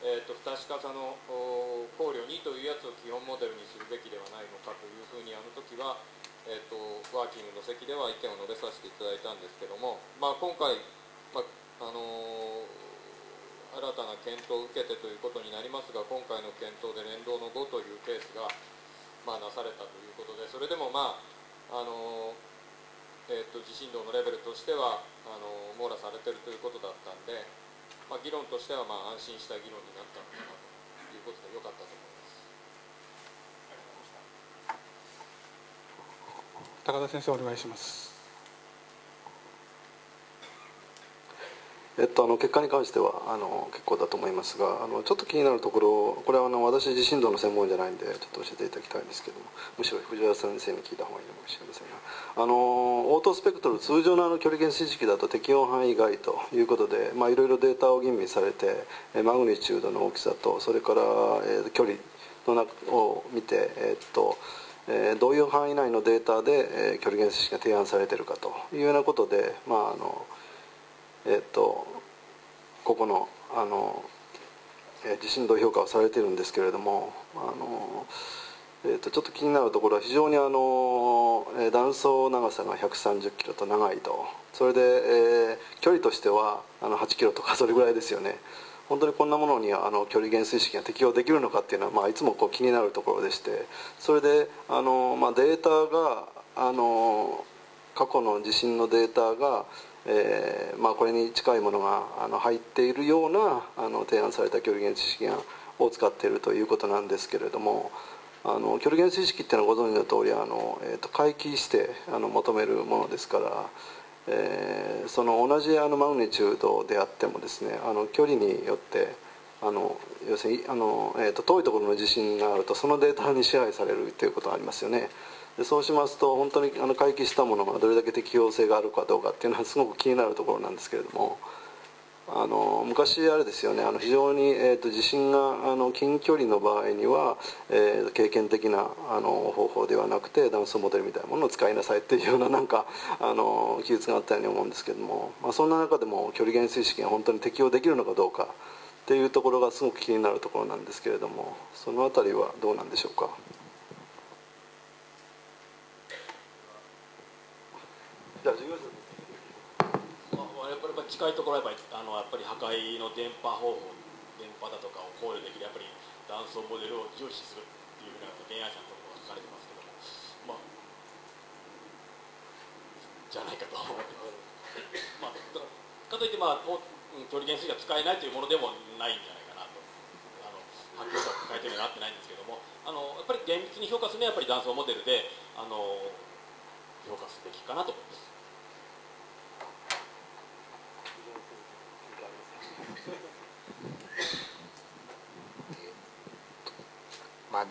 えー、っと不確かさの考慮にというやつを基本モデルにするべきではないのかというふうにあの時は、えー、っとワーキングの席では意見を述べさせていただいたんですけども、まあ、今回、あの新たな検討を受けてということになりますが今回の検討で連動の5というケースが、まあ、なされたということでそれでもまああの、えーと、地震動のレベルとしてはあの網羅されてるということだったんで、まあ、議論としてはまあ安心した議論になったのかなということでよかったと思います。高田先生お願いします。えっと、あの結果に関してはあの結構だと思いますがあのちょっと気になるところこれはあの私自身の専門じゃないんでちょっと教えていただきたいんですけどもむしろ藤原先生に聞いた方がいいのかもしれませんがあのオートスペクトル通常のあの距離減衰式だと適用範囲外ということで、まあ、いろいろデータを吟味されてマグニチュードの大きさとそれから、えー、距離の中を見て、え、っとえー、どういう範囲内のデータで、えー、距離減衰式が提案されているかというようなことで、まああのえっとここのあの、え地震度評価をされてるんですけれどもあの、えー、とちょっと気になるところは非常にあの、え断層長さが130キロと長いと。それで、えー、距離としてはあの8キロとかそれぐらいですよね。本当にこんなものにあの距離減衰式が適用できるのかっていうのは、まあ、いつもこう気になるところでして。それであの、まあ、データがあの過去の地震のデータがえーまあ、これに近いものがあの入っているようなあの提案された距離減知識を使っているということなんですけれどもあの距離減衰式っていうのはご存知の通りあの、えーと、回帰してあの求めるものですから、えー、その同じあのマグニチュードであってもですねあの距離によってあの要するにあの、えーと遠いところの地震があるとそのデータに支配されるということがありますよね。でそうしますと本当にあの回帰したものがどれだけ適用性があるかどうかっていうのはすごく気になるところなんですけれどもあの昔あれですよねあの非常に、えーと、地震があの近距離の場合には、えー、経験的なあの方法ではなくて断層モデルみたいなものを使いなさいっていうようななんかあの記述があったように思うんですけども、まあ、そんな中でも距離減衰式が本当に適用できるのかどうかっていうところがすごく気になるところなんですけれどもその辺りはどうなんでしょうか？じゃあ授業まあ、やっぱり近いところはやっぱりあのやっぱり破壊の電波方法電波だとかを考慮できるやっぱり断層モデルを重視するっていうふうな原案者のところが書かれてますけどもまあじゃないかと思ってます、まあ、かといってまあ取り減水が使えないというものでもないんじゃないかなとあの発表者書いてるようになってないんですけどもあのやっぱり厳密に評価するのはやっぱり断層モデルであの評価すべきかなと思いますまあ、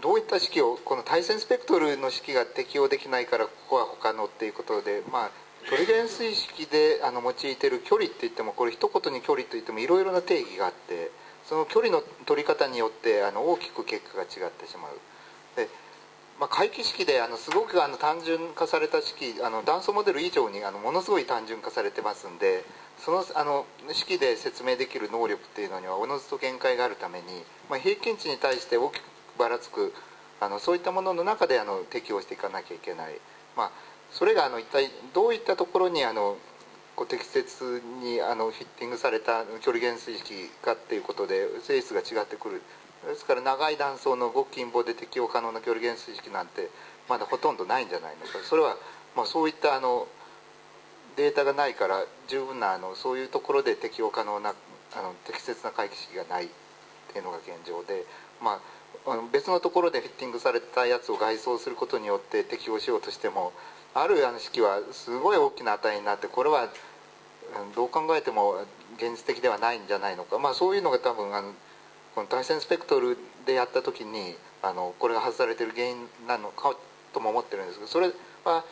どういった式をこの対戦スペクトルの式が適用できないからここは他のっていうことで、まあ、距離減衰式であの用いてる距離って言ってもこれ一言に距離といってもいろいろな定義があってその距離の取り方によってあの大きく結果が違ってしまう。でまあ、回帰式であのすごくあの単純化された式あの断層モデル以上にあのものすごい単純化されてますんでそのあの式で説明できる能力っていうのにはおのずと限界があるために、まあ、平均値に対して大きくばらつくあのそういったものの中であの適用していかなきゃいけない、まあ、それがあの一体どういったところにあのこう適切にあのフィッティングされた距離減衰式かっていうことで性質が違ってくる。ですから長い断層の極近傍で適用可能な距離減衰式なんてまだほとんどないんじゃないのか。それはまあそういったあのデータがないから十分なあのそういうところで適用可能なあの適切な回帰式がないっていうのが現状でまあの別のところでフィッティングされたやつを外装することによって適用しようとしてもあるあの式はすごい大きな値になってこれはどう考えても現実的ではないんじゃないのか、まあ、そういうのが多分あのこの対戦スペクトルでやった時にあのこれが外されてる原因なのかとも思ってるんですけどそれは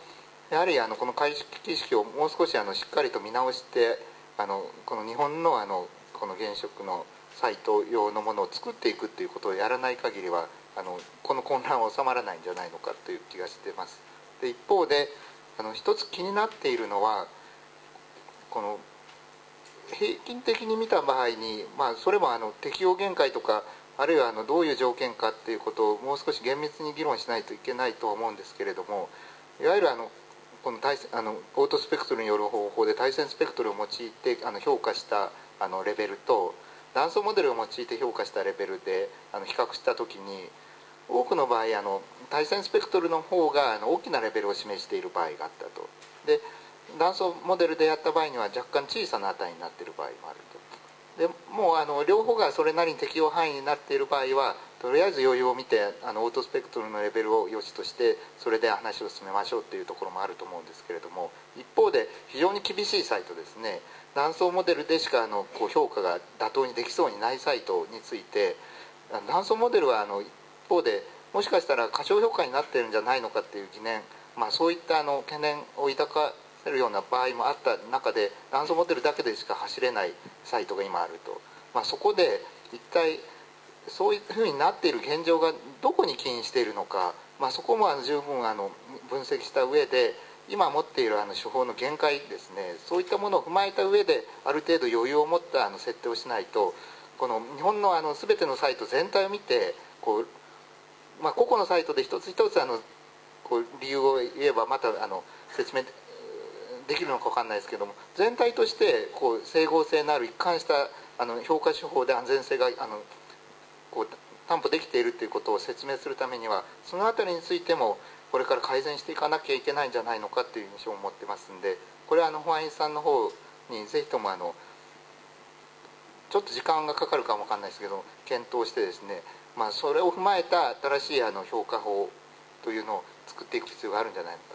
やはりあのこの回帰式をもう少しあのしっかりと見直してあのこの日本のあのこの現職のサイト用のものを作っていくっていうことをやらない限りはあのこの混乱は収まらないんじゃないのかという気がしてます。で一方であの一つ気になっているのはこの平均的に見た場合に、まあ、それもあの適用限界とかあるいはあのどういう条件かっていうことをもう少し厳密に議論しないといけないとは思うんですけれどもいわゆるあのこの対あのオートスペクトルによる方法で対戦スペクトルを用いてあの評価したあのレベルと断層モデルを用いて評価したレベルであの比較した時に多くの場合あの対戦スペクトルの方があの大きなレベルを示している場合があったと。で断層モデルでやった場合には若干小さな値になっている場合もあると。でもうあの両方がそれなりに適用範囲になっている場合はとりあえず余裕を見てあのオートスペクトルのレベルを良しとしてそれで話を進めましょうっていうところもあると思うんですけれども一方で非常に厳しいサイトですね。断層モデルでしかあのこう評価が妥当にできそうにないサイトについて断層モデルはあの一方でもしかしたら過小評価になってるんじゃないのかっていう疑念、まあ、そういったあの懸念を抱かせるような場合もあった中で断層モデルだけでしか走れないサイトが今あると、まあ、そこで一体そういうふうになっている現状がどこに起因しているのか、まあ、そこもあの十分あの分析した上で今持っているあの手法の限界ですね。そういったものを踏まえた上である程度余裕を持ったあの設定をしないとこの日本のあの全てのサイト全体を見てこう、まあ、個々のサイトで一つ一つあのこう理由を言えばまたあの説明できるのか分かんないですけども全体としてこう整合性のある一貫したあの評価手法で安全性があのこう担保できているということを説明するためにはその辺りについてもこれから改善していかなきゃいけないんじゃないのかという印象を持ってますんでこれはあの保安員さんの方にぜひともあのちょっと時間がかかるかもわかんないですけど検討してですね、まあ、それを踏まえた新しいあの評価法というのを作っていく必要があるんじゃないのか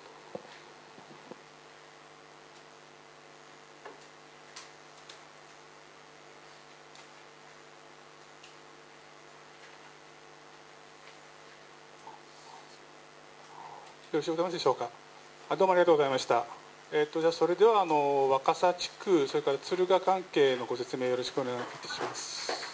よろしくございますでしょうか。あどうもありがとうございました。えっ、とじゃあそれではあの若狭地区それから敦賀関係のご説明よろしくお願いいたします。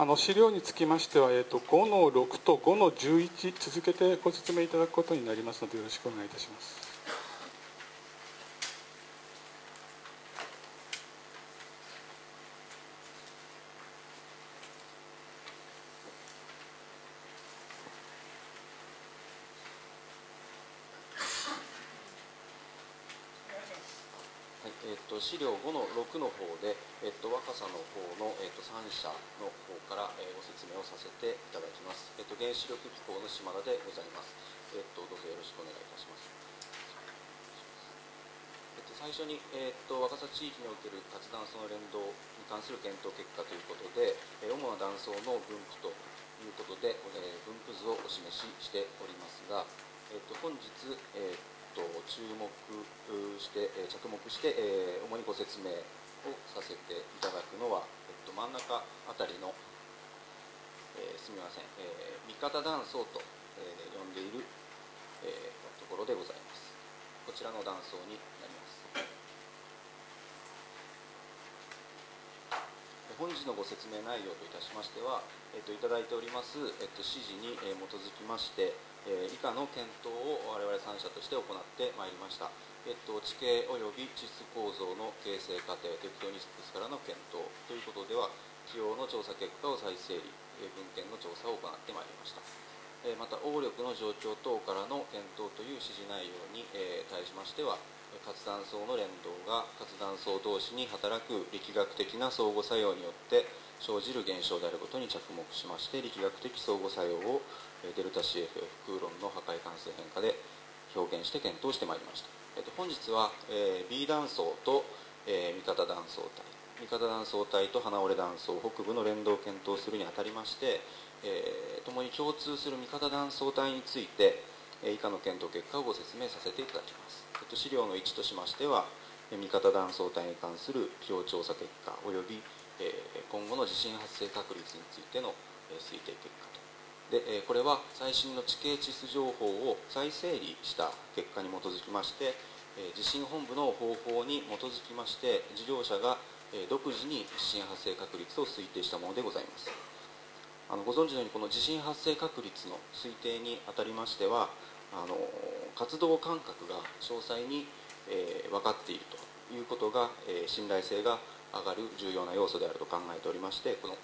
あの資料につきましては、えー、と5の6と5の11続けてご説明いただくことになりますのでよろしくお願いいたします。資料5の6の方で、えっと若狭の方の、えっと3社の方から、えーご説明をさせていただきます。えっと原子力機構の島田でございます。えっとどうぞよろしくお願いいたします。えっと最初に、えっと若狭地域における活断層の連動に関する検討結果ということで、えー主な断層の分布ということで、えー分布図をお示ししておりますが、えっと本日、えーとと注目して、着目して、主にご説明をさせていただくのは、えっと真ん中あたりの、えーすみません、えー、味方断層と、えー呼んでいる、えーところでございます。こちらの断層になります。本日のご説明内容といたしましては、えっと、いただいております、えっと、指示に、え基づきまして、え以下の検討を我々3社として行ってまいりました、えっと、地形及び地質構造の形成過程テクトニスクスからの検討ということでは起用の調査結果を再整理、え文献の調査を行ってまいりました。また応力の状況等からの検討という指示内容に、対しましては活断層の連動が活断層同士に働く力学的な相互作用によって生じる現象であることに着目しまして力学的相互作用をデルタ CFF 空論の破壊関数変化で表現して検討してまいりました、えっと本日は、えー B 断層と、えー味方断層帯味方断層帯と花折れ断層北部の連動を検討するにあたりまして、えー共に共通する味方断層帯について、以下の検討結果をご説明させていただきます、えっと資料の1としましてはえ味方断層帯に関する気象調査結果および、今後の地震発生確率についての、推定結果と。で、これは最新の地形地質情報を再整理した結果に基づきまして、地震本部の方法に基づきまして事業者が、独自に地震発生確率を推定したものでございます。あのご存知のようにこの地震発生確率の推定にあたりましてはあの活動間隔が詳細に、えー分かっているということが、えー信頼性が上がる重要な要素であると考えておりましてこの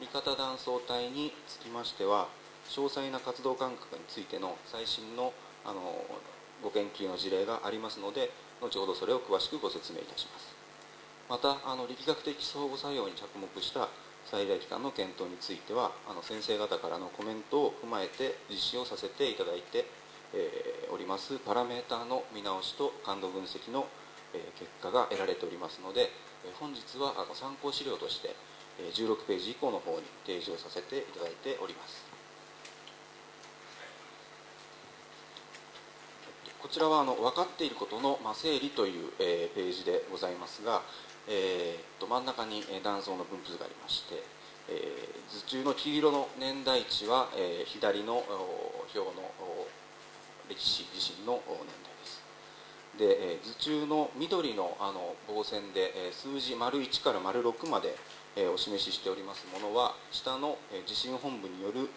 味方断層帯につきましては詳細な活動間隔についての最新のあのご研究の事例がありますので後ほどそれを詳しくご説明いたします。またあの力学的相互作用に着目した最大期間の検討についてはあの先生方からのコメントを踏まえて実施をさせていただいて、えーおりますパラメーターの見直しと感度分析の、えー結果が得られておりますので、えー本日はあの参考資料として、えー16ページ以降の方に提示をさせていただいております。こちらはあの分かっていることの、まあ、整理という、えーページでございますが、えーと真ん中に断層の分布図がありまして、えー図中の黄色の年代値は、えー左の表の歴史地震の年代です。で、えー図中の緑のあの棒線で、えー数字丸1から丸6まで、えーお示ししておりますものは下の、え地震本部による、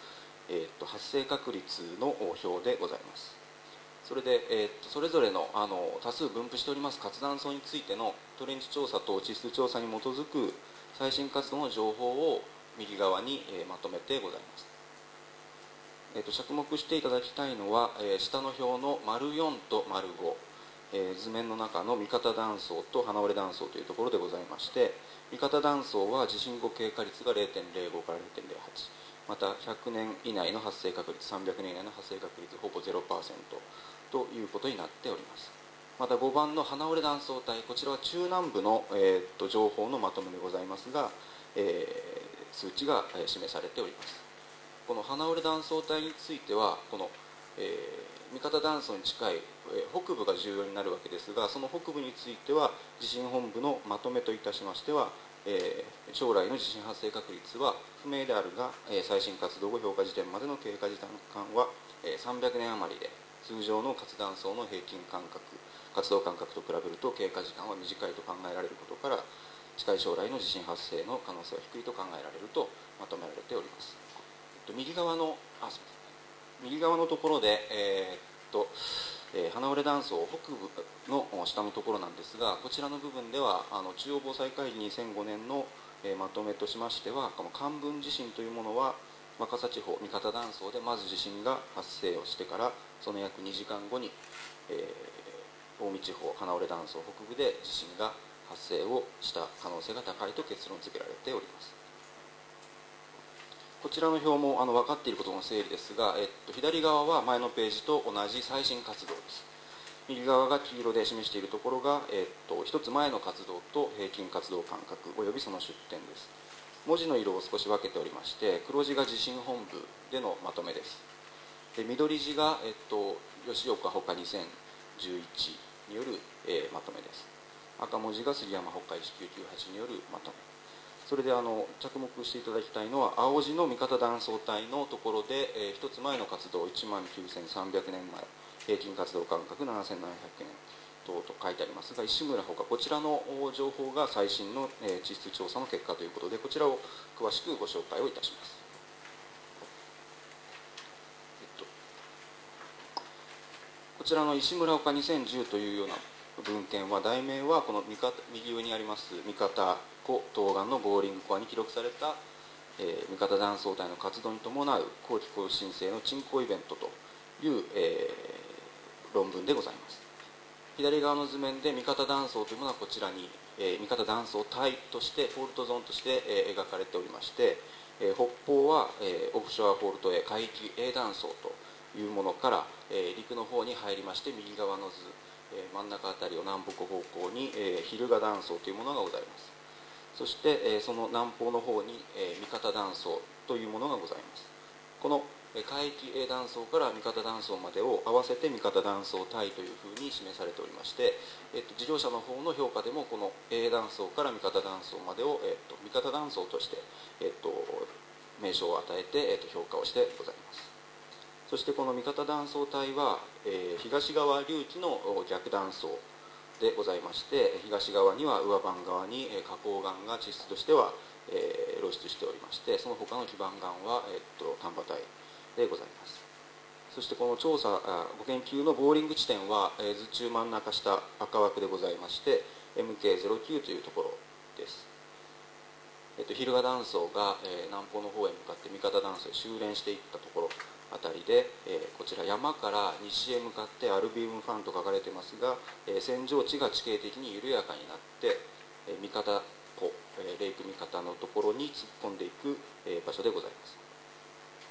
えーと発生確率の表でございます。それで、えーっとそれぞれのあの多数分布しております活断層についてのトレンチ調査と地質調査に基づく最新活動の情報を右側に、えーまとめてございます、えーっと着目していただきたいのは、えー下の表の丸4と丸5、えー図面の中の味方断層と花折れ断層というところでございまして味方断層は地震後経過率が0.05から0.08また100年以内の発生確率300年以内の発生確率ほぼ0%ということになっております。また5番の花折断層帯こちらは中南部の、えーっと情報のまとめでございますが、えー数値が示されております。この花折断層帯についてはこの、えー味方断層に近い、えー北部が重要になるわけですがその北部については地震本部のまとめといたしましては、えー将来の地震発生確率は不明であるが、えー最新活動後評価時点までの経過時間は、えー300年余りで通常の活断層の平均間隔活動間隔と比べると経過時間は短いと考えられることから近い将来の地震発生の可能性は低いと考えられるとまとめられております、えっと、右側のあすみません右側のところで、えーっとえー花折断層北部の下のところなんですがこちらの部分ではあの中央防災会議2005年の、えーまとめとしましてはこの関分地震というものは若狭地方三方断層でまず地震が発生をしてからその約2時間後に、えー近江地方花折断層北部で地震が発生をした可能性が高いと結論付けられております。こちらの表もあの分かっていることの整理ですが、えっと、左側は前のページと同じ最新活動です。右側が黄色で示しているところが、えっと、一つ前の活動と平均活動間隔およびその出典です。文字の色を少し分けておりまして黒字が地震本部でのまとめです。で緑字が、えっと、吉岡ほか2011による、えーまとめです。赤文字が杉山北海1998によるまとめ。それであの着目していただきたいのは青字の味方断層帯のところで、えー一つ前の活動1万9300年前平均活動間隔7700年等と書いてありますが石村ほかこちらの情報が最新の、地質調査の結果ということでこちらを詳しくご紹介をいたします。こちらの石村岡2010というような文献は題名はこの右上にあります三方湖東岸のボーリングコアに記録された、えー、三方断層帯の活動に伴う後期更新性の鎮降イベントという、えー、論文でございます左側の図面で三方断層というものはこちらに、えー、三方断層帯としてフォルトゾーンとして、えー、描かれておりまして、えー、北方は、えー、オフショアフォルトへ海域 A 断層というものから、えー、陸の方に入りまして右側の図え真ん中辺りを南北方向に、え昼が断層というものがございます。そして、えその南方の方に、え三方断層というものがございます。この海域 A 断層から三方断層までを合わせて三方断層帯というふうに示されておりまして、えっと、事業者の方の評価でもこの A 断層から三方断層までを、えっと、三方断層として、えっと、名称を与えて、えっと、評価をしてございます。そしてこの三方断層帯は、えー、東側隆起の逆断層でございまして東側には上番側に花崗岩が地質としては、えー、露出しておりましてその他の基盤岩は、え、っと丹波帯でございます。そしてこの調査ご研究のボーリング地点は、え、図中真ん中下赤枠でございまして MK09 というところです。えっと、蛭ヶ断層が、え、南方の方へ向かって三方断層へ修練していったところあたりで、え、こちら山から西へ向かってアルビウムファンと書かれてますが、え、扇状地が地形的に緩やかになって、えー、三方湖、え、レイク三方のところに突っ込んでいく、え、場所でございます。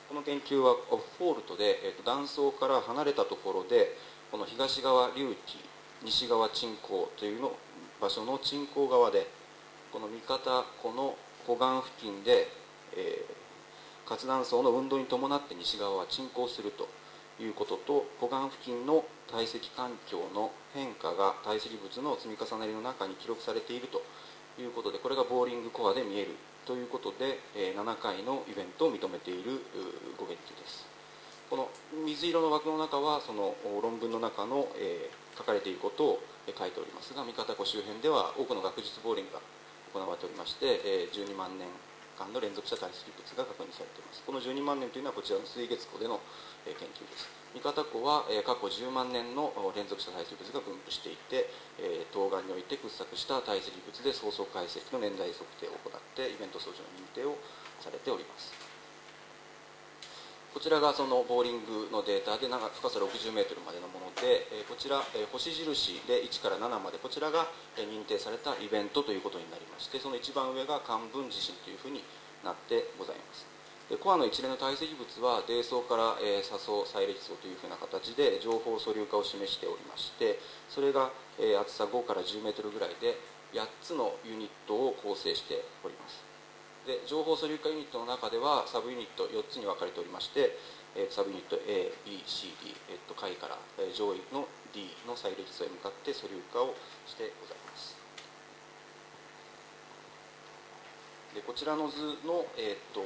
この研究はオフフォールトで、えーと、断層から離れたところでこの東側隆起西側沈降というの場所の沈降側でこの三方湖の湖岸付近で、えー、活断層の運動に伴って西側は沈降するということと湖岸付近の堆積環境の変化が堆積物の積み重なりの中に記録されているということでこれがボーリングコアで見えるということで7回のイベントを認めているご研究です。この水色の枠の中はその論文の中の、え書かれていることを書いておりますが三方湖周辺では多くの学術ボーリングが行われておりまして、え12万年間の連続した堆積物が確認されています。この12万年というのはこちらの水月湖での研究です。三方湖は過去10万年の連続した堆積物が分布していて東岸において掘削した堆積物で相相解析の年代測定を行ってイベント掃除の認定をされております。こちらがそのボーリングのデータで長深さ 60m までのものでこちら星印で1から7までこちらが認定されたイベントということになりましてその一番上が漢文地震というふうになってございます。でコアの一連の堆積物は泥層から砂層採歴層というふうな形で情報素粒化を示しておりましてそれが厚さ5から 10m ぐらいで8つのユニットを構成しております。で情報素粒化ユニットの中ではサブユニット4つに分かれておりまして、えサブユニット ABCD、えっと、下位から、え上位の D の再歴層へ向かって素粒化をしてございます。でこちらの図の、えっと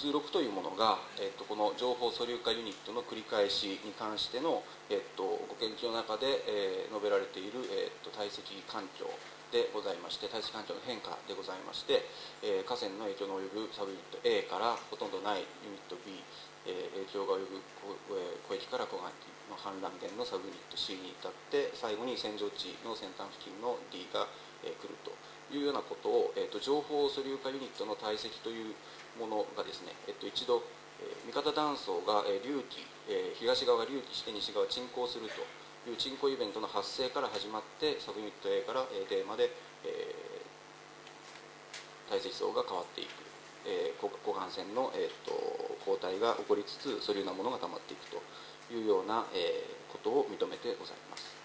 図録というものが、えっと、この情報素粒化ユニットの繰り返しに関しての、えっと、ご研究の中で、えー、述べられている、えっと、堆積環境でございまして大気環境の変化でございまして、えー、河川の影響の及ぶサブユニット A からほとんどないユニット B、えー、影響が及ぶ湖域から湖岸の氾濫源のサブユニット C に至って最後に扇状地の先端付近の D が、えー、来ると。いうようなことを、えーと、情報素粒化ユニットの堆積というものがですね、えーと、一度、えー、三方断層が、えー、隆起、えー、東側隆起して西側沈降するという鎮降イベントの発生から始まってサブユニット A から D まで、えー、堆積層が変わっていく、えー、後半線の、えーと、交代が起こりつつそういうようなものが溜まっていくというような、えー、ことを認めてございます。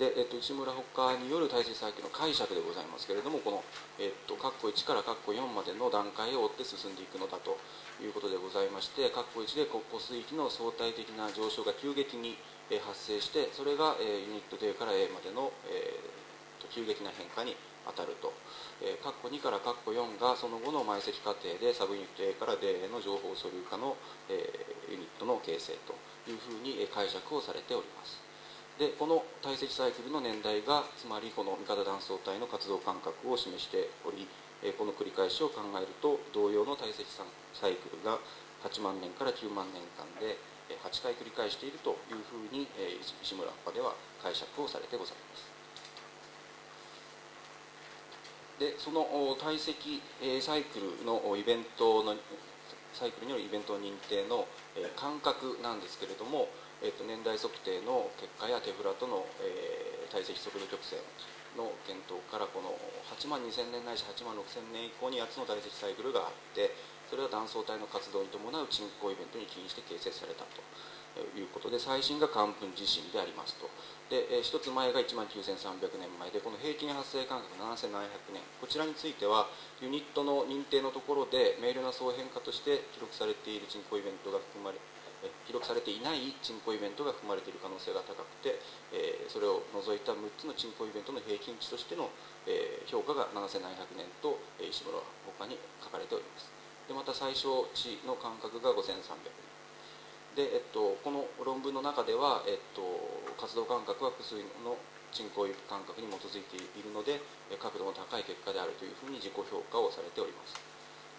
で、えっと、内村ほかによる体制再建の解釈でございますけれどもこの、えっと、括弧1から括弧4までの段階を追って進んでいくのだということでございまして括弧1で湖水域の相対的な上昇が急激に発生してそれがユニット D から A までの、えー、急激な変化に当たると、えー、括弧2から括弧4がその後の埋積過程でサブユニット A から D への情報素粒化の、えー、ユニットの形成というふうに解釈をされております。でこの堆積サイクルの年代がつまりこの味方断層帯の活動間隔を示しておりこの繰り返しを考えると同様の堆積サイクルが8万年から9万年間で8回繰り返しているというふうに石村派では解釈をされてございます。でその堆積サイクルのイベントのサイクルによるイベント認定の間隔なんですけれども、えー、と年代測定の結果やテフラとの、えー、堆積速度曲線の検討からこの8万2000年ないし8万6000年以降に8つの堆積サイクルがあってそれは断層帯の活動に伴う沈降イベントに起因して形成されたと。いうことで最新が寒分地震でありますと。で、え1つ前が1万9300年前でこの平均発生間隔7700年。こちらについてはユニットの認定のところで明瞭な総変化として記録されている沈降イベントが含まれ記録されていない沈降イベントが含まれている可能性が高くて、えそれを除いた6つの沈降イベントの平均値としての、え評価が7700年と、え石室は他に書かれております。でまた最小値の間隔が5300年。で、えっと、この論文の中では、えっと、活動間隔は複数の沈降間隔に基づいているので角度の高い結果であるというふうに自己評価をされております。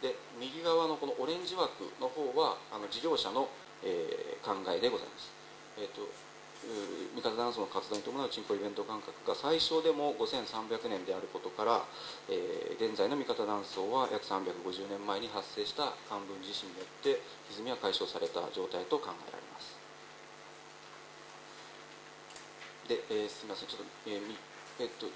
で右側のこのオレンジ枠の方はあの事業者のえー、考えでございます。えーと、味方断層の活動に伴う沈降イベント間隔が最小でも5300年であることから、えー、現在の味方断層は約350年前に発生した寒分地震によって歪みは解消された状態と考えられます。で、えー、すみませんちょっと,、えーえーと、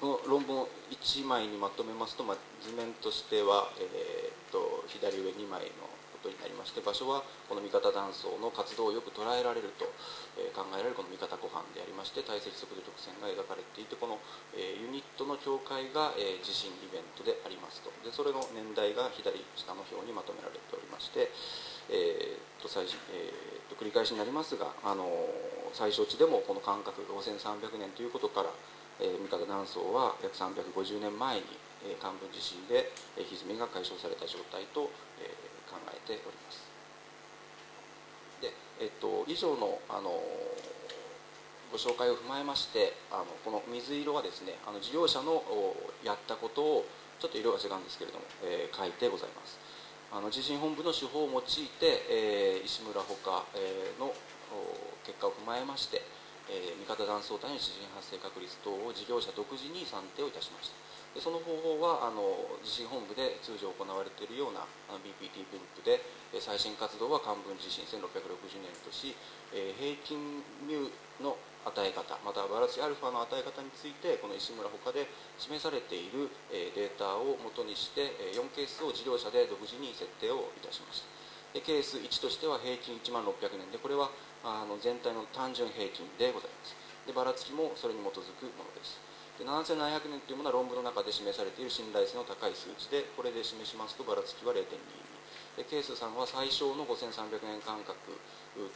この論文を1枚にまとめますと、まあ、図面としては、えーと左上2枚のことになりまして場所はこの味方断層の活動をよく捉えられると、え考えられるこの味方湖畔でありまして堆積速度直線が描かれていてこの、えユニットの境界が、え地震イベントでありますと。でそれの年代が左下の表にまとめられておりまして、えー、と最えー、と繰り返しになりますが、あの最小値でもこの間隔が5300年ということから、えー、三方断層は約350年前に、えー、寒分地震で、えー、歪みが解消された状態と、考えております。で、えっと、以上のあのご紹介を踏まえましてあのこの水色はですねあの事業者のやったことをちょっと色が違うんですけれども、えー、書いてございます。あの地震本部の手法を用いて、えー、石村ほか、えー、の結果を踏まえまして、えー、味方断層帯の地震発生確率等を事業者独自に算定をいたしました。でその方法はあの地震本部で通常行われているようなあの BPT 分布で最新活動は寒分地震1660年とし、え、平均ミュの与え方またバラツキアルファの与え方についてこの石村ほかで示されている、え、データをもとにして4ケースを事業者で独自に設定をいたしました。でケース1としては平均1万600年。でこれはあの全体の単純平均でございます。でばらつきもそれに基づくものです。で7700年というものは論文の中で示されている信頼性の高い数値でこれで示しますとばらつきは0.22でケース3は最小の5300年間隔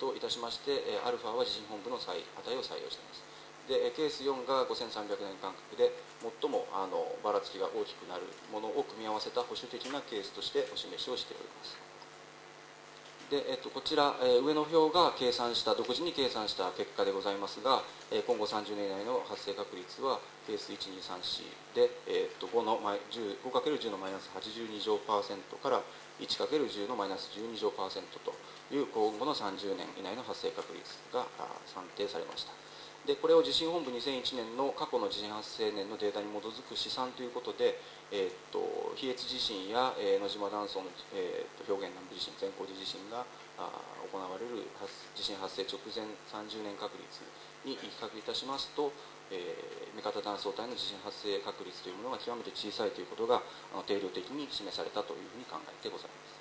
といたしましてアルファは地震本部の値を採用しています。でケース4が5300年間隔で最もあのばらつきが大きくなるものを組み合わせた保守的なケースとしてお示しをしております。で、えっと、こちら、え、上の表が計算した独自に計算した結果でございますが、え、今後30年以内の発生確率はケース1234で、え、っと 5×10 のマイナス82乗パーセントから 1×10 のマイナス12乗パーセントという今後の30年以内の発生確率が算定されました。でこれを地震本部2001年の過去の地震発生年のデータに基づく試算ということで、えー、っと比叡地震や、えー、野島断層の、えー、っと表現南部地震全光寺地震があ行われる地震発生直前30年確率に比較いたしますと、えー、目方断層帯の地震発生確率というものが極めて小さいということがあの定量的に示されたというふうに考えてございます。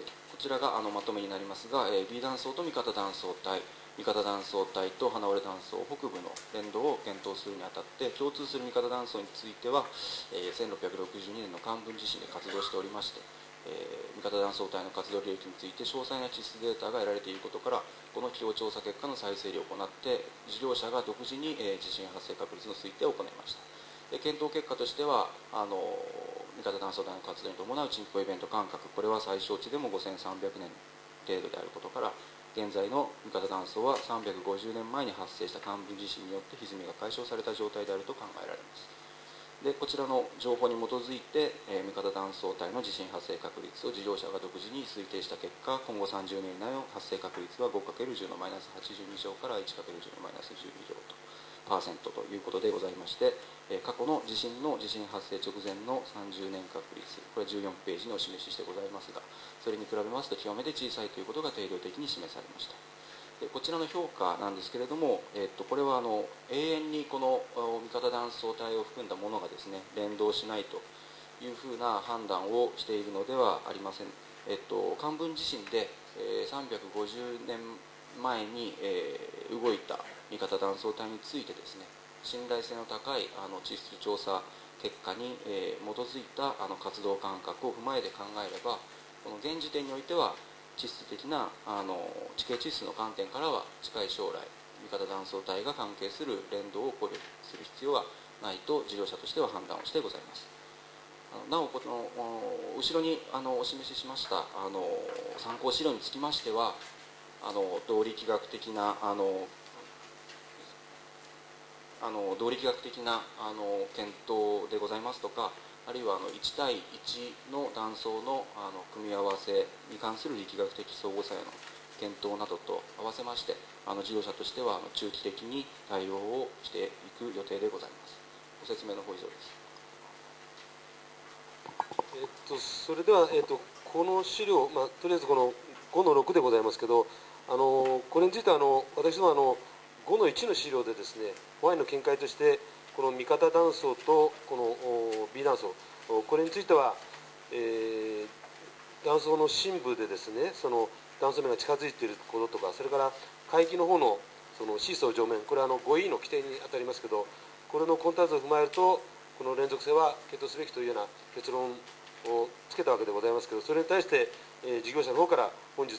でこちらがあのまとめになりますが、えー、B 断層と味方断層帯。味方断層帯と花折断層北部の連動を検討するにあたって共通する味方断層については、えー、1662年の寒分地震で活動しておりまして、えー、味方断層帯の活動領域について詳細な地質データが得られていることからこの気象調査結果の再整理を行って事業者が独自に、えー、地震発生確率の推定を行いました。で検討結果としてはあの味方断層帯の活動に伴う沈降イベント間隔これは最小値でも5300年程度であることから現在の三方断層は350年前に発生した幹部地震によって歪みが解消された状態であると考えられます。でこちらの情報に基づいて、えー、三方断層帯の地震発生確率を事業者が独自に推定した結果今後30年以内の発生確率は 5×10 のマイナス82乗から 1×10 のマイナス12乗と。ということでございまして、過去の地震の地震発生直前の30年確率これ14ページにお示ししてございますがそれに比べますと極めて小さいということが定量的に示されました。でこちらの評価なんですけれども、えっと、これはあの永遠にこの味方断層帯を含んだものがですね連動しないというふうな判断をしているのではありません、えっと、漢文地震で、えー、350年前に、えー、動いた味方断層帯についてですね信頼性の高いあの地質調査結果に、えー、基づいたあの活動感覚を踏まえて考えればこの現時点においては地質的なあの地形地質の観点からは近い将来味方断層帯が関係する連動を考慮する必要はないと事業者としては判断をしてございます。なおこの後ろにあのお示ししましたあの参考資料につきましてはあの動力学的なあのあの動力学的なあの検討でございますとかあるいはあの1対1の断層のあの組み合わせに関する力学的相互作用の検討などと合わせましてあの事業者としてはあの中期的に対応をしていく予定でございます。ご説明の方以上です。えっとそれでは、えっと、この資料、まあ、とりあえずこの5の6でございますけどあのこれについてあの私どもあの5の1の資料でですねワインの見解としてこの味方断層とこの B 断層これについては、えー、断層の深部でですねその断層面が近づいていることとかそれから海域の方のそのシーソー上面これはあの 5E の規定に当たりますけどこれのコンタンツを踏まえるとこの連続性は検討すべきというような結論をつけたわけでございますけどそれに対して、えー、事業者の方から本日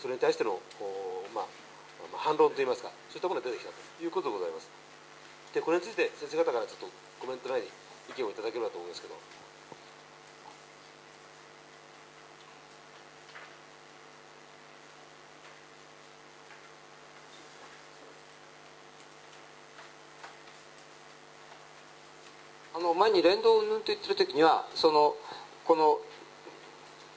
それに対しての、まあ、反論といいますかそういったものが出てきたということでございます。でこれについて先生方からちょっとコメント内に意見をいただければと思いますけど。あの前に連動云々と言ってる時にはそのこの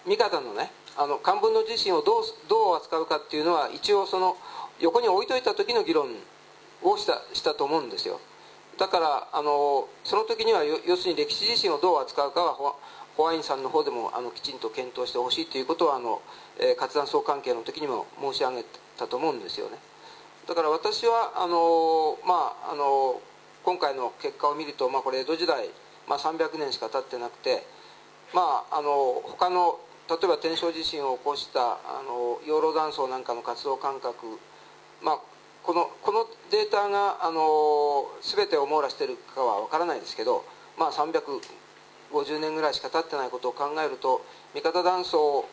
味方のねあの漢文の自身をどうどう扱うかっていうのは一応その横に置いといた時の議論をしたしたと思うんですよ。だからあのその時には要するに歴史自身をどう扱うかはホワインさんの方でもあのきちんと検討してほしいということはあの、えー、活断層関係の時にも申し上げたと思うんですよね。だから私はあのまああの今回の結果を見ると、まあ、これ江戸時代、まあ、300年しか経ってなくてまああの他の例えば天正地震を起こしたあの養老断層なんかの活動間隔まあこのこのデータがあの全てを網羅しているかは分からないですけど、まあ、350年ぐらいしか経ってないことを考えると味方断層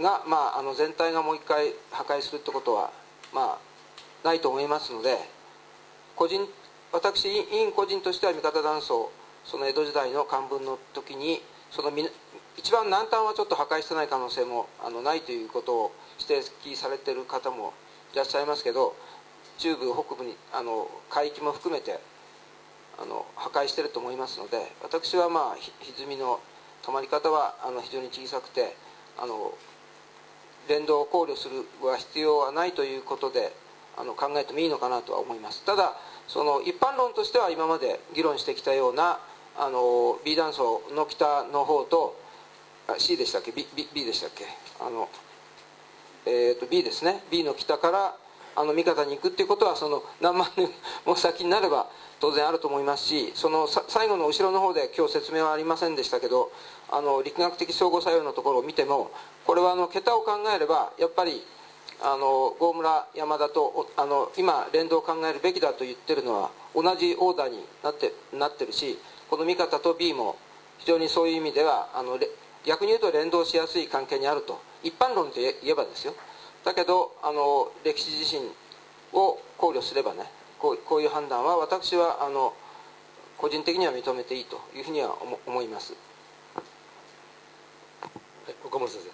が、まあ、あの全体がもう一回破壊するってことは、まあ、ないと思いますので個人私委員個人としては味方断層その江戸時代の漢文の時にその一番南端はちょっと破壊してない可能性もあのないということを指摘されている方もいらっしゃいますけど中部北部にあの海域も含めてあの破壊してると思いますので私はまあ歪みの止まり方はあの非常に小さくてあの連動を考慮するは必要はないということであの考えてもいいのかなとは思います。ただその一般論としては今まで議論してきたようなあの B 断層の北の方と C でしたっけ？B, B, B でしたっけ？あのえーと、B ですね。B の北からあの味方に行くっていうことはその何万年も先になれば当然あると思いますしその最後の後ろの方で今日説明はありませんでしたけどあの力学的相互作用のところを見てもこれはあの桁を考えればやっぱりあの郷村山田とあの今連動を考えるべきだと言ってるのは同じオーダーになってなってるしこの味方と B も非常にそういう意味ではあの逆に言うと連動しやすい関係にあると一般論で言えばですよ。だけどあの歴史自身を考慮すればねこうこういう判断は私はあの個人的には認めていいというふうには思います。はい、岡本先生。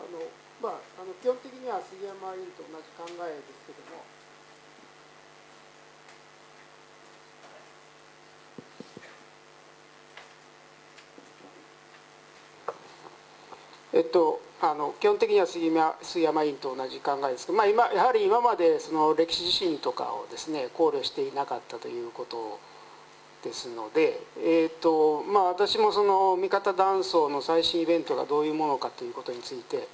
あの、まあ、あの基本的には杉山委員と同じ考えです。えっと、あの基本的には杉山杉山委員と同じ考えですけど、まあ、今やはり今までその歴史地震とかをですね考慮していなかったということですので、えーとまあ、私もその味方断層の最新イベントがどういうものかということについて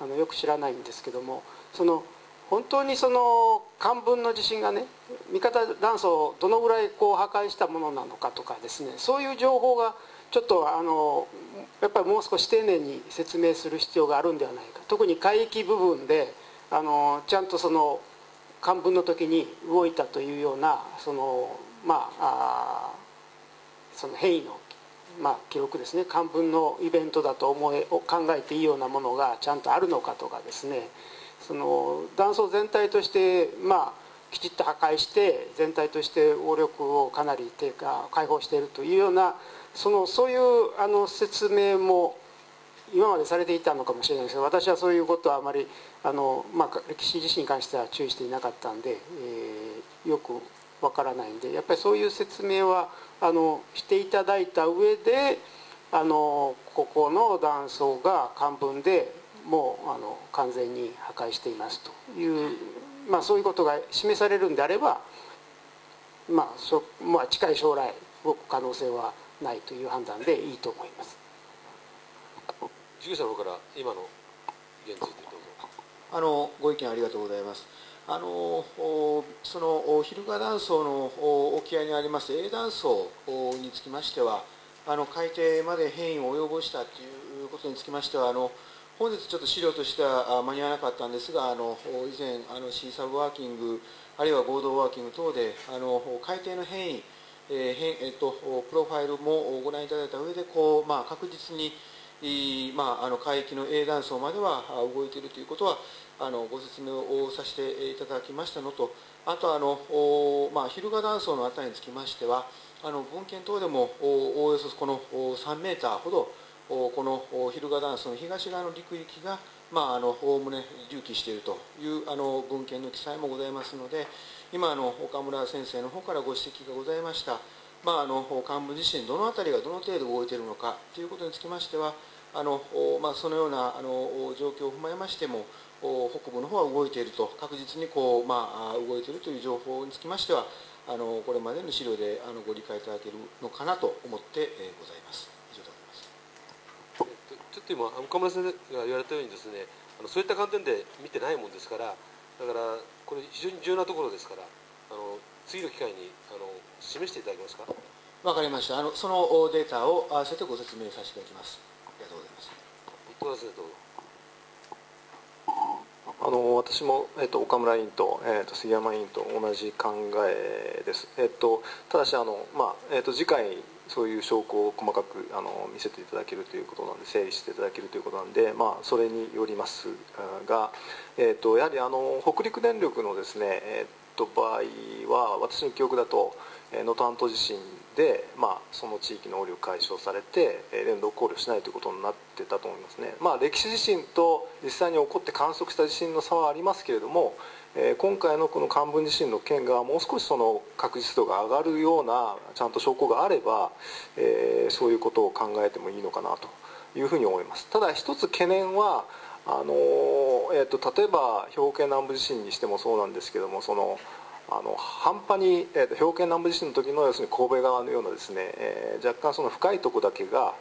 あのよく知らないんですけどもその本当にその漢文の地震がね味方断層をどのぐらいこう破壊したものなのかとかですねそういう情報がちょっとあのやっぱりもう少し丁寧に説明する必要があるんではないか。特に海域部分であのちゃんとその漢文の時に動いたというようなそのまあその変異の、まあ、記録ですね。漢文のイベントだと思え考えていいようなものがちゃんとあるのかとかですね。その断層全体としてまあきちっと破壊して全体として応力をかなり低下解放しているというようなそのそういうあの説明も今までされていたのかもしれないですけど私はそういうことはあまりあの、まあ、歴史自身に関しては注意していなかったんで、えー、よくわからないんでやっぱりそういう説明はあのしていただいた上であのここの断層が漢文でもうあの完全に破壊していますという、まあ、そういうことが示されるんであれば、まあそまあ、近い将来動く可能性はないという判断でいいと思います。事業者の方から今の意見についてどうぞ。あのご意見ありがとうございます。あのその蛭ヶ断層の沖合にあります A 断層につきましてはあの海底まで変異を及ぼしたということにつきましてはあの本日ちょっと資料としては間に合わなかったんですがあの以前あのシーサブワーキングあるいは合同ワーキング等であの海底の変異えーえっと、プロファイルもご覧いただいた上でこう、まあ、確実に、まあ、あの海域の A 断層までは動いているということはあのご説明をさせていただきましたのとあとあの、まあ、蛭ヶ断層のあたりにつきましてはあの文献等でもおおよそこの3メーターほどこの蛭ヶ断層の東側の陸域がおおむね隆起しているというあの文献の記載もございますので今あの岡村先生の方からご指摘がございました、まあ、あの幹部自身どの辺りがどの程度動いているのかということにつきましてはあの、まあ、そのようなあの状況を踏まえましても北部の方は動いていると確実にこう、まあ、動いているという情報につきましてはあのこれまでの資料であのご理解いただけるのかなと思ってございます。以上でございますちょっと今岡村先生が言われたようにですねあのそういった観点で見てないもんですからだからこれ非常に重要なところですからあの次の機会にあの示していただけますか？わかりました。あのそのデータを合わせてご説明させていただきます。ありがとうございます。伊藤先生どうぞ。あの私も、えっと、岡村委員と,、えっと杉山委員と同じ考えです、えっと、ただしあの、まあえっと、次回そういう証拠を細かくあの見せていただけるということなんで整理していただけるということなんで、まあ、それによりますが、えーと、やはりあの北陸電力のですね、えーと、場合は私の記憶だと能登半島地震で、まあ、その地域の汚力解消されて連動考慮しないということになってたと思いますね、まあ、歴史地震と実際に起こって観測した地震の差はありますけれどもえ今回のこの漢文地震の件がもう少しその確実度が上がるようなちゃんと証拠があれば、えー、そういうことを考えてもいいのかなというふうに思います。ただ一つ懸念はあの、えーと、例えば兵庫県南部地震にしてもそうなんですけどもそのあの半端に、えーと、兵庫県南部地震の時の要するに神戸側のようなですね、えー、若干その深いとこだけが、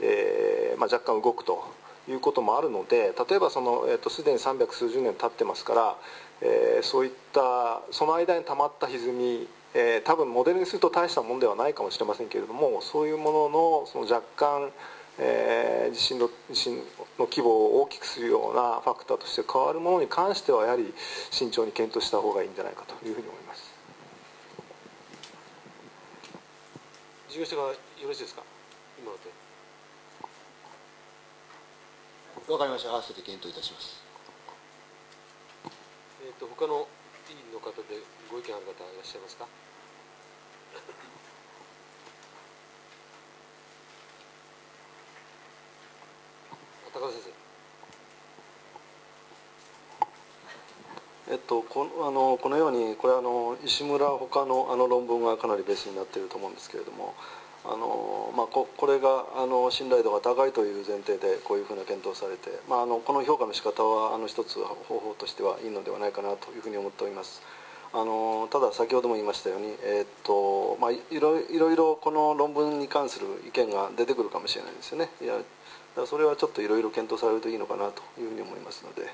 えーまあ、若干動くということもあるので例えばその、えーと、すでに300数十年経ってますからえー、そういったその間にたまった歪み、えー、多分モデルにすると大したものではないかもしれませんけれどもそういうもののその若干、えー、地震の地震の規模を大きくするようなファクターとして変わるものに関してはやはり慎重に検討した方がいいんじゃないかというふうに思います。事業者がよろしいですか？今のでわかりました。合わせて検討いたしますえーと、他の委員の方でご意見ある方いらっしゃいますか？(laughs) 高田先生。えっと、このあのこのようにこれあの石村ほかのあの論文がかなりベースになっていると思うんですけれどもあの、まあ、ここれがあの信頼度が高いという前提でこういうふうな検討されて、まあ、あのこの評価の仕方はあの一つ方法としてはいいのではないかなというふうに思っております。あのただ先ほども言いましたように、えー、っとまあ、いろいろいろこの論文に関する意見が出てくるかもしれないですよねいやだそれはちょっといろいろ検討されるといいのかなというふうに思いますので。はい、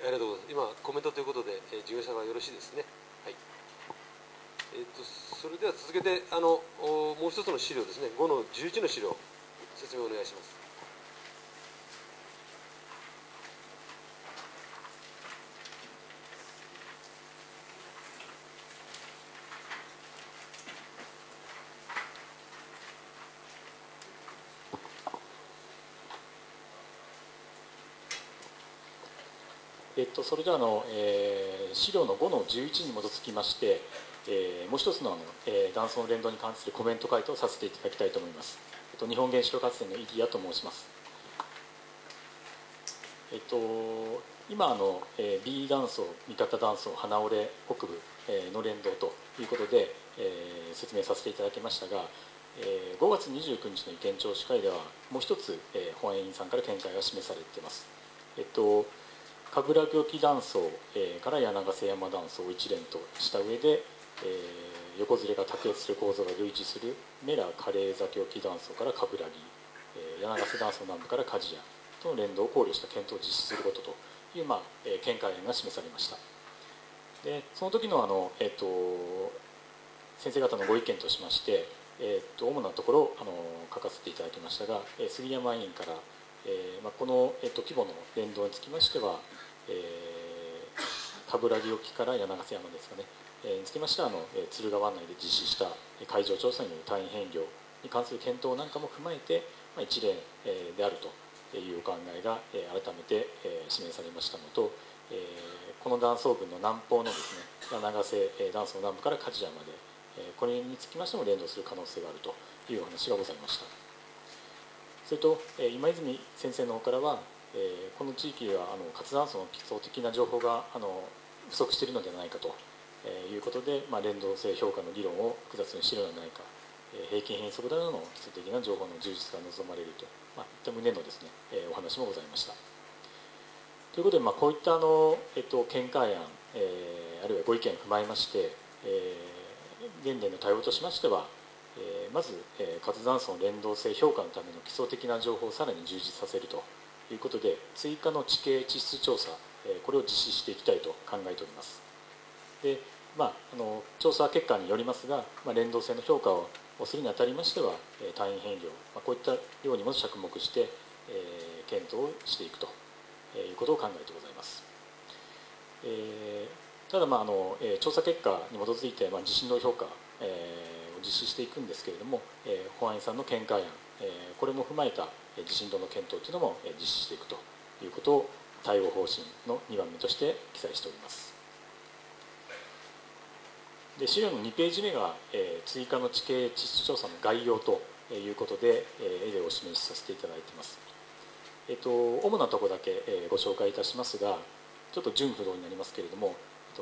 ありがとうございます。今コメントということで、えー、事業者がよろしいですね。えっ、とそれでは続けてあのもう一つの資料ですね。5の11の資料説明お願いします。えっと、それではあの、えー、資料の5の11に基づきまして、えー、もう一つのあの、えー、断層の連動に関するコメント回答をさせていただきたいと思います。えっと、日本原子力発電の入谷と申します。えっと、今あの、えー、B 断層、三方断層、花折れ北部、えー、の連動ということで、えー、説明させていただきましたが、えー、5月29日の意見聴取会ではもう一つ、えー、保安委員さんから見解が示されています。えっと神楽沖断層、えー、から柳瀬山断層を一連とした上で、えー、横ずれが卓越する構造が類似するメラカレー崎沖断層から神楽木、えー、柳瀬断層南部から鍛冶屋との連動を考慮した検討を実施することという、まあえー、見解案が示されました。でその時のあの、えーと、先生方のご意見としまして、えーと、主なところをあの書かせていただきましたが、えー、杉山委員からえーまあ、この、えっと、規模の連動につきましては、えー、冠城沖から柳瀬山ですかね、えー、につきましてはあの、えー、敦賀湾内で実施した海上調査による単位変量に関する検討なんかも踏まえて、まあ、一例、えー、であるというお考えが、えー、改めて、えー、示されましたのと、えー、この断層群の南方のですね柳瀬、えー、断層南部から梶山で、えー、これにつきましても連動する可能性があるというお話がございました。それと、え今泉先生の方からは、えこの地域ではあの活断層の基礎的な情報があの不足しているのではないかということで、まあ、連動性評価の議論を複雑にしているのではないか、え平均変則などの基礎的な情報の充実が望まれると、まあ、いった旨のですね、えお話もございました。ということで、まあ、こういったあの、えっと、見解案、えー、あるいはご意見を踏まえまして、えー、現年の対応としましては、えまず、え活断層の連動性評価のための基礎的な情報をさらに充実させるということで追加の地形地質調査、えこれを実施していきたいと考えております。で、まあ、あの調査結果によりますが、まあ、連動性の評価をするにあたりましては、え単位変量、まあ、こういったようにも着目して、え検討をしていくということを考えてございます、えただ、まああのえ調査結果に基づいて、まあ、地震の評価、えー実施していくんですけれども、えー、保安員さんの見解案、えー、これも踏まえた地震度の検討というのも実施していくということを対応方針の2番目として記載しております。で資料の2ページ目が、えー、追加の地形地質調査の概要ということで、えー、絵でお示しさせていただいています。えっと、主なとこだけ、えー、ご紹介いたしますがちょっと順不動になりますけれども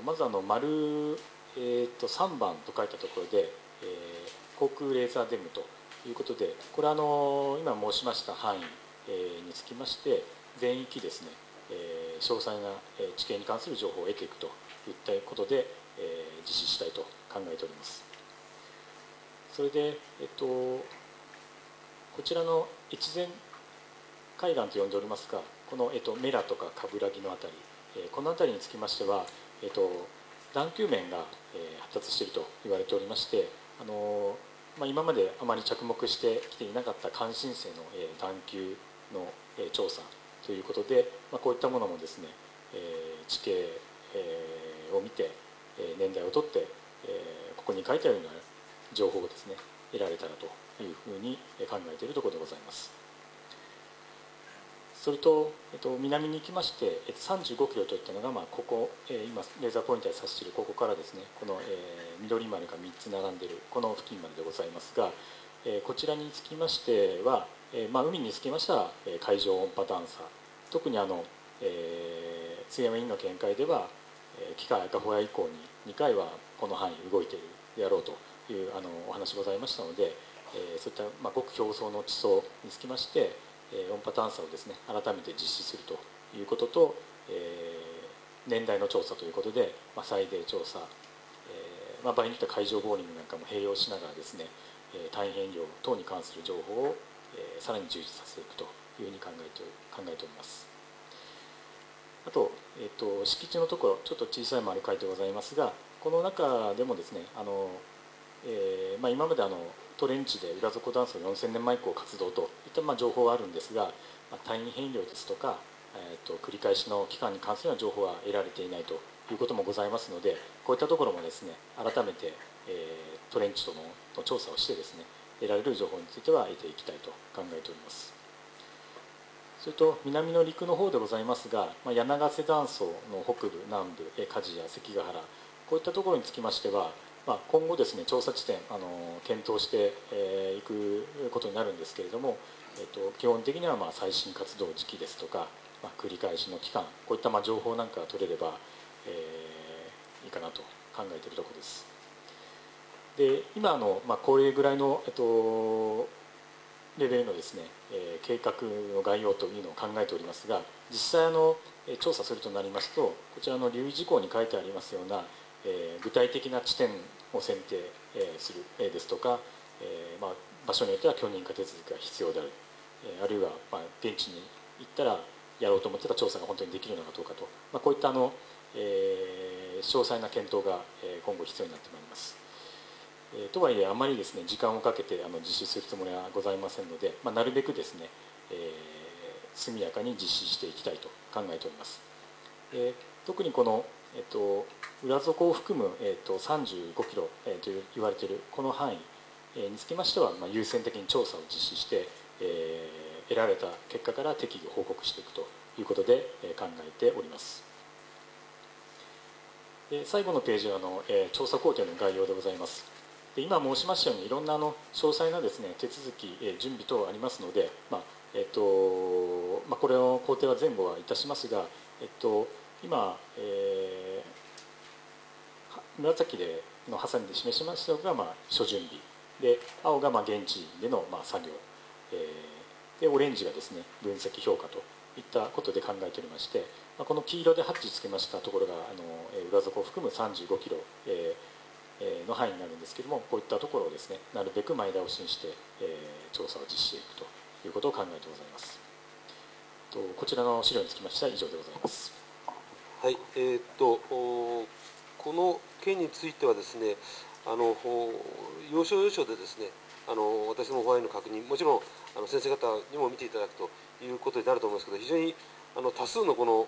まずあの丸、えー、と3番と書いたところでえー、航空レーザーデムということでこれはあの今申しました範囲、につきまして全域ですね、詳細な地形に関する情報を得ていくといったことで、実施したいと考えております。それで、えっと、こちらの越前海岸と呼んでおりますがこの、えっと、メラとか冠城の辺り、この辺りにつきましては、えっと、段丘面が、発達していると言われておりましてあのまあ、今まであまり着目してきていなかった関心性の、えー、段丘の、え、調査ということで、まあ、こういったものもですね、え、地形、を見て、え、年代をとって、え、ここに書いてあるような情報をですね得られたらというふうに考えているところでございます。それと、えっと、南に行きまして、えっと、35キロといったのが、まあ、ここ、えー、今レーザーポインターで指しているここからですねこの、えー、緑丸が3つ並んでいるこの付近まででございますが、えー、こちらにつきましては、えーまあ、海につきましては、えー、海上音波探査。特にあの、えー、杉山委員の見解では、えー、機械赤ホヤ以降に2回はこの範囲動いているであろうというあのお話ございましたので、えー、そういった、まあ、極表層の地層につきまして、音波探査をですね改めて実施するということと、えー、年代の調査ということで、まあ、最大調査、えーまあ、場合によっては海上ボーリングなんかも併用しながらですね、えー、単位変量等に関する情報を、えー、さらに充実させていくというふうに考えて考えております。あと,、えーと、敷地のところちょっと小さい丸書いてございますがこの中でもですねあの、えーまあ、今まであのトレンチで裏底断層4000年前以降活動といったまあ情報はあるんですが、まあ、単位変量ですとか、えーと、繰り返しの期間に関するような情報は得られていないということもございますのでこういったところもですね改めて、えー、トレンチとのの調査をしてですね得られる情報については得ていきたいと考えております。それと南の陸の方でございますが、まあ、柳瀬断層の北部南部梶や関ヶ原こういったところにつきましては、まあ、今後ですね調査地点あの検討してい、えー、くことになるんですけれども、えーと、基本的にはまあ最新活動時期ですとか、まあ、繰り返しの期間こういったまあ情報なんかが取れれば、えー、いいかなと考えているところです。で今の、まあ、これぐらいの、えっと、レベルのですね、えー、計画の概要というのを考えておりますが実際あの調査するとなりますとこちらの留意事項に書いてありますような、えー、具体的な地点を選定、えー、する、えー、ですとか、えーまあ、場所によっては許認可手続きが必要である、えー、あるいは、まあ、現地に行ったらやろうと思ってた調査が本当にできるのかどうかと、まあ、こういったあの、えー、詳細な検討が、えー、今後必要になってまいります。えとはいえあまりですね時間をかけてあの実施するつもりはございませんので、まあ、なるべくですね、えー、速やかに実施していきたいと考えております、えー、特にこの、えーと、裏底を含む、えーと、35キロ、えー、と言われているこの範囲、え、につきましては、まあ、優先的に調査を実施して、えー、得られた結果から適宜報告していくということで、えー、考えております。で最後のページはあの、えー、調査工程の概要でございます。で今申しましたようにいろんなあの詳細なですね手続き、え準備等ありますので、まあえっとまあ、これの工程は前後はいたしますが、えっと、今、えー、紫でのハサミで示しましたのが、まあ、諸準備。で青がまあ現地でのまあ作業、えー、でオレンジがですね分析評価といったことで考えておりまして、まあ、この黄色でハッチつけましたところがあの裏底を含む35キロ、えーの範囲になるんですけれどもこういったところをですねなるべく前倒しにして、え調査を実施していくということを考えてございます。とこちらの資料につきましては以上でございます。はいえー、っとこの件についてはですねあの要所要所でですねあの私もホワイトの確認もちろんあの先生方にも見ていただくということになると思いますけど非常にあの多数のこの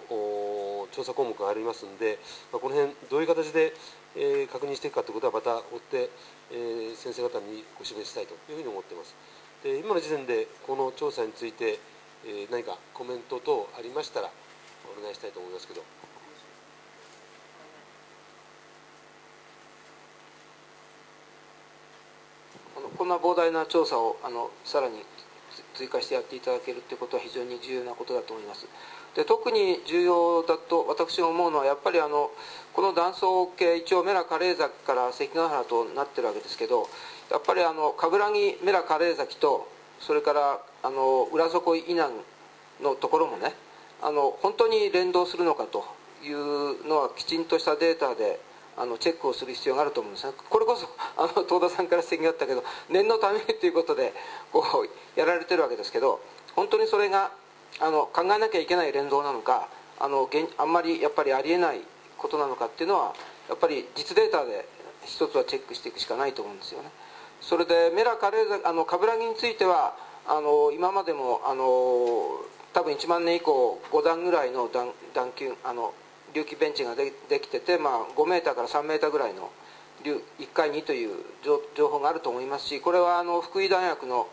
調査項目がありますので、まあ、この辺どういう形で、えー、確認していくかということはまた追って、えー、先生方にご示したいというふうに思っています。で今の時点でこの調査について、えー、何かコメント等ありましたらお願いしたいと思いますけど。こんな膨大な調査をあのさらに追加してやっていただけるということは非常に重要なことだと思います。で特に重要だと私が思うのはやっぱりあのこの断層系一応メラカレー崎から関ヶ原となってるわけですけどやっぱりあの冠城メラカレー崎とそれからあの裏底以南のところもねあの本当に連動するのかというのはきちんとしたデータであのチェックをする必要があると思うんですね。これこそ (laughs) あの東田さんから指摘があったけど念のためということでこうやられてるわけですけど本当にそれがあの考えなきゃいけない連動なのかあのあんまりやっぱりありえないことなのかっていうのはやっぱり実データで一つはチェックしていくしかないと思うんですよね。それでメラカレーザあの冠城についてはあの今までもあの多分1万年以降5段ぐらいの段段級あの隆起ベンチができてて、まあ、5メーターから3メーターぐらいの1回2という情報があると思いますしこれはあの福井大学の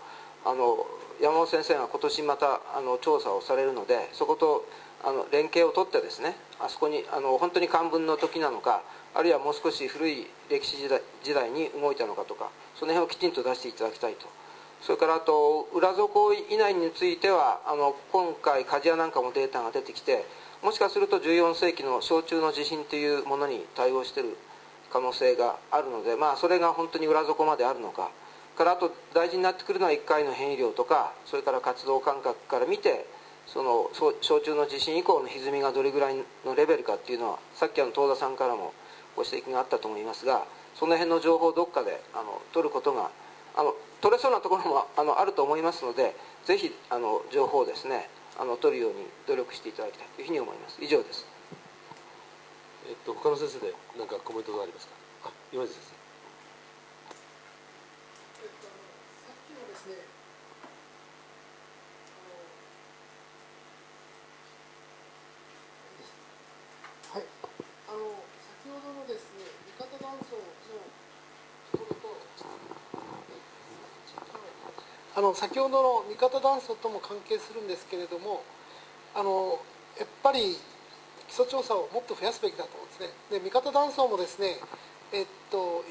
あの山本先生が今年またあの調査をされるのでそことあの連携を取ってですねあそこにあの本当に漢文の時なのかあるいはもう少し古い歴史時代時代に動いたのかとかその辺をきちんと出していただきたいと。それからあと裏底以内についてはあの今回鍛冶屋なんかもデータが出てきてもしかすると14世紀の小中の地震というものに対応している可能性があるので、まあ、それが本当に裏底まであるのか。からあと大事になってくるのは1回の変異量とかそれから活動感覚から見てその小中の地震以降の歪みがどれぐらいのレベルかっていうのはさっきあの東田さんからもご指摘があったと思いますがその辺の情報をどっかであの取ることがあの取れそうなところもあのあると思いますのでぜひあの情報をですねあの取るように努力していただきたいというふうに思います。以上です。えっと他の先生で何かコメントがありますか？あ今泉先生えっと、さっきのですね、あのはい、あの先ほどのですね、味方断層のところと、あの先ほどの味方断層とも関係するんですけれども、あのやっぱり基礎調査をもっと増やすべきだと思うんですね。で味方断層もですね、えっと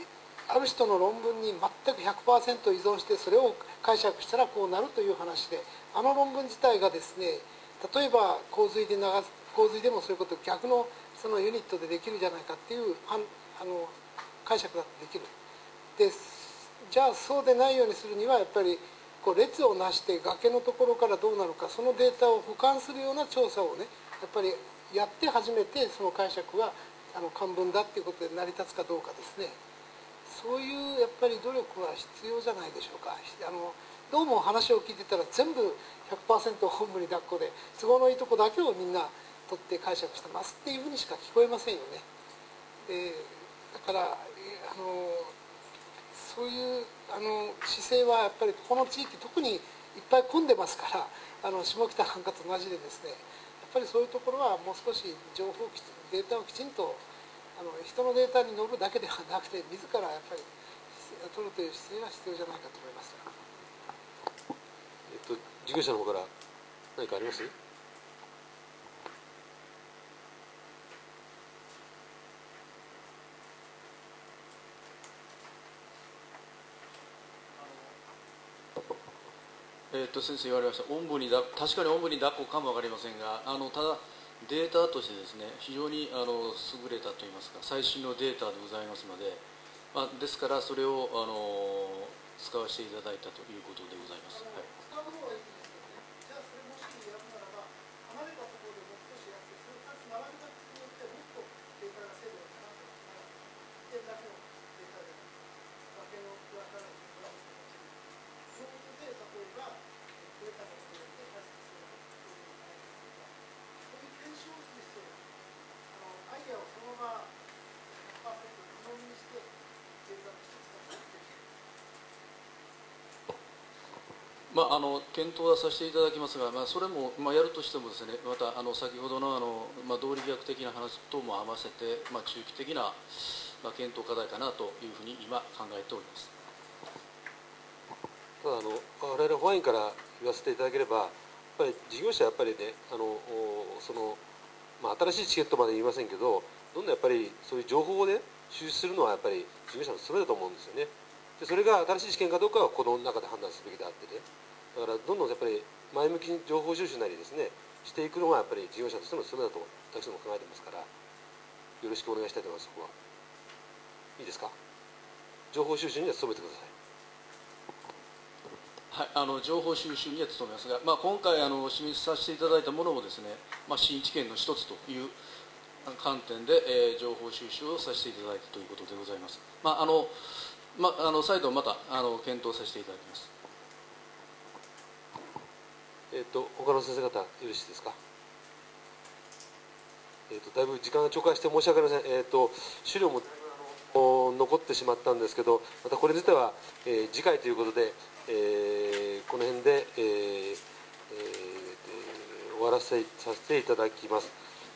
ある人の論文に全く100%依存してそれを解釈したらこうなるという話であの論文自体がですね例えば洪水で流す洪水でもそういうこと逆のそのユニットでできるじゃないかっていうあの解釈だとできるでじゃあそうでないようにするにはやっぱりこう列をなして崖のところからどうなるかそのデータを俯瞰するような調査をねやっぱりやって初めてその解釈があの漢文だっていうことで成り立つかどうかですね。そういうやっぱり努力は必要じゃないでしょうか。あのどうも話を聞いてたら全部100%本部に抱っこで都合のいいとこだけをみんな取って解釈してますっていうふうにしか聞こえませんよね。でだからあのそういうあの姿勢はやっぱりここの地域特にいっぱい混んでますから (laughs) あの下北なんかと同じでですねやっぱりそういうところはもう少し情報データをきちんとあの人のデータに乗るだけではなくて (laughs) 自らやっぱり取るという姿勢が必要じゃないかと思います。えっと事業者の方から何かあります？えー、と先生言われました。おんぶにだ確かにおんぶに抱っこかも分かりませんがあのただデータとしてですね非常にあの優れたといいますか最新のデータでございますので、まあ、ですからそれをあの使わせていただいたということでございます、はい、使うのはいいですけどねじゃあそれもしやるならば離れたところでもう少しやってそれかつ並べたことによってもっとデータが精度が高くなる一点だけのデータで崖の裏からの裏の形そういうことで例えばデータが取れて解析するというのがそういう検証をする必要があるあのアイデアをそのまま100%鵜呑みにしてデータとして使っていくまあ、あの検討はさせていただきますが、まあ、それも、まあ、やるとしてもですねまたあの先ほどのあの、まあ、道理逆的な話とも合わせて、まあ、中期的な、まあ、検討課題かなというふうに今考えております。ただあの我々保安員から言わせていただければやっぱり事業者はやっぱりねあのその、まあ、新しいチケットまで言いませんけどどんどんやっぱりそういう情報をね収集するのはやっぱり事業者の務めだと思うんですよね。でそれが新しい試験かどうかはこの中で判断すべきであってね。だからどんどんやっぱり前向きに情報収集なりですねしていくのがやっぱり事業者としての務めだと私ども考えてますからよろしくお願いしたいと思いますそこはいいですか？情報収集には努めてくださいはい、あの情報収集には努めますが、まあ、今回あの示させていただいたものもですね、まあ、新知見の一つという観点で、えー、情報収集をさせていただいたということでございます。まああのまあ、あの再度またあの検討させていただきます。えっ、と他の先生方よろしいですか？えっ、とだいぶ時間が超過して申し訳ありません。えっ、と資料も残ってしまったんですけどまたこれ自体は、えー次回ということで、えーこの辺で、えーえー終わらせさせていただきます、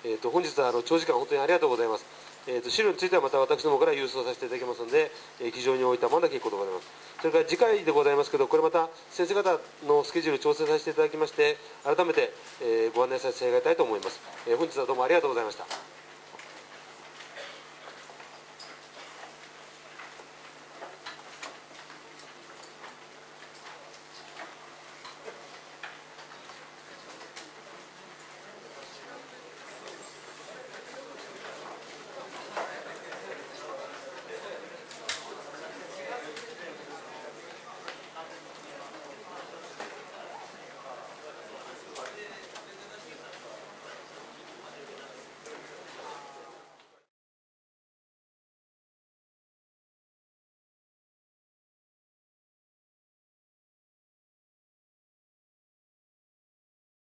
えー、と本日はあの長時間本当にありがとうございます、えー、と資料についてはまた私どもから郵送させていただきますので、えー、議場に置いたままだけ結構でございます。それから次回でございますけどこれまた先生方のスケジュール調整させていただきまして改めて、えーご案内させていただきたいと思います、えー本日はどうもありがとうございました。